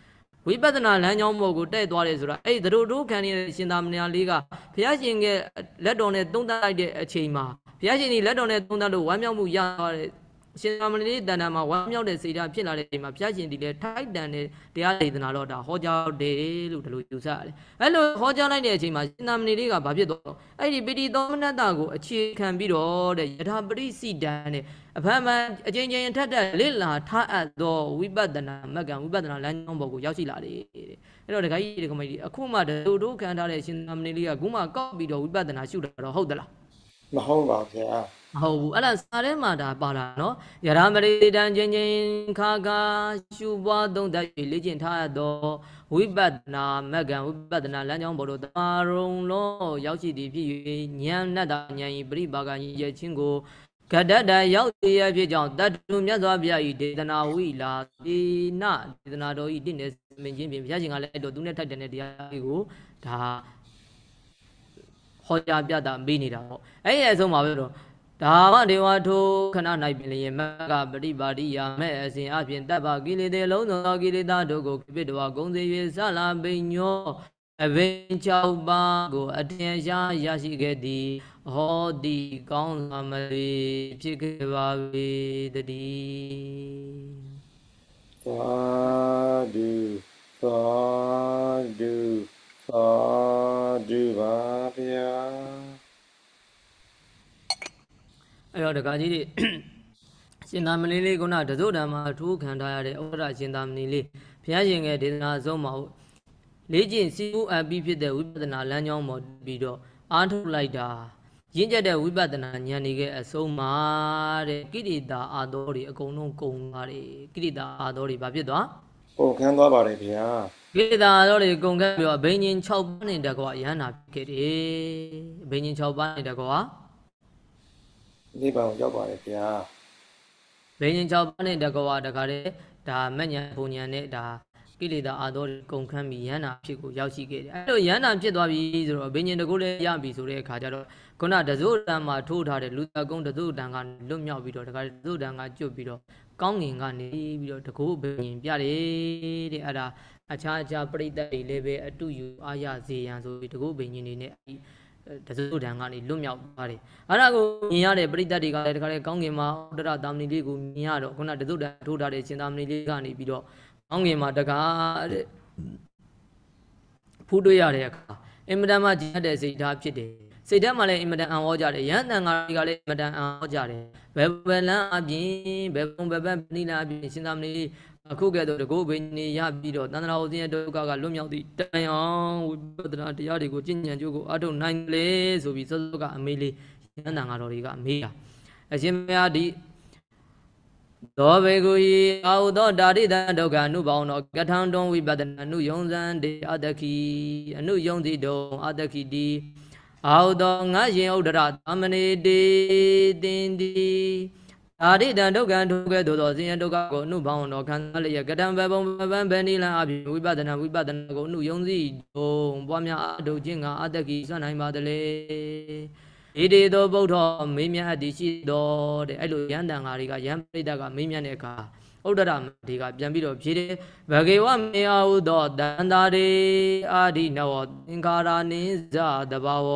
ဝိပဿနာလမ်းကြောင်းပေါ်ကိုတဲ့သွားတယ်ဆိုတာအဲ့ဒီတို့တို့ခံနေတဲ့ရှင်သာမဏေလေးကဘုရားရှင်ရဲ့လက်တော်နဲ့သုံးသပ်လိုက်တဲ့အချိန်မှာဘုရားရှင်ဒီလက်တော်နဲ့သုံးသပ်လို့ဝမ်းမြောက်မှုရသွားတဲ့ ရှင်သာမဏေလေးတဏ္ဍာမှာဝမ်းမြောက်တဲ့စိတ်ဓာတ်ဖြစ်လာတဲ့အချိန်မှာဘုရားရှင်ဒီလေထိုက်တန်တဲ့တရားဒေသနာတော်ဒါဟောကြားတယ်လို့ဒီလိုယူဆရတယ်အဲ့လိုဟောကြားလိုက်တဲ့အချိန်မှာရှင်သာမဏေလေးကဘာဖြစ်တော့အဲ့ဒီပိဋိသောမနတကိုအခြေခံပြီးတော့တဲ့ယထာပရိစီတံတဲ့အဖမ်းမှန်အချင်းချင်းထက်တဲ့လစ်လာထားအပ်သောဝိပဿနာမကံဝိပဿနာလမ်းကြောင်းပေါ်ကိုရောက်ရှိလာတယ်တဲ့အဲ့တော့ဒကာကြီးဒကာမကြီးအခုမှတို့တို့ခံထားတဲ့ရှင်သာမဏေလေးကခုမှကောက်ပြီးတော့ဝိပဿနာရှုတာတော့ဟုတ်သလားမဟုတ်ပါဗျာ မဟုတ်ဘူးအဲ့ဒါစာထဲမှာဒါပါတာနော်ယရမရိတံချင်းချင်းခါခါရှုပွားသုံးသပ်၍လေ့ကျင့်ထားရသောဝိပဿနာမဂ္ဂံဝိပဿနာလမ်းကြောင်းပေါ်သို့တမာရုံလောရောက်ရှိသည်ဖြစ်၍ဉာဏ်နဲ့တာဉာဏ်ဤပရိပါကရည်ရချင်းကိုကတ္တတရောက်သေးရဖြစ်ကြောင်းတတ္တုမြတ်စွာဘုရားဤဒေသနာဝိလာတိနဒေသနာတော်ဤတင့်နေမင်းချင်းဖြင့်ဘုရားရှင်ကလည်းအဲ့တော့သူနဲ့ထိုက်တဲ့တရားလေးကိုဒါဟောကြားပြတာမေးနေတာပေါ့အဲ့ဒီအဆုံးမှာပဲတော့ ဒါမဒေဝထိုခဏ၌ပင်လျင်မကပရိပါတိယာမဲ့အစဉ်အပြင်တပ်ပါကိလေသာလုံးစုံသောကိလေသာတို့ကိုကိပိတဝဂုံစေ၍ဆလာပိညောအဘင်6ပါးကိုအထင်ရှားရရှိခဲ့သည်ဟောတိကောင်းစွာမလေဖြစ်ခဲ့ပါ၏တည်းသာဓုသာဓုသာဓုပါဗျာ အဲ့တော့ဒကာကြီးတွေရှင်သာမဏေလေးကုဏတဇုတံမှာထိုးခံထားရတဲ့ဩရရှင်သာမဏေလေးဘုရားရှင်ရဲ့ဒေသနာဆုံးမှာလေးကျင့်စီမှုအပ်ပြီးဖြစ်တဲ့ဝိပဿနာလမ်းကြောင်းပေါ်ပြီးတော့အားထုတ်လိုက်တာရင့်ကျက်တဲ့ဝိပဿနာဉာဏ်တွေကအဆုံးမှာတဲ့ကိရိတာအာတော်တွေအကုန်လုံးကုန်သွားတယ်ကိရိတာအာတော်တွေဘာဖြစ်သွားပုံခန်းသွားပါတယ်ဗျာကိရိတာအာတော်တွေကုန်ခဲ့ပြီးတော့ဘိညာဉ်6ပါးနဲ့တကွာရဟန္တာဖြစ်ခဲ့တယ်ဘိညာဉ်6ပါးနဲ့တကွာ နိဗ္ဗာန်ကိုရောက်ပါတယ်ဗျာဘိညာဉ်6ပါးနဲ့တကွာတခါတည်းဒါမညံပုံညံနဲ့ဒါကိလေသာအာတော်တွေကုန်ခန်းပြီးရဟန္တာဖြစ်ကိုရောက်ရှိခဲ့တယ်အဲ့လိုရဟန္တာဖြစ်သွားပြီဆိုတော့ဘိညာဉ်တကူလည်းရပြီဆိုတဲ့အခါကျတော့ခုနတဇုတံမှာထိုးထားတဲ့လူတကုံတဇုတံကလွတ်မြောက်ပြီးတော့တခါတဇုတံကကျွတ်ပြီးတော့ကောင်းငင်ကနေပြီးတော့တကူဘိညာဉ်ပြတယ်တဲ့အဲ့ဒါအခြားအခြားပြိတ္တတွေလည်းပဲအတူယူအားရစေရန်ဆိုပြီးတကူဘိညာဉ်တွေနဲ့အဲ့ဒီ တဇုတံကနေလွတ်မြောက်သွားတယ်အဲ့ဒါကိုမြင်ရတဲ့ပြိတ္တတွေကလည်းတခါလေကောင်းငင်မှာဥဒ္ဒရတာမဏိလေးကိုမြင်ရတော့ခုနတဇုတံထိုးထားတဲ့ရှင်သာမဏိလေးကနေပြီးတော့ကောင်းငင်မှာတကားတဲ့ဖူးတွေ့ရတဲ့အခါအင်မတန်မှကြည်ရတဲ့စိတ်ဓာတ်ဖြစ်တယ်စိတ်ဓာတ်မှလည်းအင်မတန်အံ့ဩကြတယ်ရဟန်းတန်ဃာတွေကလည်းအင်မတန်အံ့ဩကြတယ်ဘယ်ဘယ်လန်းအပြင်ဘယ်ပုံဘယ်ဘက်နိလအပြင်ရှင်သာမဏေ အခုကဲ့သို့တကုဘိနေရပြီးတော့တန္တရာဥစဉ်ရဲ့ဒုက္ခကလွတ်မြောက်သည့်တိုင်အောင်ဝိပဿနာတရားတွေကိုကျင့်ကြံကြိုးကိုအထုတ်နိုင်လေဆိုပြီးစောစောကအမေးလေးရဟန်းတန်ဃာတော်တွေကအမေးတာအရှင်ဘုရားဒီသောဘေကုယီအာဟုသောဓာတိတံဒုက္ခအနုဘောင်သောကထံတွံဝိပဿနာအနုယုံဇံတေအတ္တခိအနုယုံတိတုံအတ္တခိတိအာဟုသောငါရှင်ဥဒရသမဏေတေတင်တိ အာရိတံဒုက္ခံဒုက္ခသို့သောဆင်းရဲဒုက္ခကိုအနုဘောင်းတော်ခံလျက်ကတံဘဘုံဘဗံဗန္ဒီလံအပြင်ဝိပဿနာဝိပဿနာကိုအနုယုံစီတုံပွားများအထုတ်ခြင်းကအတ္တကိစွမ်းနိုင်ပါတလေဣတိသောဗုဒ္ဓမေးမြတ်အပ်သည်ရှိတော်တဲ့အဲ့လိုရန်တန်ဃာတွေကရန်ပိဋကမေးမြတ်တဲ့အခါဥဒ္ဒရမဒီကပြန်ပြီးတော့ဖြေတယ်ဘဂေဝမေယဟုသောတန်တာရေအာဒီနဝသင်္ခါရနိဇတဘာဝ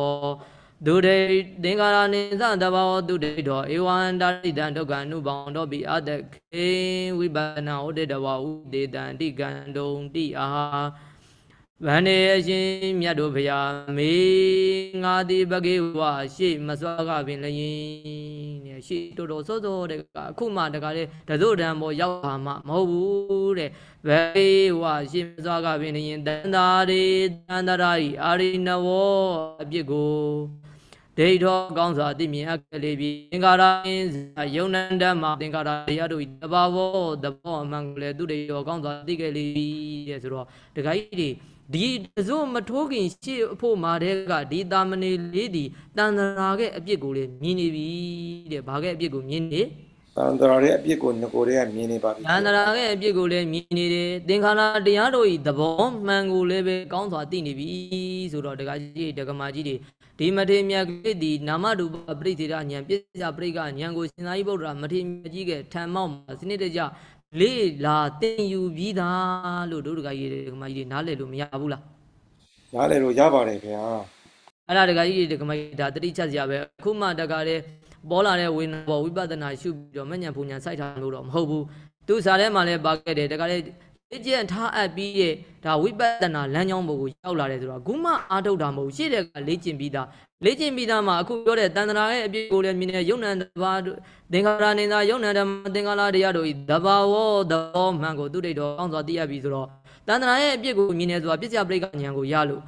ဒုဒေသင်္ခါရနိသတဘာဝဒုဒေတောဧဝံတာရိတံဒုက္ခအနုဘောင်တော့ပိအတခေဝိပဒနာဥဒေတဝဥဒေတံတိကံတုံတိအာဗန္နေအရှင်မြတ်တို့ဖရာမေငါတိပကေဝရှေ့မစွာကပင်လျင်တဲ့ရှေ့တော်တော်စောစောတဲ့ကအခုမှတကလည်းတသို့တံပေါ်ရောက်ပါမှမဟုတ်ဘူးတဲ့ဘေဝရှေ့မစွာကပင်လျင်တန်တာရေတန်တရာဤအာရိနဝအပြစ်ကို ဒိဋ္ဌောကောင်းစွာသိမြင်အပ်ကလေးပြီးသင်္ကာရင်းယုံနန္တမသင်္ကာရတရားတို့တဘာဝသဘောအမှန်ကိုလည်းသူတွေရောကောင်းစွာသိခဲ့လေးတဲ့ဆိုတော့ဒကာကြီးတွေဒီတစိုးမထိုးခင်ရှေ့အဖို့မာတဲ့ကဒီတာမဏေလေးဒီတန်တရာရဲ့အပြစ်ကိုလည်းမြင်နေပြီတဲ့ဘာရဲ့အပြစ်ကိုမြင်နေတန်တရာရဲ့အပြစ်ကိုငကိုတွေကမြင်နေပါပြီတန်တရာရဲ့အပြစ်ကိုလည်းမြင်နေတယ်သင်္ခါရတရားတို့ဤသဘောမှန်ကိုလည်းပဲကောင်းစွာသိနေပြီဆိုတော့ဒကာကြီးဒကမာကြီးတွေ ဒီမထေမြတ်ကလေးဒီနာမရူပပရိသေရဉာဏ်ပြစ္ဆပရိကဉာဏ်ကိုရှင်သာရိပုတ္တရာမထေမြတ်ကြီးကထံမောက်မှာစနစ်တကျလေးလာသင်ယူပြီးသားလို့တို့ဒကာကြီးဒကမာကြီးတွေနားလည်လို့မရဘူးလားနားလည်လို့ရပါတယ်ခင်ဗျာအဲ့ဒါဒကာကြီးဒကမာကြီးဒါတတိချက်စရာပဲအခုမှဒကာတဲ့ပေါ်လာတဲ့ဝိညာဉ်ပေါ်ဝိပဿနာရှုပြီးတော့မဉ္ဇဉ်ပူညာစိုက်ထားလို့တော့မဟုတ်ဘူးသူစားထဲမှာလည်းပါခဲ့တယ်ဒကာတဲ့ အကျင့်ထားအပ်ပြီးရဲ့ဒါဝိပဿနာလမ်းကြောင်းဘုံကိုရောက်လာတယ်ဆိုတော့အခုမှအားထုတ်တာမဟုတ်ရှေ့တဲ့ကလေ့ကျင့်ပြီးသားလေ့ကျင့်ပြီးသားမှာအခုပြောတဲ့တန်တရာရဲ့အပြစ်ကိုလည်းမြင်နေယုံနံတဘာသင်္ခါရနေတာယုံနံဓမ္မသင်္ခါရတရားတို့ဤတဘာဝသောမှန်ကိုသူတိတ်တော်ကောင်းစွာသိရပြီဆိုတော့တန်တရာရဲ့အပြစ်ကိုမြင်နေဆိုတာပြစ္ဆပရိက္ခဉာဏ်ကိုရလို့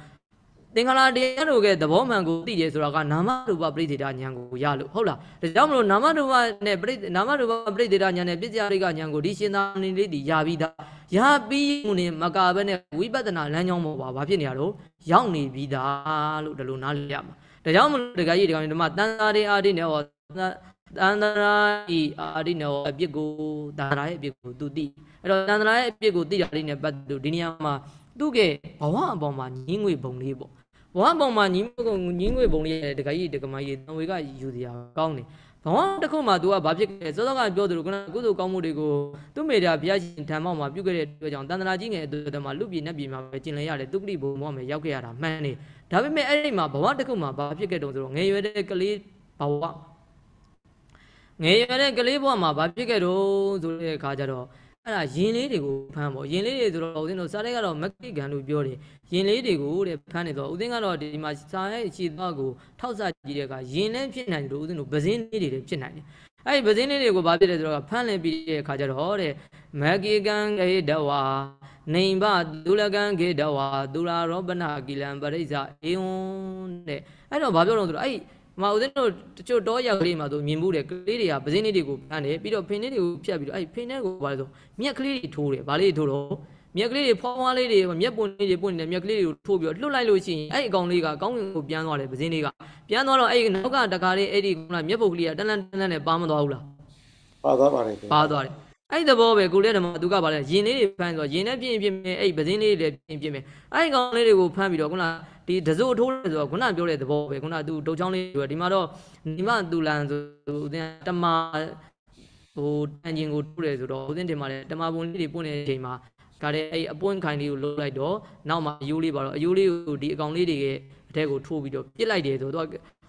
သင်္ခါရတရားတို့ရဲ့သဘောမှန်ကိုသိတယ်ဆိုတာကနာမရူပပရိသေတဉာဏ်ကိုရလို့ဟုတ်လားဒါကြောင့်မလို့နာမရူပနဲ့ပရိနာမရူပပရိသေတဉာဏ်နဲ့ပြစ္ဆပရိက္ခဉာဏ်ကိုဒီရှင်သာနေလေးတည်ရပြီးသားရပြီးမှုနဲ့မကဘဲနဲ့ဝိပဿနာလမ်းကြောင်းပေါ်ပါဘာဖြစ်နေရတော့ရောက်နေပြီးသားလို့ဒီလိုနားလည်ရမှာဒါကြောင့်မလို့ဒကာကြီးဒကာကြီးဒီမှာတန်သာရေအာတိနဲ့ဟောတန်တရာဤအာတိနဲ့ဟောအပြစ်ကိုတန်တရာရဲ့အပြစ်ကိုသူသိအဲ့တော့တန်တရာရဲ့အပြစ်ကိုသိတာလေးနဲ့ပတ်သက်လို့ဒီနေရာမှာသူ့ကဘဝအပေါ်မှာညင်းငွေပုံလေးပေါ့ ဘဝပုံမှာညီမကုံညီငွေပုံလေးရဲ့တခါကြီးတက္ကမကြီးတံဝေကယူစရာကောင်းတယ်ဘဝတစ်ခုမှာ तू ကဘာဖြစ်ခဲ့စောစောကပြောသလိုကကုသိုလ်ကောင်းမှုတွေကိုသူ့မိတာဘုရားရှင်ဓမ္မောက်မှာပြုခဲ့တဲ့အတွက်ကြောင့်တန်တရာကြီးငယ်အတွက်တည်းမှာလူပြည်နတ်ပြည်မှာပဲကျင်လည်ရတယ်သူကတိဘုံဘောမှာရောက်ခဲ့ရတာမှန်တယ်ဒါပေမဲ့အဲ့ဒီမှာဘဝတစ်ခုမှာဘာဖြစ်ခဲ့တုံးဆိုတော့ငယ်ရွယ်တဲ့ကလေးဘဝငယ်ရွယ်တဲ့ကလေးဘဝမှာဘာဖြစ်ခဲ့တုံးဆိုတဲ့အခါကျတော့ အဲ့ဒါရင်လေးတွေကိုဖမ်းပေါ့ရင်လေးတွေဆိုတော့ဦးဇင်းတို့စားတဲ့ကတော့မကိကန်လို့ပြောတယ်ရင်လေးတွေကိုတဲ့ဖမ်းနေတော့ဦးဇင်းကတော့ဒီမှာစားရဲ့ခြေသွားကိုထောက်ဆကြည့်တဲ့အခါရင်လည်းဖြစ်နိုင်တယ်လို့ဦးဇင်းတို့ပဇင်းလေးတွေလည်းဖြစ်နိုင်တယ်အဲ့ဒီပဇင်းလေးတွေကိုဘာဖြစ်လဲဆိုတော့ဖမ်းလည်ပြီးတဲ့အခါကျတော့တဲ့မကိကန်ကေတဝါနေဘဒုလကံကေတဝါဒုရာရောပနာကိလံပရိစ္ဆအေဝံတဲ့အဲ့တော့ဘာပြောတော့ဆိုတော့အဲ့ မဦးဇင်းတို့တချို့တော့ရောက်ကလေးမှာဆိုမြင်မှုတယ်ကလေးတွေကပဇင်းလေးတွေကိုဖမ်းတယ်ပြီးတော့ဖင်လေးတွေကိုဖြတ်ပြီးတော့အဲ့ဖင်လေးကိုဘာလဲဆိုမြက်ကလေးတွေထိုးတယ်ဘာလေးတွေထိုးတော့မြက်ကလေးတွေဖွားဖွားလေးတွေမြက်ပွန်လေးတွေပွင့်နေတယ်မြက်ကလေးတွေကိုထိုးပြီးတော့လွတ်လိုက်လို့ရှိရင်အဲ့အကောင်လေးကကောင်းကင်ကိုပြန်သွားတယ်ပဇင်းလေးကပြန်သွားတော့အဲ့နောက်ကတခါလေးအဲ့ဒီကမြက်ပုတ်ကလေးကတန်းတန်းတန်းတန်းနဲ့ပါမသွားဘူးလားပါသွားပါတယ်ခင်ဗျာပါသွားတယ်အဲ့ဒီသဘောပဲကိုလေးဓမ္မသူကပါလဲရင်လေးတွေဖမ်းဆိုရင်နဲ့ပြင်းပြင်းမယ်အဲ့ပဇင်းလေးတွေပြင်းပြင်းမယ်အဲ့ဒီကောင်လေးတွေကိုဖမ်းပြီးတော့ခုနဒီ ဒဇိုထိုးတယ်ဆိုတော့ခုနပြောတဲ့သဘောပဲခုနသူတုတ်ချောင်းလေးတွေဒီမှာတော့ဒီမှာသူလန်ဆိုဦးဇင်းတမဟိုတန်ကျင်ကိုထိုးတယ်ဆိုတော့ဦးဇင်းတင်မှာလဲတမပုံလေးတွေပွင့်နေတဲ့အချိန်မှာကတဲ့အဲ့အပွင့်ခိုင်လေးကိုလှုပ်လိုက်တော့နောက်မှာအယိုးလေးပါတော့အယိုးလေးကိုဒီအကောင်လေးတွေရဲ့အထက်ကိုထိုးပြီးတော့ပြစ်လိုက်တယ်ဆိုတော့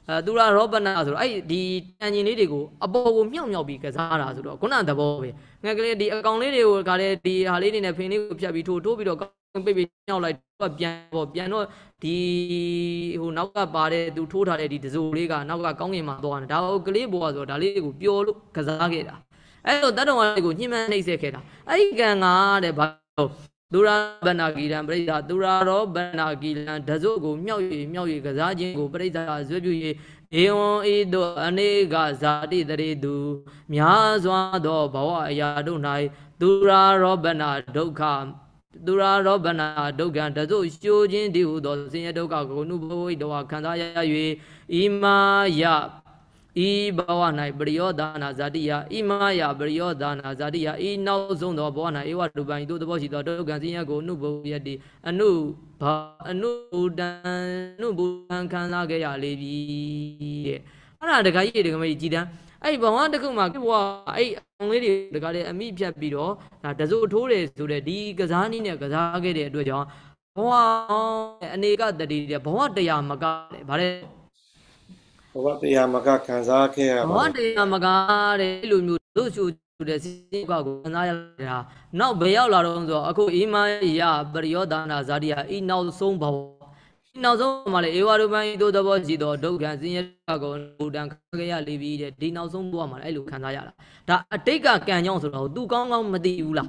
အဲသူရာရောဘနာဆိုတော့အဲ့ဒီတန်ကျင်လေးတွေကိုအပေါ်ကိုမြောက်မြောက်ပြီးကစားတာဆိုတော့ခုနသဘောပဲငယ်ကလေးဒီအကောင်လေးတွေကိုကလည်းဒီဟာလေးတွေနဲ့ဖင်လေးကိုဖြတ်ပြီးထိုးထိုးပြီးတော့ပိတ်ပိတ်မြောက်လိုက်တော့ပြန်ပေါ့ပြန်တော့ဒီဟိုနောက်ကပါတဲ့သူထိုးထားတဲ့ဒီဒဇိုလေးကနောက်ကကောင်းကင်မှာသွားတယ်ဒါဟုတ်ကလေးဘောဆိုတော့ဒါလေးကိုပျော်လို့ကစားခဲ့တာအဲ့လိုတတ်တော်လေးကိုညှိမှန်းနှိပ်စက်ခဲ့တာအဲ့ဒီကံကတဲ့ဘာလို့ သူရာဗန္နာဂီရံပရိသသူရာရောဗန္နာဂီရံဒဇုကိုမြောက်၍မြောက်၍ကစားခြင်းကိုပရိသဇွဲ့ပြု၍ဧဝံဤသို့အနေကဇာတိတရေသူများစွာသောဘဝအရာတို့၌သူရာရောဗန္နာဒုက္ခသူရာရောဗနာဒုက္ခံတသုရှိုးခြင်းဒီဟုသောဆင်းရဲဒုက္ခကိုနုဘဝိတဝခံစားရ၍ဣမာယ ဤဘဝ၌ပရိယောဒါနာဇာတိယဣမာယပရိယောဒါနာဇာတိယဤနောက်ဆုံးသောဘဝ၌ဧဝရူပံဤသို့သဘောရှိသောဒုက္ခံဆင်းရဲကိုအနုဘဝယတိအနုဘာအနုတံအနုဘူတံခံစားခဲ့ရလေပြီတဲ့အဲ့ဒါတခါကြီးတခါမကြီးကြည်တန်းအဲ့ဘဝတစ်ခုမှာဘဝအဲ့အောင်လေးတွေတခါလေအမိဖြတ်ပြီးတော့ဒါတစိုးထိုးတယ်ဆိုတဲ့ဒီကစားနည်းနဲ့ကစားခဲ့တဲ့အတွက်ကြောင့်ဘဝအနေကတတိတဲ့ဘဝတရားမကတဲ့ဗါတဲ့ ဘဝတရားမကခံစားခဲ့ရဘပါဝတယ်တရားမကားတဲ့အဲ့လိုမျိုးတို့ရှုတဲ့စိတ်ကကိုခံစားရတာနောက်ဘယ်ရောက်လာတော့ဆိုတော့အခုအိမာယပရိယောဒါနာဇာတိယဤနောက်ဆုံးဘဝဤနောက်ဆုံးမှာလေဧဝရုပံဤသို့သဘောရှိသောဒုက္ခဆင်းရဲကိုဘူတံခခဲ့ရလိပြီတဲ့ဒီနောက်ဆုံးဘဝမှာလည်းအဲ့လိုခံစားရတာဒါအတိတ်ကကံကြောင့်ဆိုတော့ तू ကောင်းကောင်းမသိဘူးလား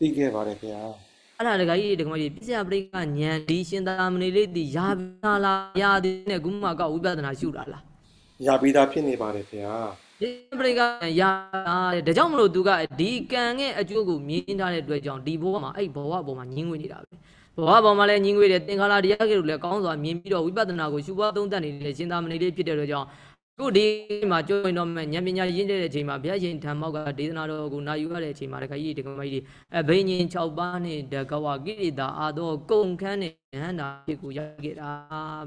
သိခဲ့ပါတယ်ခင်ဗျာ အဲ့ဒါတခါကြီးတခါကြီးပြစ္ဆယပရိကညံဒီရှင်သာမဏေလေးဒီရာပြလားရာဒီနဲ့ကုမကဝိပဿနာရှုတာလားရပြီးသားဖြစ်နေပါတယ်ခင်ဗျာဒီပရိကရာတဲ့ဒါကြောင့်မလို့သူကဒီကံရဲ့အကျိုးကိုမြင်ထားတဲ့အတွက်ကြောင့်ဒီဘဝမှာအဲ့ဘဝပေါ်မှာညင်းငွေနေတာပဲဘဝပေါ်မှာလည်းညင်းငွေတယ်သင်္ခါရတရားကြီးတို့လည်းကောင်းစွာမြင်ပြီးတော့ဝိပဿနာကိုရှုပွားသုံးသပ်နေတဲ့ရှင်သာမဏေလေးဖြစ်တဲ့အတွက်ကြောင့် ခုဒီမှာကြိုးရင်တော့မဲ့ဉာဏ်ပညာရင်းတဲ့အချိန်မှာဘုရားရှင်ဓမ္မောက်ကဒေသနာတော်ကိုနာယူရတဲ့အချိန်မှာတခါကြီးဒီကမကြီးအဘိညာဉ်6ပါးနဲ့တကဝကိရိတာအာသောကုံခန်းနဲ့ဟန္တာဖြစ်ကိုရောက်ခဲ့တာ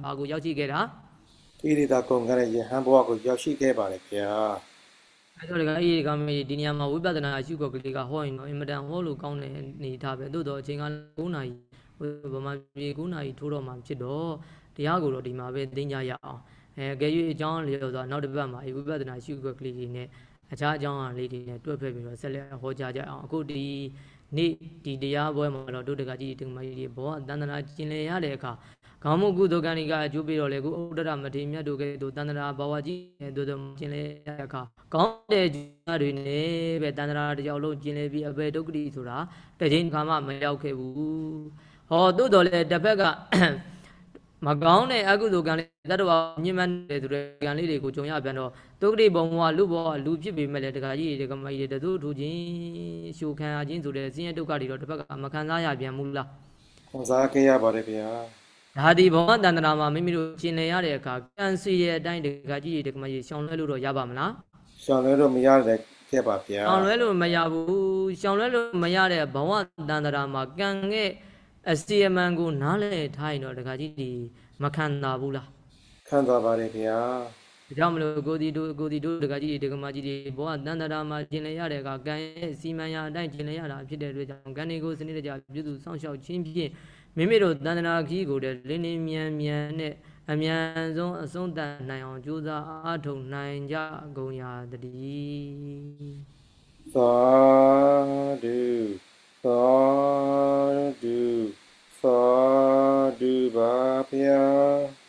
ဘာကိုရောက်ရှိခဲ့တာဣရိတာကုန်ခဲ့တဲ့ယဟန်ဘဝကိုရောက်ရှိခဲ့ပါတယ်ခင်ဗျာအဲ့တော့ဒီကအေးဒီကမေးဒီနေရာမှာဝိပဿနာအရှုကောကလေးကဟောရင်တော့အင်မတန်ဟောလို့ကောင်းတဲ့အနေထားပဲသို့တော့အချိန်က9နာရီဗမာပြည်9နာရီထိုးတော့မှဖြစ်တော့တရားကိုတော့ဒီမှာပဲသိညာရအောင် အဲအကယ်၍အကြောင်းလျော်စွာနောက်တစ်ပတ်မှာဝိပဿနာအရှုကောကလေးတွေနဲ့အခြားအကြောင်းအရာလေးတွေနဲ့တွဲဖက်ပြီးတော့ဆက်လက်ဟောကြားကြအောင်အခုဒီနေ့ဒီတရားပွဲမှာတော့ဒုဒကကြီးဒီမကြီးတွေဘောအတန္တရာကျင်လည်ရတဲ့အခါခေါင်းမုကုသိုလ်ကံတွေကအကျိုးပေးတော့လေခုဥဒ္ဒရမထေမြတ်တို့ကဲ့သို့တန္တရာဘဝကြီးတို့တို့ကျင်လည်ရတဲ့အခါကောင်းတဲ့ကျမ်းတွေနဲ့ပဲတန္တရာတစ်ယောက်လုံးကျင်လည်ပြီးအဘေဒုက္ခတိဆိုတာတစ်ချိန်ခါမှမရောက်ခဲ့ဘူးဟောသို့တော်လေတစ်ဖက်က မကောင်းတဲ့အကုသိုလ်ကံလေးတတ္တဝါညှဉ်းပန်းတယ်ဆိုတဲ့ကံလေးတွေကိုကြုံရပြန်တော့ဒုက္ခတိဘုံဘဝလူဘဝလူဖြစ်ပေမဲ့လည်းတခါကြီးတကမကြီးတသူထူခြင်းရှုခံရခြင်းဆိုတဲ့ဆင်းရဲဒုက္ခတွေတော့တစ်ဖက်ကမခံစားရပြန်ဘူးလားခံစားခဲ့ရပါတယ်ခင်ဗျာဒါဒီဘဝတန္တရာမှာမိမိတို့ရှင်းလည်ရတဲ့အခါကံစီတဲ့အတိုင်းတခါကြီးတကမကြီးရှောင်လွဲလို့တော့ရပါမလားရှောင်လဲတော့မရတဲ့ခဲ့ပါဗျာရှောင်လွဲလို့မရဘူးရှောင်လွဲလို့မရတဲ့ဘဝတန္တရာမှာကံရဲ့ အစီအမံကိုနားလည်ထားရင်တော့တခါကြီးဒီမခံတာဘူးလားခံစားပါတယ်ခင်ဗျာဒါကြောင့်မလို့ကိုဒီတို့ကိုဒီတို့တကကြီးတွေတကမကြီးတွေဘောကတန်တရာမှာကျင်လည်ရတဲ့ကကံရဲ့စီမံရာအတိုင်းကျင်လည်ရတာဖြစ်တဲ့အတွက်ကြောင့်ကံတွေကိုစနစ်တကျပြုစုစောင့်ရှောက်ခြင်းဖြင့်မိမိတို့တန်တရာခီးကိုတဲ့လင်းလင်းမြန်မြန်နဲ့အမြန်ဆုံးအဆုံးသတ်နိုင်အောင်ကြိုးစားအားထုတ်နိုင်ကြကုန်ရာတည်းသာဓု သာဓုသာဓုပါဗျာ